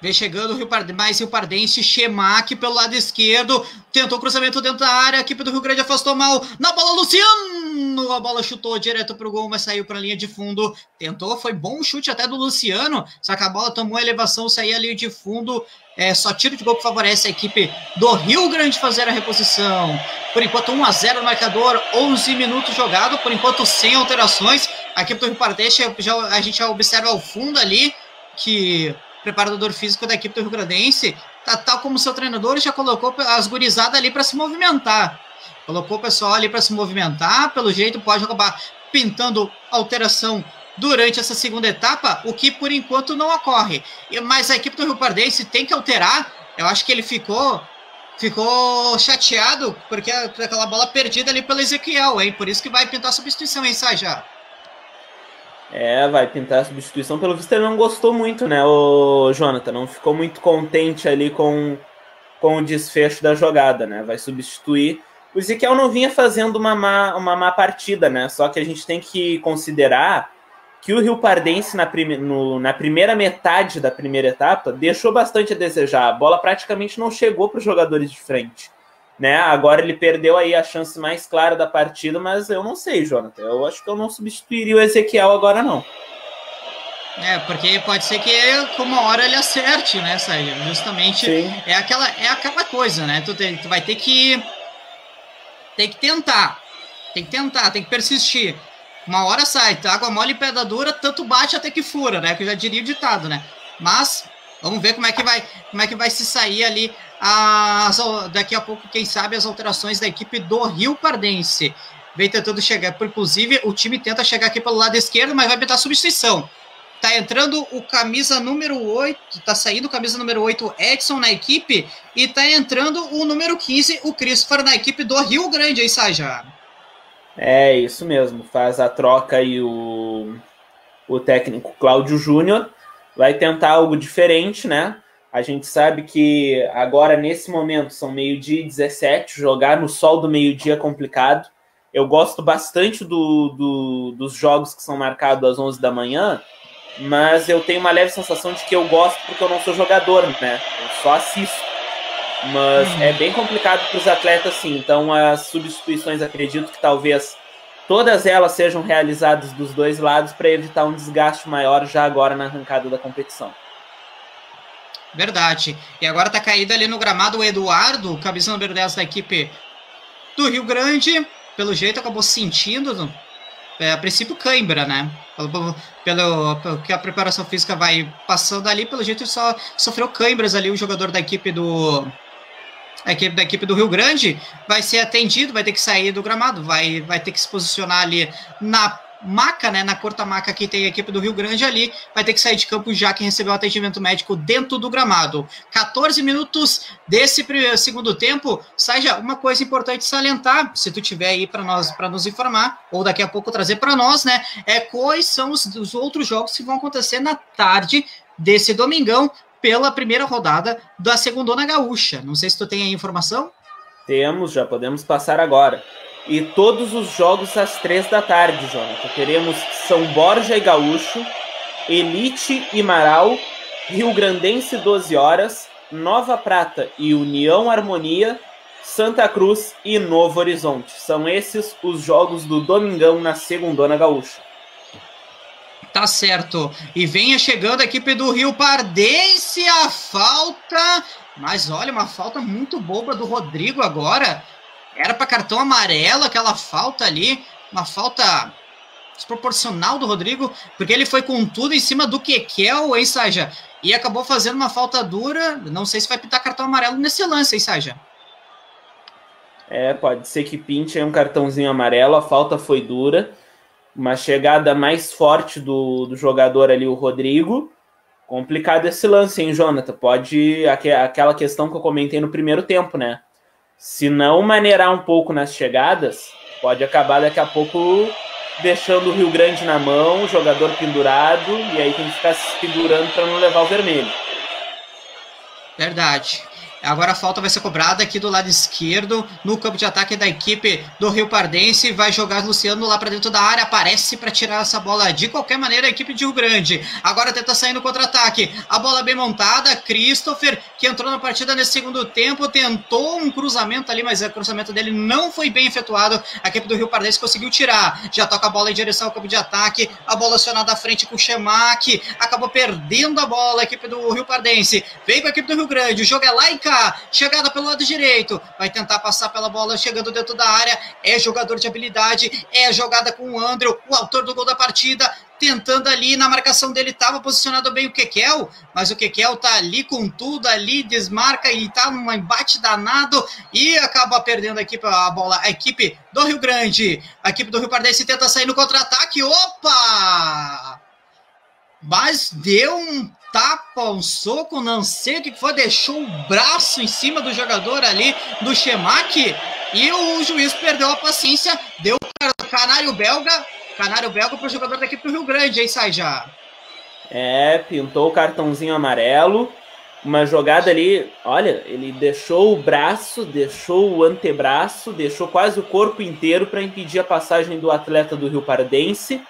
Vem chegando o Rio Pardense, mais Rio Pardense, Chemac pelo lado esquerdo, tentou cruzamento dentro da área, a equipe do Rio Grande afastou mal, na bola Luciano, a bola chutou direto pro gol, mas saiu pra linha de fundo, tentou, foi bom o chute até do Luciano, só que a bola tomou a elevação, saiu ali de fundo, é, só tiro de gol que favorece a equipe do Rio Grande fazer a reposição. Por enquanto, 1 a 0 no marcador, 11 minutos jogado, por enquanto sem alterações. A equipe do Rio Pardense, já, a gente já observa ao fundo ali que preparador físico da equipe do Rio Grandense, tá, tal como seu treinador, já colocou as gurizadas ali para se movimentar. Colocou o pessoal ali para se movimentar, pelo jeito pode acabar pintando alteração durante essa segunda etapa, o que por enquanto não ocorre. Mas a equipe do Rio Pardense tem que alterar. Eu acho que ele ficou ficou chateado porque aquela bola perdida ali pelo Ezequiel, hein? Por isso que vai pintar a substituição, hein, Saja? É, vai pintar a substituição. Pelo visto, ele não gostou muito, né, o Jonathan? Não ficou muito contente ali com, com o desfecho da jogada, né? Vai substituir. O Ezequiel não vinha fazendo uma má, uma má partida, né? Só que a gente tem que considerar que o Rio Pardense, na, prime, no, na primeira metade da primeira etapa, deixou bastante a desejar. A bola praticamente não chegou para os jogadores de frente né? Agora ele perdeu aí a chance mais clara da partida, mas eu não sei, Jonathan. Eu acho que eu não substituiria o Ezequiel agora, não. É, porque pode ser que uma hora ele acerte, né, Sérgio? Justamente Sim. é aquela, é aquela coisa, né? Tu, tem, tu vai ter que tem que tentar. Tem que tentar, tem que persistir. Uma hora sai, tá? água mole e pedra dura, tanto bate até que fura, né? Que eu já diria o ditado, né? Mas vamos ver como é que vai, como é que vai se sair ali as, daqui a pouco, quem sabe, as alterações da equipe do Rio Pardense. Vem tentando chegar, inclusive o time tenta chegar aqui pelo lado esquerdo, mas vai pintar substituição. Tá entrando o camisa número 8, tá saindo o camisa número 8, Edson, na equipe, e tá entrando o número 15, o Christopher, na equipe do Rio Grande, aí, Saja? É, isso mesmo. Faz a troca aí o, o técnico Cláudio Júnior. Vai tentar algo diferente, né? A gente sabe que agora, nesse momento, são meio-dia e 17, jogar no sol do meio-dia é complicado. Eu gosto bastante do, do, dos jogos que são marcados às 11 da manhã, mas eu tenho uma leve sensação de que eu gosto porque eu não sou jogador, né? Eu só assisto. Mas uhum. é bem complicado para os atletas, sim. Então, as substituições, acredito que talvez todas elas sejam realizadas dos dois lados para evitar um desgaste maior já agora na arrancada da competição. Verdade. E agora tá caído ali no gramado o Eduardo, cabeça número 10 da equipe do Rio Grande. Pelo jeito acabou sentindo, é, a princípio, cãibra, né? Pelo, pelo, pelo, que a preparação física vai passando ali, pelo jeito só sofreu cãibras ali o jogador da equipe do. A equipe da equipe do Rio Grande vai ser atendido, vai ter que sair do gramado, vai, vai ter que se posicionar ali na maca, né, na corta maca que tem a equipe do Rio Grande ali, vai ter que sair de campo já que recebeu atendimento médico dentro do gramado. 14 minutos desse segundo tempo. Saja, uma coisa importante salientar, se tu tiver aí para nós para nos informar ou daqui a pouco trazer para nós, né, é quais são os, os outros jogos que vão acontecer na tarde desse domingão pela primeira rodada da Segundona Gaúcha. Não sei se tu tem aí informação. Temos, já podemos passar agora. E todos os jogos às três da tarde, Jonathan. Teremos São Borja e Gaúcho, Elite e Marau, Rio Grandense 12 horas, Nova Prata e União Harmonia, Santa Cruz e Novo Horizonte. São esses os jogos do Domingão na Segundona Gaúcha. Tá certo. E venha chegando a equipe do Rio Pardense a falta. Mas olha, uma falta muito boba do Rodrigo agora. Era para cartão amarelo aquela falta ali, uma falta desproporcional do Rodrigo, porque ele foi com tudo em cima do Kekel, hein, Saja? E acabou fazendo uma falta dura. Não sei se vai pintar cartão amarelo nesse lance, hein, Saja? É, pode ser que pinte aí um cartãozinho amarelo. A falta foi dura. Uma chegada mais forte do, do jogador ali, o Rodrigo. Complicado esse lance, hein, Jonathan? Pode. Aquela questão que eu comentei no primeiro tempo, né? Se não maneirar um pouco nas chegadas, pode acabar daqui a pouco deixando o Rio Grande na mão, o jogador pendurado, e aí tem que ficar se segurando para não levar o vermelho. Verdade. Agora a falta vai ser cobrada aqui do lado esquerdo, no campo de ataque da equipe do Rio Pardense. Vai jogar Luciano lá para dentro da área. Aparece para tirar essa bola de qualquer maneira a equipe de Rio Grande. Agora tenta sair no contra-ataque. A bola bem montada. Christopher, que entrou na partida nesse segundo tempo, tentou um cruzamento ali, mas o cruzamento dele não foi bem efetuado. A equipe do Rio Pardense conseguiu tirar. Já toca a bola em direção ao campo de ataque. A bola acionada à frente com o Chemac. Acabou perdendo a bola a equipe do Rio Pardense. Veio com a equipe do Rio Grande. O jogo é lá em chegada pelo lado direito, vai tentar passar pela bola chegando dentro da área, é jogador de habilidade, é jogada com o Andrew, o autor do gol da partida, tentando ali. Na marcação dele, estava posicionado bem o Kekel, mas o Kekel tá ali com tudo, ali desmarca e tá num embate danado. E acaba perdendo aqui a bola. A equipe do Rio Grande, a equipe do Rio Pardense tenta sair no contra-ataque, opa! Mas deu um tapa, um soco, não sei o que foi, deixou o braço em cima do jogador ali do Chemac e o juiz perdeu a paciência, deu canário belga, canário belga para o jogador da equipe do Rio Grande, aí sai já. É, pintou o cartãozinho amarelo, uma jogada ali, olha, ele deixou o braço, deixou o antebraço, deixou quase o corpo inteiro para impedir a passagem do atleta do Rio Pardense.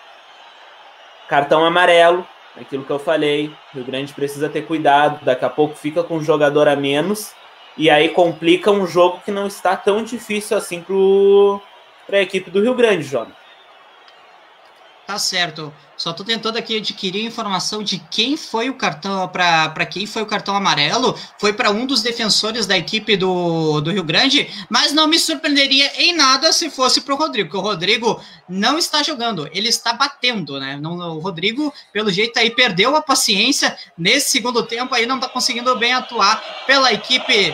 Cartão amarelo, aquilo que eu falei, Rio Grande precisa ter cuidado, daqui a pouco fica com um jogador a menos e aí complica um jogo que não está tão difícil assim para a equipe do Rio Grande, Jonas. Tá certo. Só tô tentando aqui adquirir informação de quem foi o cartão para quem foi o cartão amarelo. Foi para um dos defensores da equipe do, do Rio Grande, mas não me surpreenderia em nada se fosse para o Rodrigo, porque o Rodrigo não está jogando, ele está batendo, né? Não, o Rodrigo, pelo jeito aí, perdeu a paciência nesse segundo tempo aí, não está conseguindo bem atuar pela equipe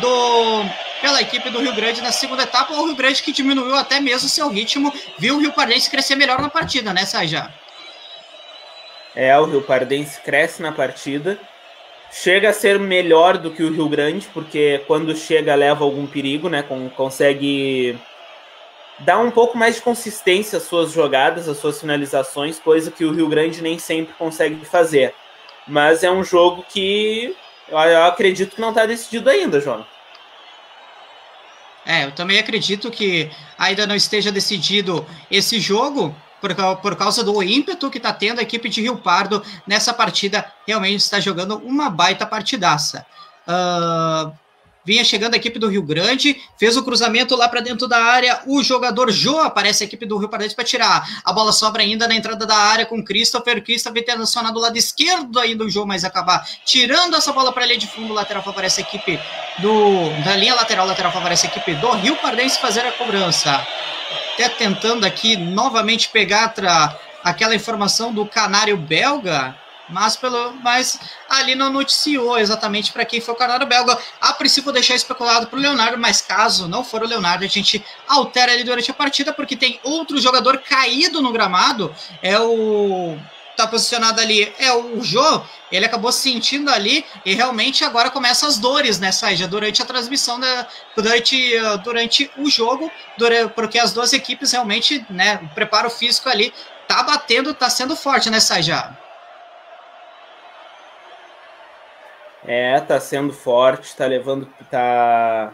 do pela equipe do Rio Grande na segunda etapa, o Rio Grande que diminuiu até mesmo seu ritmo, viu o Rio Pardense crescer melhor na partida, né, Saja? É, o Rio Pardense cresce na partida, chega a ser melhor do que o Rio Grande, porque quando chega leva algum perigo, né, consegue dar um pouco mais de consistência às suas jogadas, às suas finalizações, coisa que o Rio Grande nem sempre consegue fazer. Mas é um jogo que eu, acredito que não está decidido ainda, João. É, eu também acredito que ainda não esteja decidido esse jogo, por, por causa do ímpeto que está tendo a equipe de Rio Pardo nessa partida. Realmente está jogando uma baita partidaça. Uh, vinha chegando a equipe do Rio Grande, fez o cruzamento lá para dentro da área, o jogador Jô aparece a equipe do Rio Pardense para tirar. A bola sobra ainda na entrada da área com Christopher, Christopher tendo acionado do lado esquerdo ainda o Jô, mas acabar tirando essa bola para a linha de fundo, lateral favorece a equipe do da linha lateral, lateral favorece a equipe do Rio Pardense fazer a cobrança. Até tentando aqui novamente pegar tra, aquela informação do canário belga, mas pelo mas ali não noticiou exatamente para quem foi o Canário belga. A princípio vou deixar especulado para o Leonardo, mas caso não for o Leonardo, a gente altera ali durante a partida porque tem outro jogador caído no gramado, é o tá posicionado ali é o Jô, ele acabou sentindo ali e realmente agora começam as dores, né, Saija, durante a transmissão, da, durante, durante o jogo, durante, porque as duas equipes realmente, né, o preparo físico ali tá batendo, tá sendo forte, né, Saija? É, tá sendo forte, tá levando, tá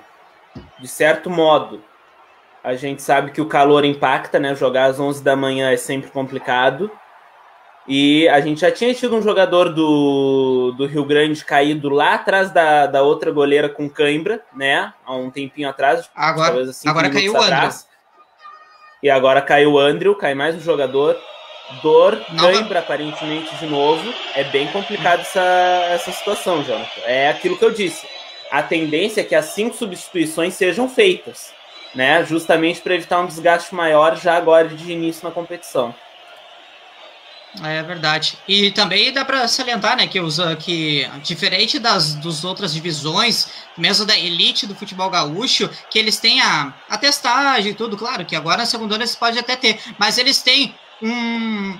de certo modo. A gente sabe que o calor impacta, né? Jogar às 11 da manhã é sempre complicado. E a gente já tinha tido um jogador do, do Rio Grande caído lá atrás da, da outra goleira com cãibra, né? Há um tempinho atrás. Agora, agora caiu o Andrew. E agora caiu o Andrew, cai mais um jogador dor, cãibra aparentemente de novo. É bem complicado essa, essa situação, Jonathan. É aquilo que eu disse. A tendência é que as cinco substituições sejam feitas, né? Justamente para evitar um desgaste maior já agora de início na competição. É verdade. E também dá para salientar, né, que os que diferente das dos outras divisões, mesmo da elite do futebol gaúcho, que eles têm a, a testagem e tudo, claro, que agora na segunda eles podem até ter, mas eles têm um,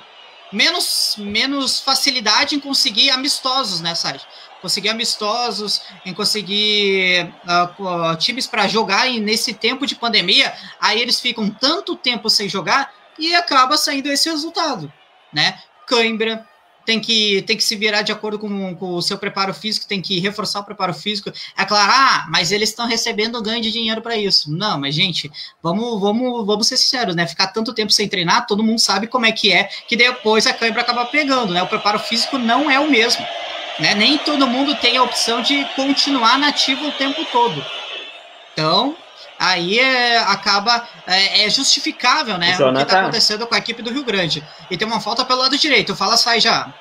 menos, menos facilidade em conseguir amistosos, né, Sérgio? Conseguir amistosos, em conseguir uh, uh, times para jogar e nesse tempo de pandemia, aí eles ficam tanto tempo sem jogar e acaba saindo esse resultado, né? Cãibra, tem que, tem que se virar de acordo com, com, o seu preparo físico, tem que reforçar o preparo físico. É claro, ah, mas eles estão recebendo ganho de dinheiro para isso. Não, mas gente, vamos, vamos, vamos ser sinceros, né? Ficar tanto tempo sem treinar, todo mundo sabe como é que é, que depois a câimbra acaba pegando, né? O preparo físico não é o mesmo. Né? Nem todo mundo tem a opção de continuar nativo o tempo todo. Então, aí é, acaba é, é, justificável, né? Jonathan. O que está acontecendo com a equipe do Rio Grande. E tem uma falta pelo lado direito. Fala, sai já.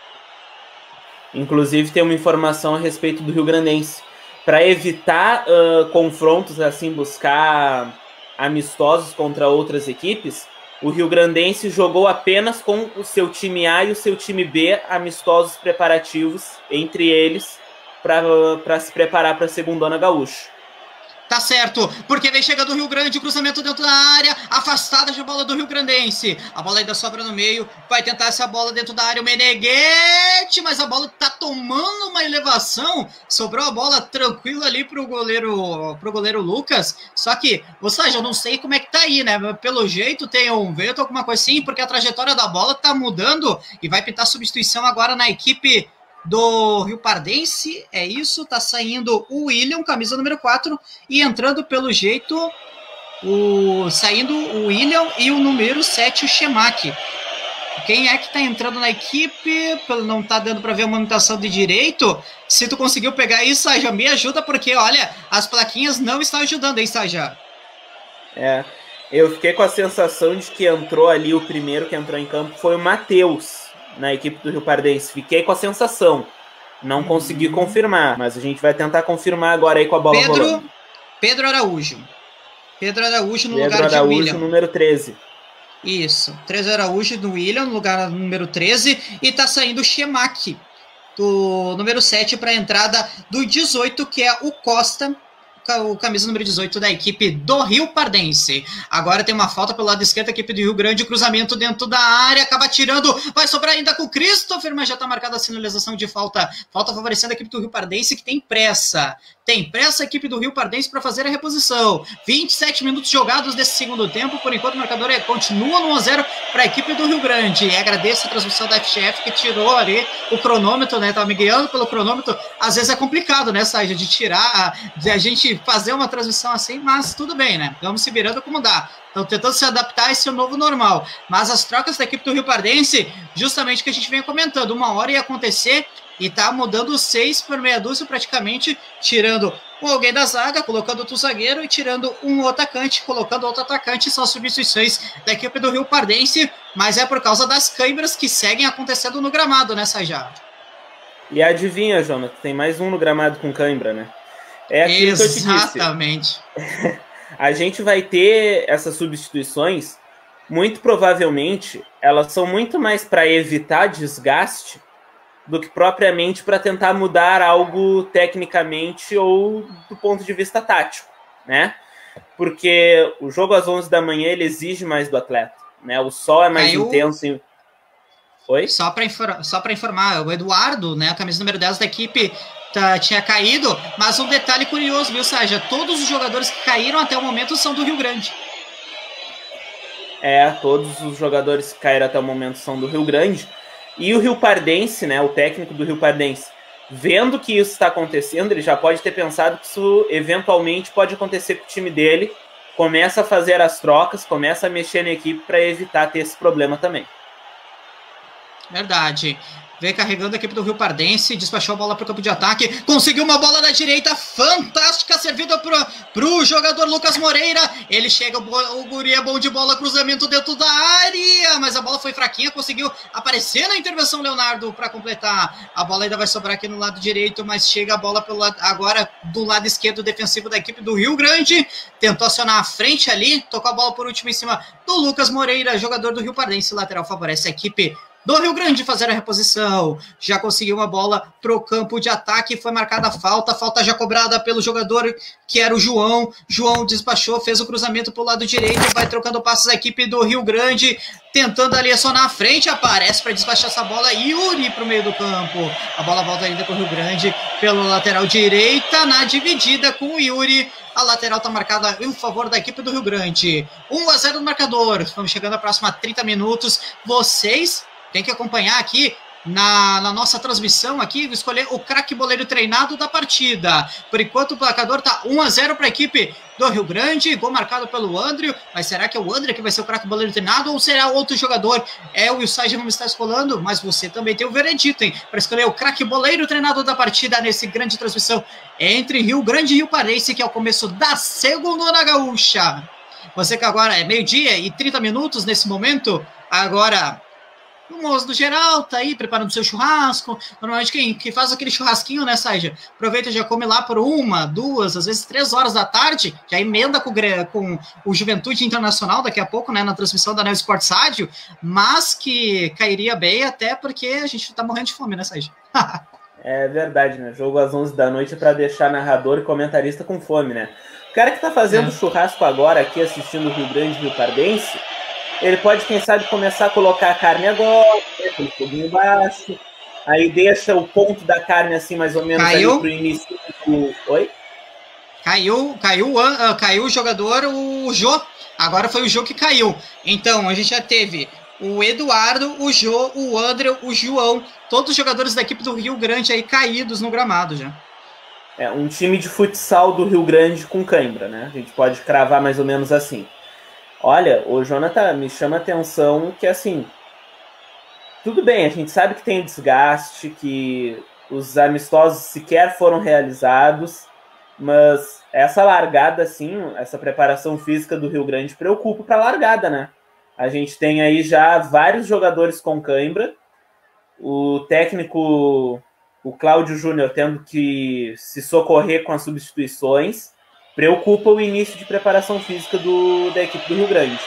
Inclusive tem uma informação a respeito do Rio Grandense. Para evitar uh, confrontos, assim, buscar amistosos contra outras equipes, o Rio Grandense jogou apenas com o seu time A e o seu time B amistosos preparativos entre eles para se preparar para a segunda gaúcha. Tá certo, porque vem chegando o Rio Grande, cruzamento dentro da área, afastada de bola do Rio Grandense. A bola ainda sobra no meio, vai tentar essa bola dentro da área, o Meneghetti, mas a bola tá tomando uma elevação. Sobrou a bola tranquila ali pro goleiro, pro goleiro Lucas. Só que, ou seja, eu não sei como é que tá aí, né? Pelo jeito tem um vento, alguma coisa assim, porque a trajetória da bola tá mudando e vai pintar substituição agora na equipe do Rio Pardense, é isso, tá saindo o William, camisa número 4, e entrando pelo jeito, o saindo o William e o número 7, o Shemaki. Quem é que tá entrando na equipe? Não tá dando para ver a movimentação de direito. Se tu conseguiu pegar isso, já me ajuda, porque olha, as plaquinhas não estão ajudando, hein, Saja? É, eu fiquei com a sensação de que entrou ali o primeiro que entrou em campo foi o Matheus na equipe do Rio Pardense. Fiquei com a sensação. Não uhum. consegui confirmar, mas a gente vai tentar confirmar agora aí com a bola Pedro, rolando. Pedro Araújo. Pedro Araújo no Pedro lugar Araújo, de William. número 13. Isso. 13 Araújo do William no lugar número 13 e tá saindo o Shemaki do número 7 para a entrada do 18, que é o Costa o camisa número 18 da equipe do Rio Pardense. Agora tem uma falta pelo lado esquerdo, a equipe do Rio Grande, cruzamento dentro da área, acaba tirando, vai sobrar ainda com o Christopher, mas já está marcada a sinalização de falta. Falta favorecendo a equipe do Rio Pardense, que tem pressa. Tem pressa a equipe do Rio Pardense para fazer a reposição. 27 minutos jogados desse segundo tempo, por enquanto o marcador é, continua no 1x0 para a equipe do Rio Grande. E agradeço a transmissão da FGF que tirou ali o cronômetro, né? Tava me guiando pelo cronômetro. Às vezes é complicado, né, Sérgio, de tirar, de a gente fazer uma transmissão assim, mas tudo bem, né? Vamos se virando como dá. Estão tentando se adaptar a esse novo normal. Mas as trocas da equipe do Rio Pardense, justamente que a gente vem comentando, uma hora ia acontecer e tá mudando seis por meia dúzia praticamente, tirando alguém da zaga, colocando outro zagueiro e tirando um atacante, colocando outro atacante, são substituições da equipe do Rio Pardense, mas é por causa das câimbras que seguem acontecendo no gramado, né, Sajá? E adivinha, Jonathan, tem mais um no gramado com câimbra, né? É aquilo Exatamente. que eu te disse. [laughs] a gente vai ter essas substituições, muito provavelmente, elas são muito mais para evitar desgaste do que propriamente para tentar mudar algo tecnicamente ou do ponto de vista tático, né? Porque o jogo às 11 da manhã ele exige mais do atleta, né? O sol é mais intenso. Em... Oi? Só para infor... só informar, o Eduardo, né, a camisa número 10 da equipe, tá, tinha caído, mas um detalhe curioso, viu, Sérgio? Todos os jogadores que caíram até o momento são do Rio Grande. É, todos os jogadores que caíram até o momento são do Rio Grande. E o Rio Pardense, né, o técnico do Rio Pardense, vendo que isso está acontecendo, ele já pode ter pensado que isso eventualmente pode acontecer com o time dele, começa a fazer as trocas, começa a mexer na equipe para evitar ter esse problema também. Verdade vem carregando a equipe do Rio Pardense, despachou a bola para o campo de ataque, conseguiu uma bola na direita, fantástica, servida para o jogador Lucas Moreira, ele chega, o, o Guri é bom de bola, cruzamento dentro da área, mas a bola foi fraquinha, conseguiu aparecer na intervenção Leonardo para completar, a bola ainda vai sobrar aqui no lado direito, mas chega a bola pelo lado, agora do lado esquerdo defensivo da equipe do Rio Grande, tentou acionar a frente ali, tocou a bola por último em cima do Lucas Moreira, jogador do Rio Pardense, lateral favorece a equipe do Rio Grande fazer a reposição. Já conseguiu uma bola para o campo de ataque, foi marcada a falta, falta já cobrada pelo jogador que era o João. João despachou, fez o cruzamento para o lado direito, vai trocando passos a equipe do Rio Grande, tentando ali só na frente, aparece para despachar essa bola Yuri para o meio do campo. A bola volta ainda para o Rio Grande pelo lateral direita, na dividida com o Yuri. A lateral está marcada em favor da equipe do Rio Grande. 1 a 0 no marcador. Estamos chegando a próxima 30 minutos. Vocês têm que acompanhar aqui na, na, nossa transmissão aqui, escolher o craque boleiro treinado da partida. Por enquanto, o placador está 1 a 0 para a equipe do Rio Grande, gol marcado pelo André. Mas será que é o André que vai ser o craque boleiro treinado ou será outro jogador? É o Wilson não está escolando, mas você também tem o veredito, hein? Para escolher o craque boleiro treinado da partida nesse grande transmissão entre Rio Grande e Rio Parense, que é o começo da segunda na Gaúcha. Você que agora é meio-dia e 30 minutos nesse momento, agora o moço do geral tá aí preparando seu churrasco. Normalmente quem, quem faz aquele churrasquinho, né, Saja? Aproveita e já come lá por uma, duas, às vezes três horas da tarde, já emenda com, com o Juventude Internacional daqui a pouco, né, na transmissão da Neo Sports Rádio, mas que cairia bem até porque a gente tá morrendo de fome, né, Saja? [laughs] é verdade, né? Jogo às 11 da noite para deixar narrador e comentarista com fome, né? O cara que tá fazendo é. churrasco agora aqui assistindo o Rio Grande Rio Pardense ele pode, quem sabe, começar a colocar a carne agora, com o foguinho baixo. Aí deixa o ponto da carne assim, mais ou menos, caiu? pro início do. Oi? Caiu, caiu, uh, caiu o jogador, o Jô. Agora foi o Jô que caiu. Então, a gente já teve o Eduardo, o Jô, o André, o João, todos os jogadores da equipe do Rio Grande aí caídos no gramado já. É, um time de futsal do Rio Grande com cãibra, né? A gente pode cravar mais ou menos assim. Olha, o Jonathan me chama atenção que assim. Tudo bem, a gente sabe que tem desgaste, que os amistosos sequer foram realizados, mas essa largada, assim, essa preparação física do Rio Grande preocupa para a largada, né? A gente tem aí já vários jogadores com cãibra, o técnico, o Cláudio Júnior, tendo que se socorrer com as substituições preocupa o início de preparação física do, da equipe do Rio Grande.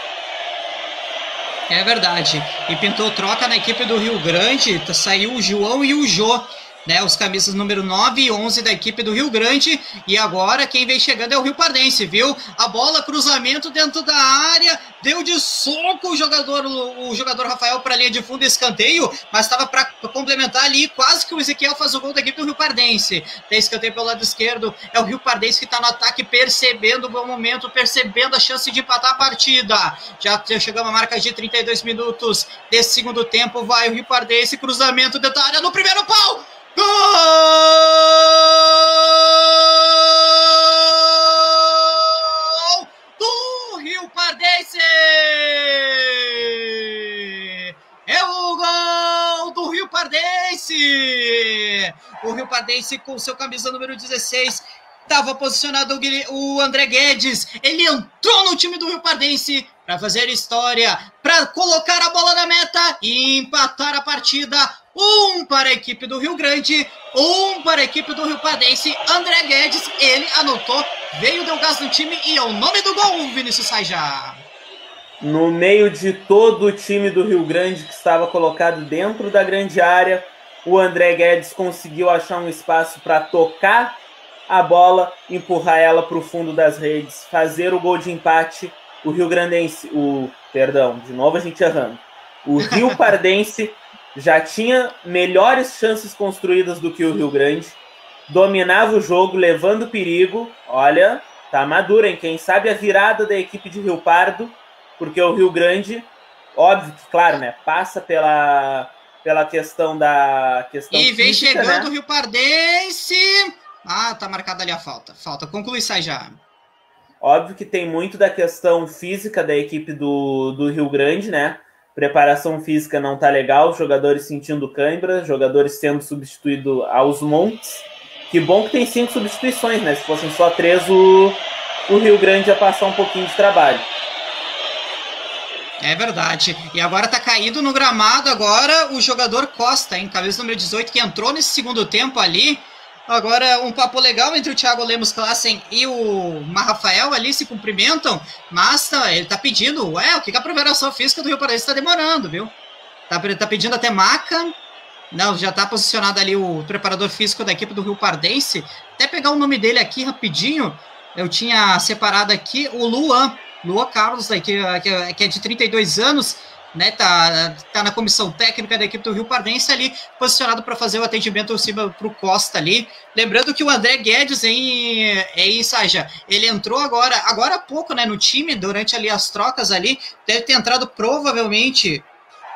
É verdade. E pintou troca na equipe do Rio Grande, saiu o João e o Jô né, os camisas número 9 e 11 da equipe do Rio Grande. E agora quem vem chegando é o Rio Pardense, viu? A bola, cruzamento dentro da área, deu de soco o jogador, o jogador Rafael para a linha de fundo, escanteio, mas estava para complementar ali, quase que o Ezequiel faz o gol da equipe do Rio Pardense. Tem escanteio pelo lado esquerdo, é o Rio Pardense que está no ataque, percebendo o bom momento, percebendo a chance de empatar a partida. Já, chegamos à marca de 32 minutos desse segundo tempo, vai o Rio Pardense, cruzamento dentro da área no primeiro pau! Gol do Rio Pardense! É o gol do Rio Pardense! O Rio Pardense com seu camisa número 16 estava posicionado o André Guedes. Ele entrou no time do Rio Pardense para fazer história, para colocar a bola na meta e empatar a partida um para a equipe do Rio Grande, um para a equipe do Rio Padense. André Guedes, ele anotou, veio, deu gás no time e é o nome do gol, Vinícius Saija. No meio de todo o time do Rio Grande que estava colocado dentro da grande área, o André Guedes conseguiu achar um espaço para tocar a bola, empurrar ela para o fundo das redes, fazer o gol de empate. O Rio Grandense, o perdão, de novo a gente errando. O [laughs] Rio Pardense já tinha melhores chances construídas do que o Rio Grande, dominava o jogo, levando perigo. Olha, tá maduro, hein? Quem sabe a virada da equipe de Rio Pardo, porque o Rio Grande, óbvio que, claro, né, passa pela, pela questão da questão E vem física, chegando né? o Rio Pardense. Ah, tá marcada ali a falta. Falta. Conclui, sai já. Óbvio que tem muito da questão física da equipe do, do Rio Grande, né? Preparação física não tá legal, jogadores sentindo cãibra, jogadores sendo substituídos aos montes. Que bom que tem cinco substituições, né? Se fossem só três, o, o Rio Grande ia passar um pouquinho de trabalho. É verdade. E agora tá caído no gramado agora o jogador Costa, hein? Cabeça número 18, que entrou nesse segundo tempo ali. Agora, um papo legal entre o Thiago Lemos Klassen e o Rafael ali se cumprimentam, mas tá, ele tá pedindo, ué, o que, que a preparação física do Rio Paranaense está demorando, viu? Tá, tá pedindo até maca. Não, já tá posicionado ali o preparador físico da equipe do Rio Pardense. Até pegar o nome dele aqui rapidinho. Eu tinha separado aqui o Luan, Luan Carlos, que, que é de 32 anos né, tá, tá na comissão técnica da equipe do Rio Pardense ali, posicionado para fazer o atendimento para o Costa ali. Lembrando que o André Guedes em, em Saja, ele entrou agora, agora há pouco, né, no time, durante ali as trocas ali, deve ter entrado provavelmente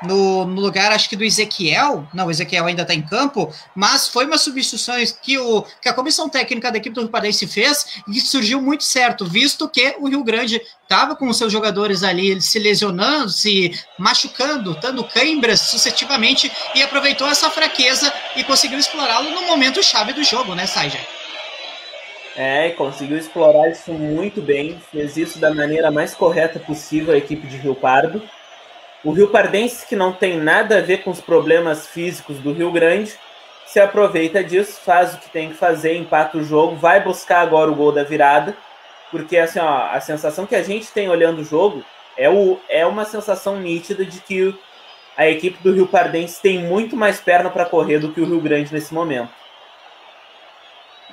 no, no, lugar, acho que do Ezequiel. Não, o Ezequiel ainda está em campo, mas foi uma substituição que, o, que a comissão técnica da equipe do Rio Pardense fez e surgiu muito certo, visto que o Rio Grande estava com os seus jogadores ali se lesionando, se machucando, dando câimbras sucessivamente e aproveitou essa fraqueza e conseguiu explorá-lo no momento chave do jogo, né, Saja? É, conseguiu explorar isso muito bem, fez isso da maneira mais correta possível a equipe de Rio Pardo o Rio Pardense, que não tem nada a ver com os problemas físicos do Rio Grande, se aproveita disso, faz o que tem que fazer, empata o jogo, vai buscar agora o gol da virada, porque assim, ó, a sensação que a gente tem olhando o jogo é, o, é uma sensação nítida de que a equipe do Rio Pardense tem muito mais perna para correr do que o Rio Grande nesse momento.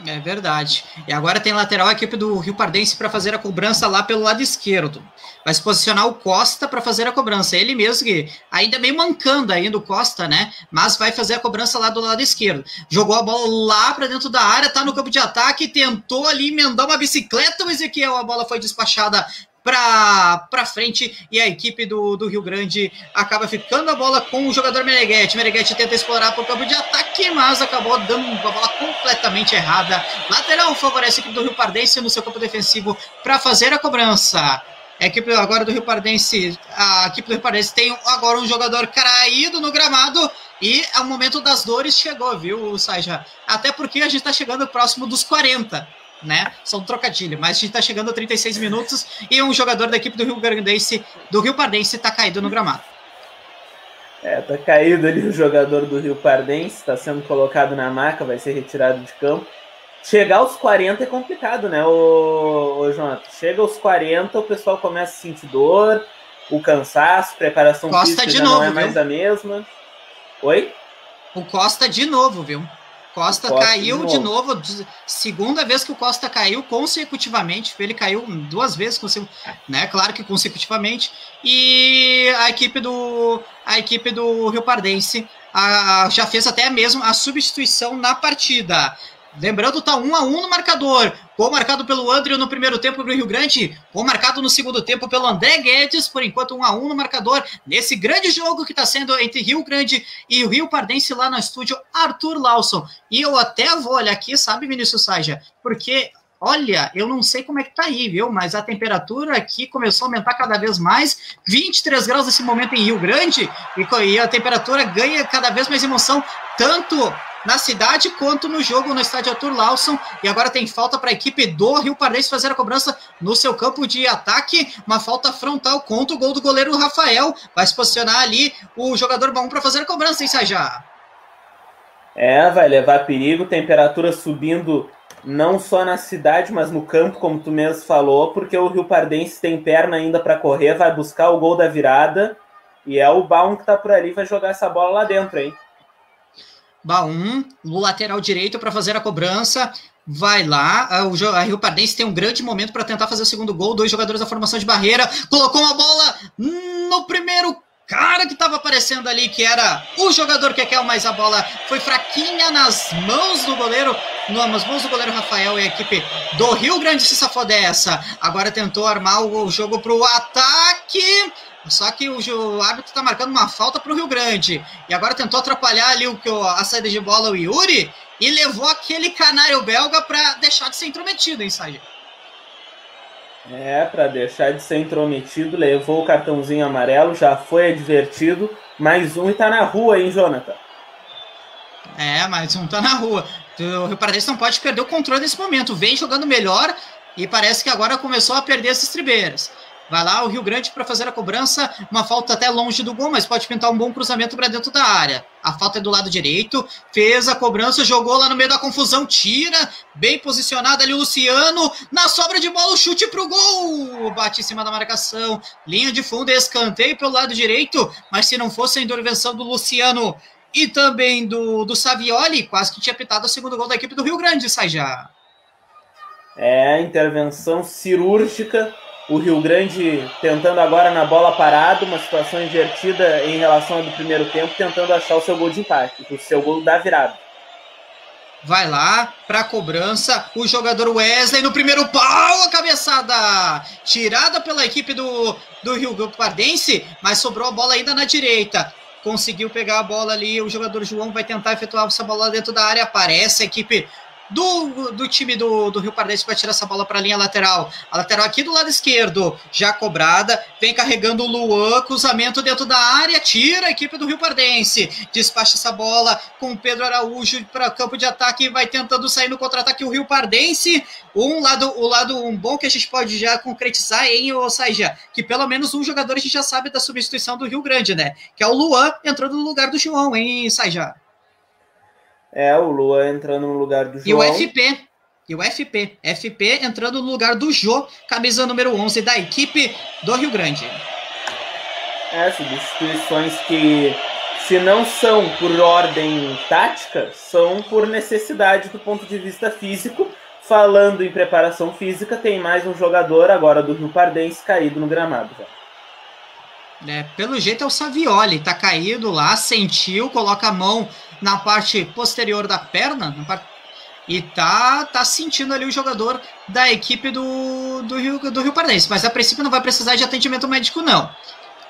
É verdade. E agora tem lateral a equipe do Rio Pardense para fazer a cobrança lá pelo lado esquerdo. Vai se posicionar o Costa para fazer a cobrança. Ele mesmo que ainda meio mancando ainda o Costa, né? Mas vai fazer a cobrança lá do lado esquerdo. Jogou a bola lá para dentro da área, tá no campo de ataque, tentou ali emendar uma bicicleta, o Ezequiel, a bola foi despachada para frente e a equipe do, do Rio Grande acaba ficando a bola com o jogador Meneghete. Meneghete tenta explorar para o campo de ataque, mas acabou dando uma bola completamente errada. Lateral favorece a equipe do Rio Pardense no seu campo defensivo para fazer a cobrança. A equipe agora do Rio Pardense, a equipe do Rio Pardense tem agora um jogador caído no gramado e o momento das dores chegou, viu, Saja? Até porque a gente está chegando próximo dos 40 né? São trocadilho, mas a gente tá chegando a 36 minutos e um jogador da equipe do Rio Grandense, do Rio Pardense, tá caído no gramado. É, tá caído ali o jogador do Rio Pardense, tá sendo colocado na maca, vai ser retirado de campo. Chegar aos 40 é complicado, né, ô, ô Jonathan? Chega aos 40, o pessoal começa a sentir dor, o cansaço, preparação Costa física de novo, não é viu? mais a mesma. Oi? O Costa de novo, viu? Costa, Costa caiu de de novo. segunda vez que o Costa caiu consecutivamente. Ele caiu duas vezes, né? Claro que consecutivamente. E a equipe do a equipe do Rio Pardense a, já fez até mesmo a substituição na partida. Lembrando, tá um a um no marcador. Gol marcado pelo André no primeiro tempo para o Rio Grande. Gol marcado no segundo tempo pelo André Guedes. Por enquanto, um a um no marcador. Nesse grande jogo que está sendo entre Rio Grande e o Rio Pardense lá no estúdio Arthur Lawson. E eu até vou olhar aqui, sabe, Vinícius Saja? Porque Olha, eu não sei como é que tá aí, viu? Mas a temperatura aqui começou a aumentar cada vez mais. 23 graus nesse momento em Rio Grande. E a temperatura ganha cada vez mais emoção, tanto na cidade quanto no jogo no estádio Arthur Lawson. E agora tem falta para a equipe do Rio Pardense fazer a cobrança no seu campo de ataque. Uma falta frontal contra o gol do goleiro Rafael. Vai se posicionar ali o jogador bom para fazer a cobrança, hein, Sajá? É, vai levar perigo, temperatura subindo não só na cidade, mas no campo, como tu mesmo falou, porque o Rio Pardense tem perna ainda para correr, vai buscar o gol da virada. E é o Baum que tá por ali, vai jogar essa bola lá dentro, hein? Baum, o lateral direito para fazer a cobrança. Vai lá, o a Rio Pardense tem um grande momento para tentar fazer o segundo gol. Dois jogadores da formação de barreira. Colocou uma bola no primeiro cara que estava aparecendo ali, que era o jogador que quer mais a bola, foi fraquinha nas mãos do goleiro, nas mãos do goleiro Rafael e a equipe do Rio Grande se safou dessa. Agora tentou armar o jogo para o ataque. Só que o, o árbitro está marcando uma falta para o Rio Grande. E agora tentou atrapalhar ali o, a saída de bola o Yuri e levou aquele canário belga para deixar de ser intrometido, hein, Sérgio? É, para deixar de ser intrometido, levou o cartãozinho amarelo, já foi advertido. Mais um e tá na rua, hein, Jonathan? É, mais um tá na rua. O Rio Pardense não pode perder o controle nesse momento. Vem jogando melhor e parece que agora começou a perder essas tribeiras. Vai lá o Rio Grande para fazer a cobrança, uma falta até longe do gol, mas pode pintar um bom cruzamento para dentro da área. A falta é do lado direito, fez a cobrança, jogou lá no meio da confusão, tira, bem posicionado ali o Luciano, na sobra de bola, o chute pro gol, bate em cima da marcação, linha de fundo, escanteio pelo lado direito, mas se não fosse a intervenção do Luciano e também do, do Savioli, quase que tinha pitado o segundo gol da equipe do Rio Grande, sai já. É, intervenção cirúrgica o Rio Grande tentando agora na bola parada, uma situação invertida em relação ao do primeiro tempo, tentando achar o seu gol de empate, o seu gol da virada. Vai lá para cobrança, o jogador Wesley no primeiro pau, a cabeçada tirada pela equipe do, do Rio Pardense, mas sobrou a bola ainda na direita. Conseguiu pegar a bola ali, o jogador João vai tentar efetuar essa bola dentro da área, aparece a equipe do, do time do, do Rio Pardense para tirar essa bola para a linha lateral. A lateral aqui do lado esquerdo, já cobrada, vem carregando o Luan, cruzamento dentro da área, tira a equipe do Rio Pardense, despacha essa bola com o Pedro Araújo para campo de ataque, vai tentando sair no contra-ataque o Rio Pardense. Um lado, o lado um bom que a gente pode já concretizar, hein, ou seja, que pelo menos um jogador a gente já sabe da substituição do Rio Grande, né? Que é o Luan entrando no lugar do João, hein, Saija? É, o Lua entrando no lugar do João. E o FP. E o FP. FP entrando no lugar do Jô, camisa número 11 da equipe do Rio Grande. É, substituições que, se não são por ordem tática, são por necessidade do ponto de vista físico. Falando em preparação física, tem mais um jogador agora do Rio Pardense caído no gramado já. É, pelo jeito é o Savioli, tá caído lá, sentiu, coloca a mão na parte posterior da perna, parte, e tá, tá sentindo ali o jogador da equipe do, do, Rio, do Rio Pardense. Mas a princípio não vai precisar de atendimento médico, não.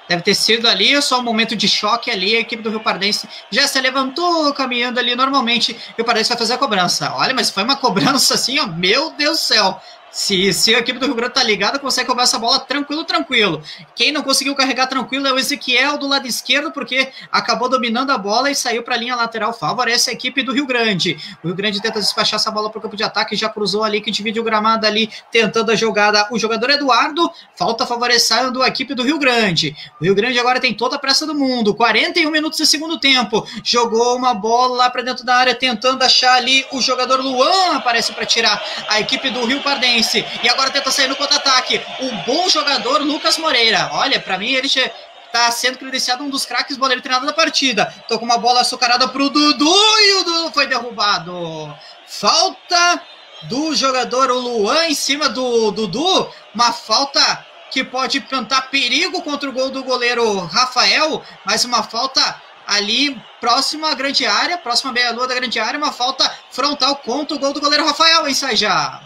Deve ter sido ali só um momento de choque ali. A equipe do Rio Pardense já se levantou caminhando ali normalmente. E o Pardense vai fazer a cobrança. Olha, mas foi uma cobrança assim, ó. Meu Deus do céu. Se, se a equipe do Rio Grande tá ligada, consegue cobrar essa bola tranquilo, tranquilo. Quem não conseguiu carregar tranquilo é o Ezequiel do lado esquerdo, porque acabou dominando a bola e saiu para a linha lateral. Favorece a equipe do Rio Grande. O Rio Grande tenta despachar essa bola para o campo de ataque, já cruzou ali, que divide o gramado ali, tentando a jogada. O jogador Eduardo, falta favorecendo a equipe do Rio Grande. O Rio Grande agora tem toda a pressa do mundo. 41 minutos de segundo tempo. Jogou uma bola lá para dentro da área, tentando achar ali o jogador Luan, aparece para tirar a equipe do Rio Pardense e agora tenta sair no contra-ataque. O bom jogador Lucas Moreira. Olha, para mim ele está sendo credenciado um dos craques goleiro treinado da partida. Tô com uma bola açucarada pro Dudu e o Dudu foi derrubado. Falta do jogador o Luan em cima do Dudu. Uma falta que pode plantar perigo contra o gol do goleiro Rafael, mas uma falta ali próxima à grande área, próxima à meia-lua da grande área, uma falta frontal contra o gol do goleiro Rafael, hein, Sajá?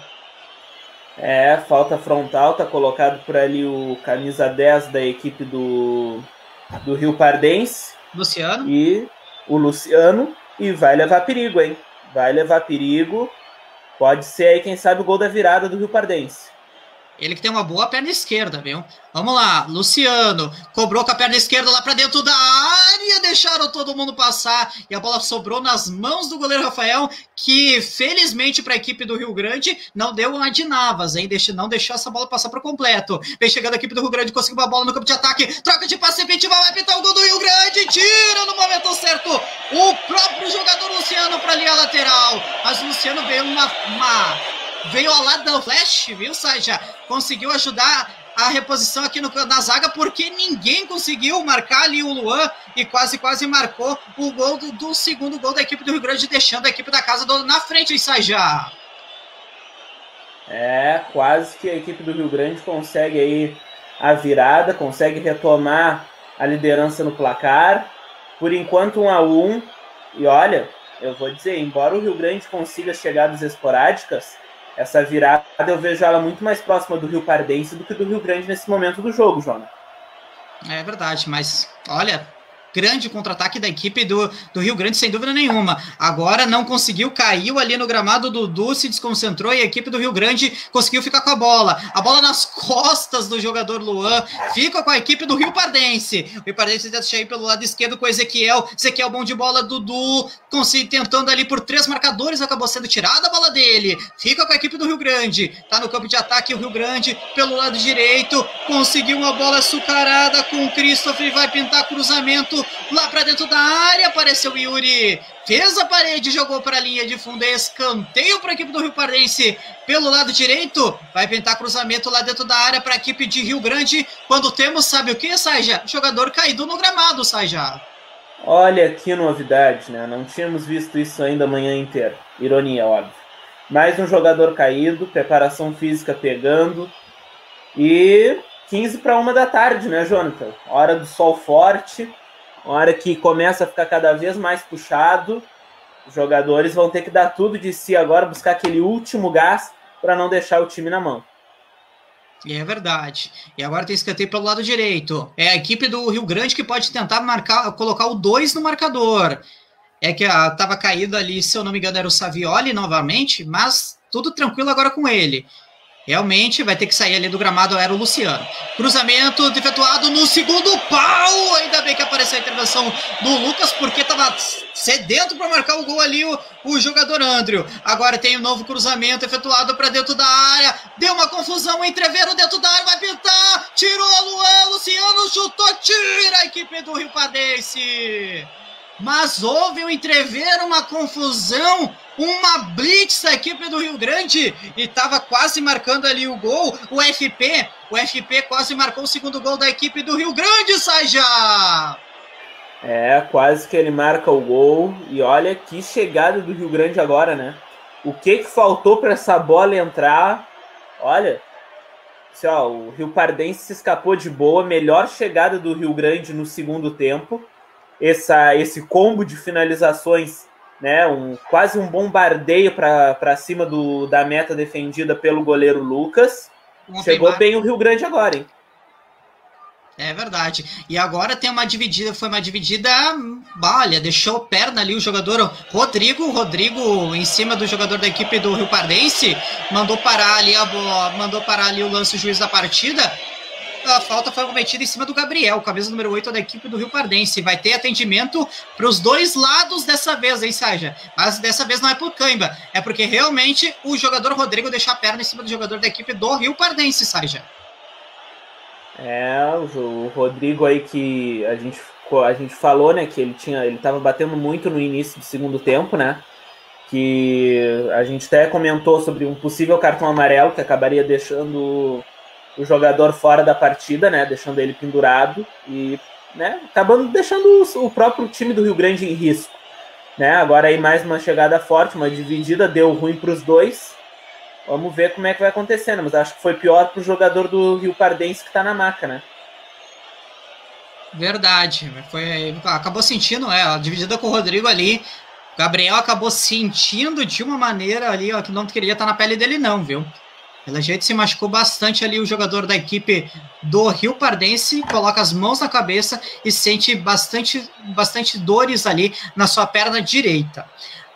É, falta frontal, tá colocado por ali o camisa 10 da equipe do, do Rio Pardense. Luciano. E o Luciano. E vai levar perigo, hein? Vai levar perigo. Pode ser aí, quem sabe, o gol da virada do Rio Pardense. Ele que tem uma boa perna esquerda, viu? Vamos lá, Luciano cobrou com a perna esquerda lá para dentro da área, deixaram todo mundo passar e a bola sobrou nas mãos do goleiro Rafael, que felizmente para a equipe do Rio Grande não deu uma de navas, hein? Deixa, não deixou essa bola passar por completo. Vem chegando a equipe do Rio Grande, conseguiu uma bola no campo de ataque, troca de passe efetiva, vai pintar o gol do Rio Grande, tira no momento certo o próprio jogador Luciano para ali a lateral, mas o Luciano veio uma, uma veio ao lado do Flash, viu, Saja? Conseguiu ajudar a reposição aqui no, na zaga, porque ninguém conseguiu marcar ali o Luan e quase, quase marcou o gol do, do segundo gol da equipe do Rio Grande, deixando a equipe da casa do, na frente, Saja. É, quase que a equipe do Rio Grande consegue aí a virada, consegue retomar a liderança no placar. Por enquanto, um a um. E olha, eu vou dizer, embora o Rio Grande consiga chegadas esporádicas, essa virada eu vejo ela muito mais próxima do Rio Pardense do que do Rio Grande nesse momento do jogo, João. É verdade, mas olha, grande contra-ataque da equipe do, do Rio Grande, sem dúvida nenhuma. Agora não conseguiu, caiu ali no gramado, do Dudu se desconcentrou e a equipe do Rio Grande conseguiu ficar com a bola. A bola nas costas do jogador Luan, fica com a equipe do Rio Pardense. O Rio Pardense deixa aí pelo lado esquerdo com o Ezequiel. Ezequiel bom de bola, Dudu, tentando ali por três marcadores, acabou sendo tirada a bola dele. Fica com a equipe do Rio Grande, tá no campo de ataque o Rio Grande pelo lado direito, conseguiu uma bola açucarada com o Christopher, vai pintar cruzamento lá para dentro da área, apareceu o Yuri, fez a parede, jogou para a linha de fundo, escanteio para a equipe do Rio Pardense pelo lado direito, vai pintar cruzamento lá dentro da área para a equipe de Rio Grande, quando temos, sabe o que, Saja? Jogador caído no gramado, Saja. Olha que novidade, né? Não tínhamos visto isso ainda a manhã inteira. Ironia, óbvio. Mais um jogador caído, preparação física pegando. E 15 para uma da tarde, né, Jonathan? Hora do sol forte, hora que começa a ficar cada vez mais puxado. Os jogadores vão ter que dar tudo de si agora, buscar aquele último gás para não deixar o time na mão. É verdade. E agora tem escanteio pelo lado direito. É a equipe do Rio Grande que pode tentar marcar, colocar o 2 no marcador. É que estava caído ali, se eu não me engano, era o Savioli novamente, mas tudo tranquilo agora com ele. Realmente vai ter que sair ali do gramado, era o Luciano. Cruzamento defetuado no segundo pau. Ainda bem que apareceu a intervenção do Lucas, porque estava sedento para marcar o gol ali o, o jogador Andrew. Agora tem um novo cruzamento efetuado para dentro da área. Deu uma confusão, entreveram dentro da área, vai pintar. Tirou a Luan, Luciano chutou, tira a equipe do Rio Padense mas houve um entrever, uma confusão, uma blitz da equipe do Rio Grande e estava quase marcando ali o gol. O FP, o FP quase marcou o segundo gol da equipe do Rio Grande, Saja! É, quase que ele marca o gol. E olha que chegada do Rio Grande agora, né? O que, que faltou para essa bola entrar? Olha, assim, ó, o Rio Pardense se escapou de boa. Melhor chegada do Rio Grande no segundo tempo essa, esse combo de finalizações, né, um, quase um bombardeio para cima do, da meta defendida pelo goleiro Lucas. Chegou bem o Rio Grande agora, hein? É verdade. E agora tem uma dividida, foi uma dividida, olha, deixou perna ali o jogador Rodrigo, Rodrigo em cima do jogador da equipe do Rio Pardense, mandou parar ali a mandou parar ali o lance o juiz da partida a falta foi cometida em cima do Gabriel, camisa número 8 da equipe do Rio Pardense. Vai ter atendimento para os dois lados dessa vez, hein, Saja? Mas dessa vez não é por cãibra, é porque realmente o jogador Rodrigo deixou a perna em cima do jogador da equipe do Rio Pardense, Saja. É, o Rodrigo aí que a gente, a gente falou, né, que ele tinha, ele estava batendo muito no início do segundo tempo, né? Que a gente até comentou sobre um possível cartão amarelo que acabaria deixando o jogador fora da partida, né, deixando ele pendurado e né, acabando deixando o próprio time do Rio Grande em risco. Né? Agora aí mais uma chegada forte, uma dividida, deu ruim para os dois. Vamos ver como é que vai acontecendo, mas acho que foi pior para o jogador do Rio Pardense que está na maca, né? Verdade, foi acabou sentindo, é, a dividida com o Rodrigo ali. Gabriel acabou sentindo de uma maneira ali, ó, que não queria estar na pele dele não, viu? Pela jeito se machucou bastante ali o jogador da equipe do Rio Pardense, coloca as mãos na cabeça e sente bastante, bastante dores ali na sua perna direita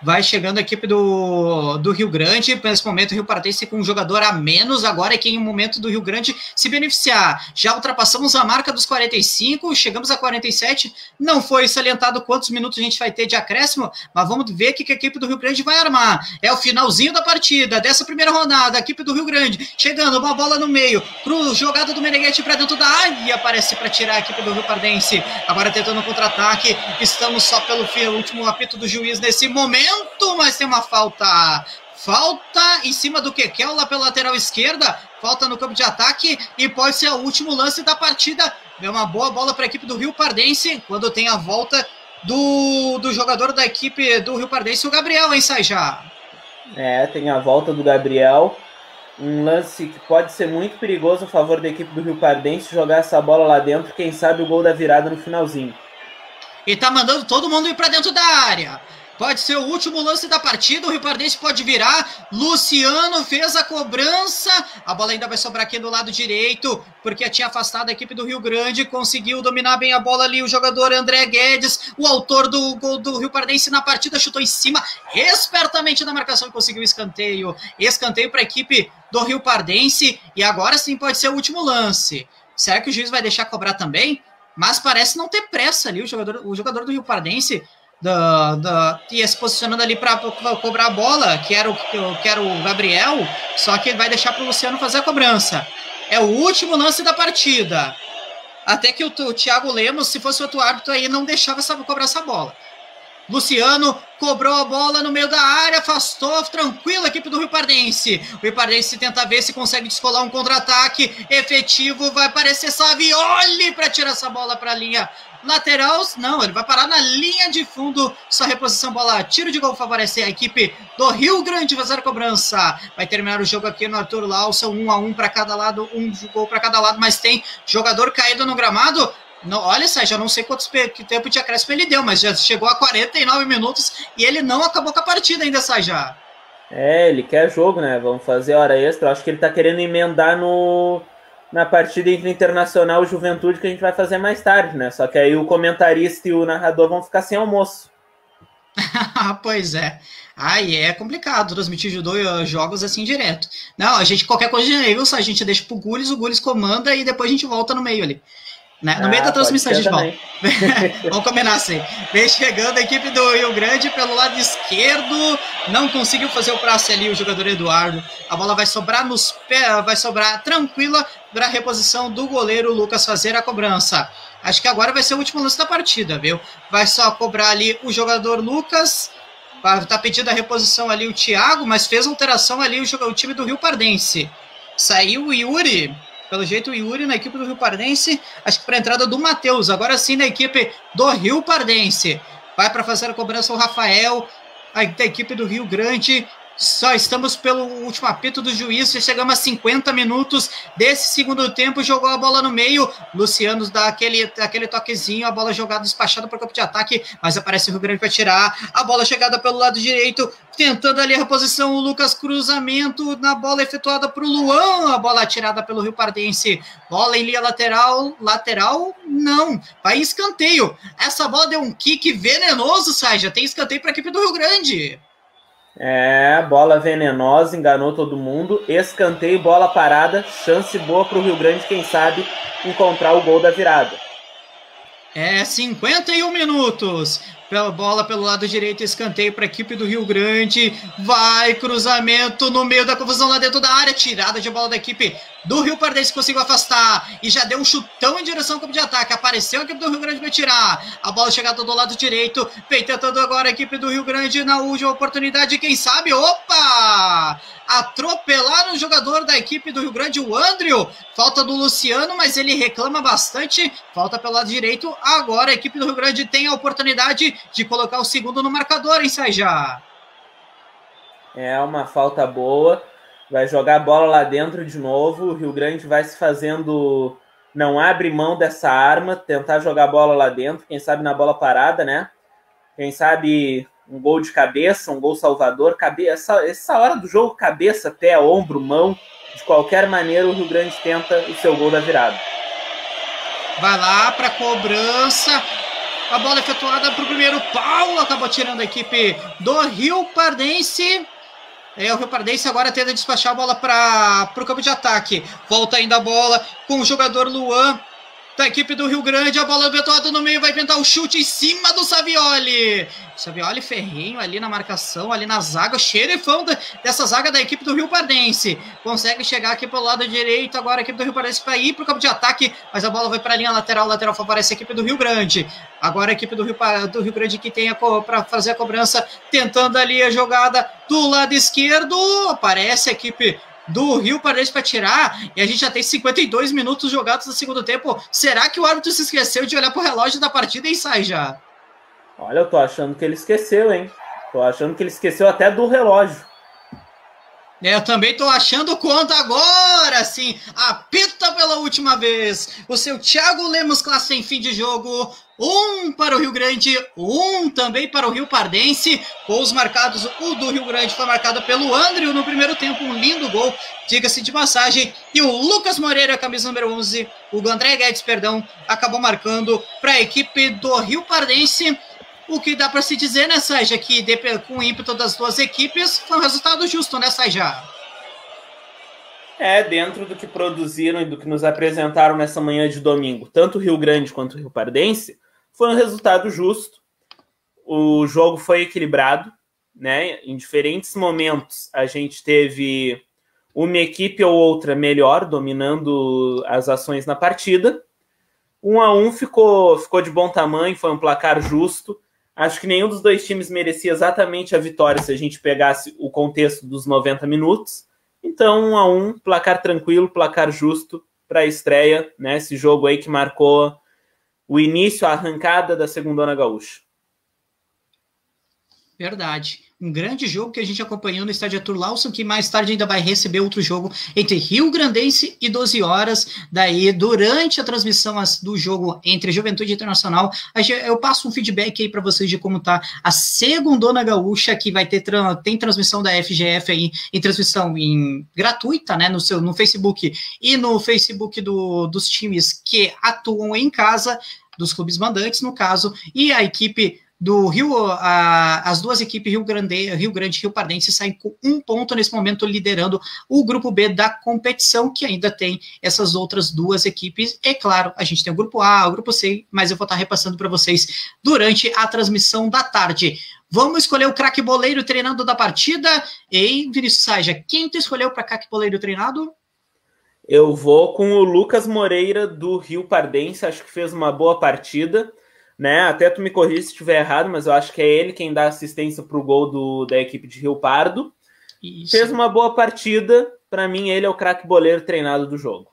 vai chegando a equipe do, do Rio Grande. Nesse momento, o Rio Pardense com um jogador a menos. Agora é que em momento do Rio Grande se beneficiar. Já ultrapassamos a marca dos 45, chegamos a 47. Não foi salientado quantos minutos a gente vai ter de acréscimo, mas vamos ver o que a equipe do Rio Grande vai armar. É o finalzinho da partida, dessa primeira rodada. A equipe do Rio Grande chegando, uma bola no meio. Cruz, jogada do Meneghetti para dentro da área. E aparece para tirar a equipe do Rio Pardense. Agora tentando contra-ataque. Estamos só pelo fim, último apito do juiz nesse momento mas tem uma falta. Falta em cima do Kekel lá pela lateral esquerda. Falta no campo de ataque e pode ser o último lance da partida. É uma boa bola para a equipe do Rio Pardense quando tem a volta do, do jogador da equipe do Rio Pardense, o Gabriel, hein, Saijá? É, tem a volta do Gabriel. Um lance que pode ser muito perigoso a favor da equipe do Rio Pardense jogar essa bola lá dentro. Quem sabe o gol da virada no finalzinho. E tá mandando todo mundo ir para dentro da área. Pode ser o último lance da partida. O Rio Pardense pode virar. Luciano fez a cobrança. A bola ainda vai sobrar aqui do lado direito, porque tinha afastado a equipe do Rio Grande. Conseguiu dominar bem a bola ali. O jogador André Guedes, o autor do gol do Rio Pardense na partida, chutou em cima, espertamente na marcação e conseguiu escanteio. Escanteio para a equipe do Rio Pardense. E agora sim pode ser o último lance. Será que o juiz vai deixar cobrar também? Mas parece não ter pressa ali. O jogador, o jogador do Rio Pardense da, da, ia se posicionando ali para cobrar a bola, que era, o, que era o Gabriel, só que ele vai deixar para o Luciano fazer a cobrança. É o último lance da partida. Até que o, o Thiago Lemos, se fosse outro árbitro aí, não deixava essa, cobrar essa bola. Luciano cobrou a bola no meio da área, afastou, tranquilo a equipe do Rio Pardense. O Rio Pardense tenta ver se consegue descolar um contra-ataque efetivo. Vai aparecer Savioli para tirar essa bola para a linha lateral, não, ele vai parar na linha de fundo, sua reposição, bola, tiro de gol favorece a equipe do Rio Grande fazer a cobrança. Vai terminar o jogo aqui no Arthur Lawson, um a um para cada lado, um gol para cada lado, mas tem jogador caído no gramado. Não, olha, Sérgio, eu não sei quantos que tempo de acréscimo ele deu, mas já chegou a 49 minutos e ele não acabou com a partida ainda, Sérgio. É, ele quer jogo, né? Vamos fazer hora extra. Acho que ele tá querendo emendar no na partida entre Internacional e Juventude que a gente vai fazer mais tarde, né? Só que aí o comentarista e o narrador vão ficar sem almoço. [laughs] pois é. Aí é complicado transmitir dois uh, jogos assim direto. Não, a gente, qualquer coisa de a gente deixa pro Gules, o Gules comanda e depois a gente volta no meio ali. Né? No ah, meio da transmissão a gente volta. [laughs] Vamos combinar assim. Vem chegando a equipe do Rio Grande pelo lado esquerdo. Não conseguiu fazer o passe ali, o jogador Eduardo. A bola vai sobrar nos pés, vai sobrar tranquila para a reposição do goleiro Lucas fazer a cobrança. Acho que agora vai ser o último lance da partida, viu? Vai só cobrar ali o jogador Lucas. Tá pedindo a reposição ali o Thiago, mas fez alteração ali o, o time do Rio Pardense. Saiu o Yuri pelo jeito, o Yuri na equipe do Rio Pardense, acho que para a entrada do Matheus, agora sim na equipe do Rio Pardense. Vai para fazer a cobrança o Rafael, a, da equipe do Rio Grande, só estamos pelo último apito do juiz, chegamos a 50 minutos desse segundo tempo, jogou a bola no meio, Luciano dá aquele, aquele toquezinho, a bola jogada despachada para o campo de ataque, mas aparece o Rio Grande para tirar, a bola chegada pelo lado direito, tentando ali a reposição, o Lucas cruzamento na bola efetuada para o Luan, a bola tirada pelo Rio Pardense, bola em linha lateral, lateral, não, vai escanteio, essa bola deu um kick venenoso, Saja, tem escanteio para a equipe do Rio Grande. É, bola venenosa, enganou todo mundo. Escanteio, bola parada, chance boa para o Rio Grande, quem sabe, encontrar o gol da virada. É 51 minutos. Pela bola pelo lado direito, escanteio para a equipe do Rio Grande. Vai cruzamento no meio da confusão lá dentro da área, tirada de bola da equipe do Rio Pardense conseguiu afastar e já deu um chutão em direção ao campo de ataque. Apareceu a equipe do Rio Grande para tirar. A bola chegada do lado direito. Vem tentando agora a equipe do Rio Grande na última oportunidade. Quem sabe? Opa! Atropelaram o jogador da equipe do Rio Grande, o Andrew. Falta do Luciano, mas ele reclama bastante. Falta pelo lado direito. Agora a equipe do Rio Grande tem a oportunidade de colocar o segundo no marcador, hein, Saja? É uma falta boa vai jogar a bola lá dentro de novo. O Rio Grande vai se fazendo. Não abre mão dessa arma, tentar jogar a bola lá dentro, quem sabe na bola parada, né? Quem sabe um gol de cabeça, um gol salvador, cabeça, essa hora do jogo, cabeça, pé, ombro, mão, de qualquer maneira o Rio Grande tenta o seu gol da virada. Vai lá para cobrança, a bola efetuada para o primeiro pau, acabou tirando a equipe do Rio Pardense. É, o Rio Pardense agora tenta despachar a bola para o campo de ataque. Volta ainda a bola com o jogador Luan da equipe do Rio Grande. A bola vetuada no meio, vai tentar o chute em cima do Savioli. Savioli ferrinho ali na marcação, ali na zaga, xerifão dessa zaga da equipe do Rio Pardense. Consegue chegar aqui pelo lado direito, agora a equipe do Rio Pardense para ir para o campo de ataque, mas a bola vai para a linha lateral, lateral favorece a equipe do Rio Grande. Agora a equipe do Rio, do Rio Grande que tem para fazer a cobrança, tentando ali a jogada do lado esquerdo. Aparece a equipe do Rio Parede para tirar e a gente já tem 52 minutos jogados no segundo tempo. Será que o árbitro se esqueceu de olhar para o relógio da partida e sai já? Olha, eu tô achando que ele esqueceu, hein? Tô achando que ele esqueceu até do relógio. Eu também tô achando conta agora, sim. Apita pela última vez. O seu Thiago Lemos, classe em fim de jogo. Um para o Rio Grande, um também para o Rio Pardense. Gols marcados, o do Rio Grande foi marcado pelo Andrew no primeiro tempo, um lindo gol, diga-se de passagem. E o Lucas Moreira, camisa número 11, o André Guedes, perdão, acabou marcando para a equipe do Rio Pardense. O que dá para se dizer, né, Saja, que com o ímpeto das duas equipes foi um resultado justo, né, Saja? É, dentro do que produziram e do que nos apresentaram nessa manhã de domingo, tanto o Rio Grande quanto o Rio Pardense, foi um resultado justo. O jogo foi equilibrado, né? Em diferentes momentos a gente teve uma equipe ou outra melhor dominando as ações na partida. Um a um ficou, ficou de bom tamanho, foi um placar justo. Acho que nenhum dos dois times merecia exatamente a vitória se a gente pegasse o contexto dos 90 minutos. Então, um a um, placar tranquilo, placar justo para a estreia, né? Esse jogo aí que marcou o início, a arrancada da segunda gaúcha. Verdade um grande jogo que a gente acompanhou no estádio Arthur Lawson, que mais tarde ainda vai receber outro jogo entre Rio Grandense e 12 horas. Daí, durante a transmissão do jogo entre Juventude Internacional, eu passo um feedback aí para vocês de como tá a segundona gaúcha, que vai ter tem transmissão da FGF aí, em transmissão em gratuita, né, no seu no Facebook e no Facebook do, dos times que atuam em casa dos clubes mandantes, no caso, e a equipe do Rio, a, as duas equipes Rio Grande, Rio Grande e Rio Pardense saem com um ponto nesse momento liderando o grupo B da competição, que ainda tem essas outras duas equipes. É claro, a gente tem o grupo A, o grupo C, mas eu vou estar repassando para vocês durante a transmissão da tarde. Vamos escolher o craque boleiro treinando da partida. Ei, Vinícius Saja, quem tu escolheu para craque boleiro treinado? Eu vou com o Lucas Moreira do Rio Pardense, acho que fez uma boa partida né? Até tu me corrija se estiver errado, mas eu acho que é ele quem dá assistência para o gol do, da equipe de Rio Pardo. Isso. Fez uma boa partida. Para mim, ele é o craque boleiro treinado do jogo.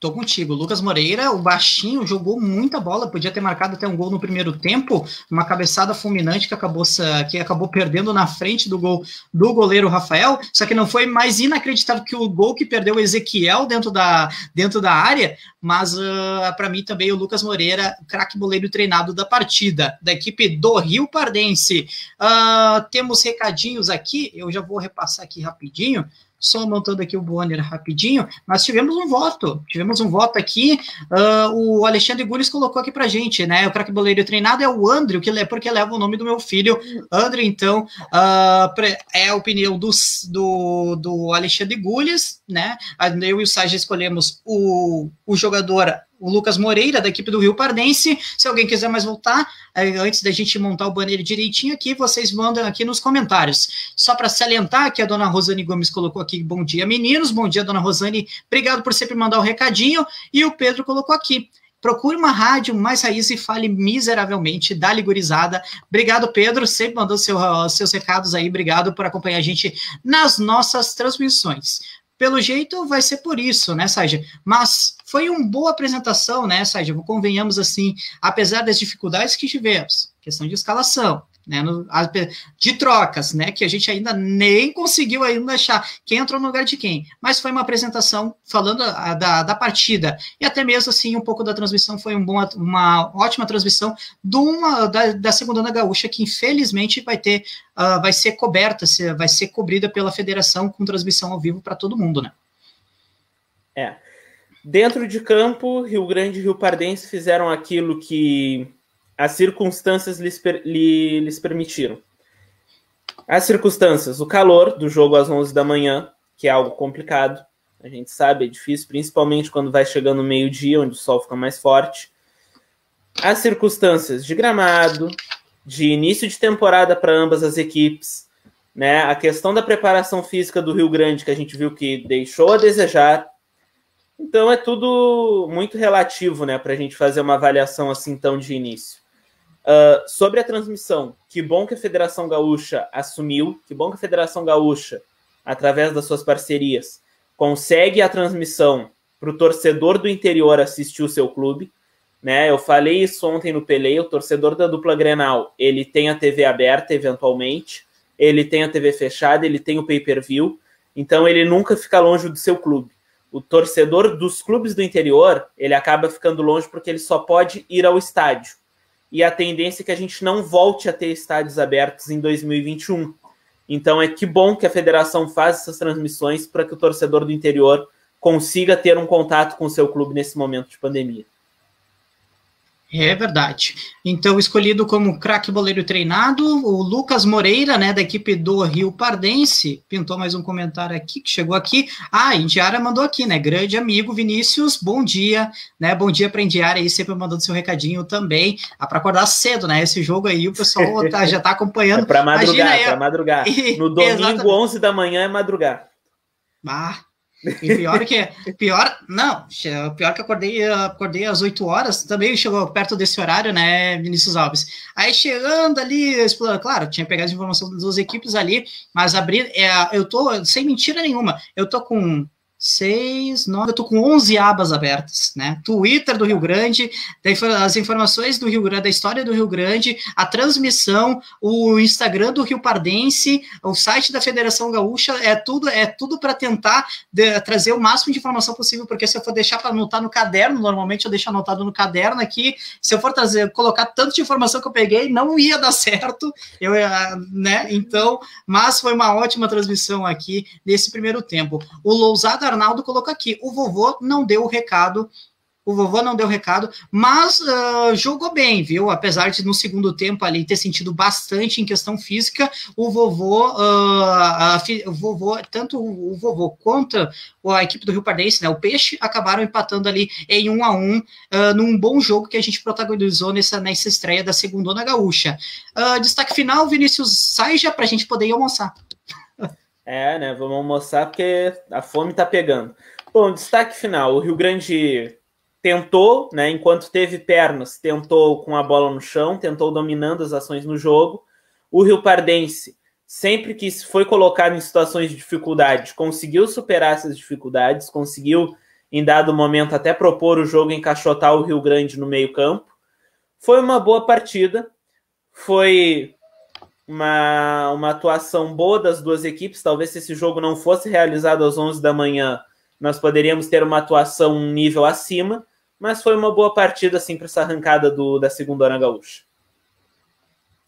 Tô contigo. Lucas Moreira, o baixinho, jogou muita bola, podia ter marcado até um gol no primeiro tempo, uma cabeçada fulminante que acabou, que acabou perdendo na frente do gol do goleiro Rafael, só que não foi mais inacreditável que o gol que perdeu o Ezequiel dentro da, dentro da área, mas uh, ah, para mim também o Lucas Moreira, craque boleiro treinado da partida, da equipe do Rio Pardense. Uh, temos recadinhos aqui, eu já vou repassar aqui rapidinho só montando aqui o banner rapidinho, nós tivemos um voto, tivemos um voto aqui, uh, o Alexandre Gules colocou aqui pra gente, né, o craque boleiro treinado é o Andrew, que porque leva o nome do meu filho, Andrew, então, uh, é a opinião do, do, do Alexandre Gules, né, eu e o Sage escolhemos o, o jogador o Lucas Moreira, da equipe do Rio Pardense. Se alguém quiser mais voltar, é, antes da gente montar o banner direitinho aqui, vocês mandam aqui nos comentários. Só para salientar que a dona Rosane Gomes colocou aqui, bom dia, meninos. Bom dia, dona Rosane. Obrigado por sempre mandar o um recadinho. E o Pedro colocou aqui. Procure uma rádio mais raiz e fale miseravelmente da ligurizada. Obrigado, Pedro. Sempre mandou seu, seus recados aí. Obrigado por acompanhar a gente nas nossas transmissões pelo jeito vai ser por isso, né, Sérgio? Mas foi uma boa apresentação, né, Sérgio? Convenhamos assim, apesar das dificuldades que tivemos, questão de escalação, né, no, de trocas, né, que a gente ainda nem conseguiu ainda achar quem entrou no lugar de quem, mas foi uma apresentação falando a, da, da partida, e até mesmo assim, um pouco da transmissão foi um bom, uma ótima transmissão de uma, da, da segunda gaúcha, que infelizmente vai ter, uh, vai ser coberta, vai ser cobrida pela federação com transmissão ao vivo para todo mundo, né. É, dentro de campo, Rio Grande e Rio Pardense fizeram aquilo que as circunstâncias lhes, lhes permitiram. As circunstâncias, o calor do jogo às 11 da manhã, que é algo complicado, a gente sabe, é difícil, principalmente quando vai chegando o meio-dia, onde o sol fica mais forte. As circunstâncias de gramado, de início de temporada para ambas as equipes, né? A questão da preparação física do Rio Grande, que a gente viu que deixou a desejar, então é tudo muito relativo, né, para a gente fazer uma avaliação assim tão de início. Uh, sobre a transmissão, que bom que a Federação Gaúcha assumiu, que bom que a Federação Gaúcha, através das suas parcerias, consegue a transmissão para o torcedor do interior assistir o seu clube. Né? Eu falei isso ontem no Pelé, o torcedor da dupla Grenal, ele tem a TV aberta eventualmente, ele tem a TV fechada, ele tem o pay-per-view. Então ele nunca fica longe do seu clube. O torcedor dos clubes do interior, ele acaba ficando longe porque ele só pode ir ao estádio. E a tendência é que a gente não volte a ter estádios abertos em 2021. Então é que bom que a federação faz essas transmissões para que o torcedor do interior consiga ter um contato com o seu clube nesse momento de pandemia. É verdade. Então, escolhido como craque boleiro treinado, o Lucas Moreira, né, da equipe do Rio Pardense, pintou mais um comentário aqui, que chegou aqui. Ah, Indiara mandou aqui, né, grande amigo Vinícius, bom dia, né, bom dia para Indiara aí, sempre mandando seu recadinho também. Ah, para acordar cedo, né, esse jogo aí o pessoal [laughs] tá, já tá acompanhando. É para madrugar, para madrugar. [laughs] No domingo, Exatamente. 11 da manhã é madrugar. Ah, e pior que pior, não, pior que acordei, acordei às 8 horas, também chegou perto desse horário, né, Vinícius Alves. Aí chegando ali, claro, tinha pegado as informações das duas equipes ali, mas abrir, é, eu tô sem mentira nenhuma, eu tô com seis, nove, eu tô com 11 abas abertas, né? Twitter do Rio Grande, as informações do Rio Grande, da história do Rio Grande, a transmissão, o Instagram do Rio Pardense, o site da Federação Gaúcha, é tudo é tudo para tentar de, trazer o máximo de informação possível, porque se eu for deixar para anotar no caderno, normalmente eu deixo anotado no caderno aqui, se eu for trazer, colocar tanto de informação que eu peguei, não ia dar certo, eu, né? Então, mas foi uma ótima transmissão aqui nesse primeiro tempo. O Lousada Arnaldo colocou aqui: o vovô não deu o recado o vovô não deu recado, mas uh, jogou bem, viu? Apesar de no segundo tempo ali ter sentido bastante em questão física, o vovô, uh, o vovô tanto o vovô quanto a equipe do Rio Pardense, né, o Peixe, acabaram empatando ali em um a um, uh, num bom jogo que a gente protagonizou nessa, nessa estreia da segunda gaúcha. destaque final, Vinícius Saija, para a gente poder ir almoçar. É, né? Vamos almoçar porque a fome tá pegando. Bom, destaque final: o Rio Grande tentou, né? Enquanto teve pernas, tentou com a bola no chão, tentou dominando as ações no jogo. O Rio Pardense, sempre que foi colocado em situações de dificuldade, conseguiu superar essas dificuldades, conseguiu, em dado momento, até propor o jogo encaixotar o Rio Grande no meio-campo. Foi uma boa partida. Foi uma, uma atuação boa das duas equipes. Talvez se esse jogo não fosse realizado às 11 da manhã, nós poderíamos ter uma atuação um nível acima, mas foi uma boa partida assim para essa arrancada do, da segunda hora gaúcha.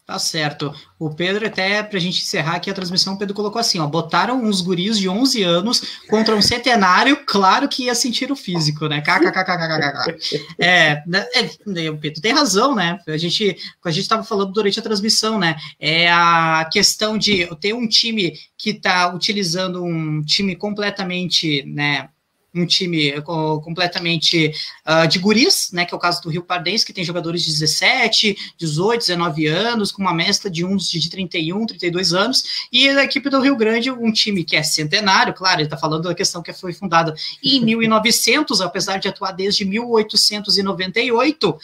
Tá certo. O Pedro, até para a gente encerrar aqui a transmissão, o Pedro colocou assim: ó, botaram uns guris de 11 anos contra um centenário, claro que ia sentir o físico, né? KKKKKKK. É, né, é, o Pedro tem razão, né? A gente, a gente estava falando durante a transmissão, né? É a questão de ter um time que está utilizando um time completamente, né? Um time completamente uh, de guris, né, que é o caso do Rio Pardense, que tem jogadores de 17, 18, 19 anos, com uma mescla de uns de 31, 32 anos, e a equipe do Rio Grande, um time que é centenário, claro, ele está falando da questão que foi fundada em [laughs] 1900, apesar de atuar desde 1898,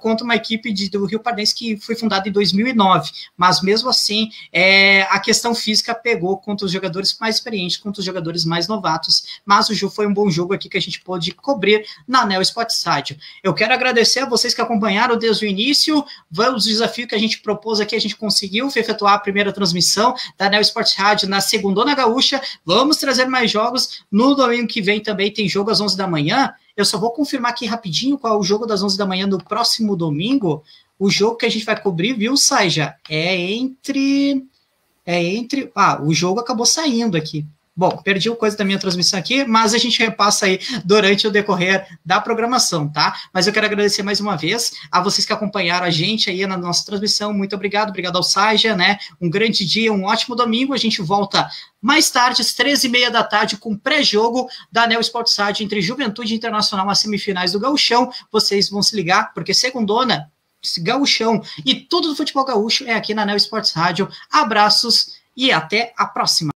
contra uma equipe de, do Rio Pardense que foi fundada em 2009, mas mesmo assim, é, a questão física pegou contra os jogadores mais experientes, contra os jogadores mais novatos, mas o jogo foi um bom um jogo aqui que a gente pôde cobrir na Neo Sport Stadium. Eu quero agradecer a vocês que acompanharam desde o início. Vamos, o desafio que a gente propôs aqui, a gente conseguiu efetuar a primeira transmissão da Neo Sport Rádio na segunda gaúcha. Vamos trazer mais jogos. No domingo que vem também tem jogo às 11 da manhã. Eu só vou confirmar aqui rapidinho qual é o jogo das 11 da manhã no próximo domingo. O jogo que a gente vai cobrir, viu, Saija? É entre. É entre. Ah, o jogo acabou saindo aqui. Bom, perdi o coisa da minha transmissão aqui, mas a gente repassa aí durante o decorrer da programação, tá? Mas eu quero agradecer mais uma vez a vocês que acompanharam a gente aí na nossa transmissão. Muito obrigado, obrigado ao Saja, né? Um grande dia, um ótimo domingo. A gente volta mais tarde, às 13h30 da tarde, com pré-jogo da Neo Sport Side entre Juventude Internacional nas semifinais do Gauchão. Vocês vão se ligar, porque segundona, gauchão e tudo do futebol gaúcho é aqui na Neo Sports Rádio. Abraços e até a próxima.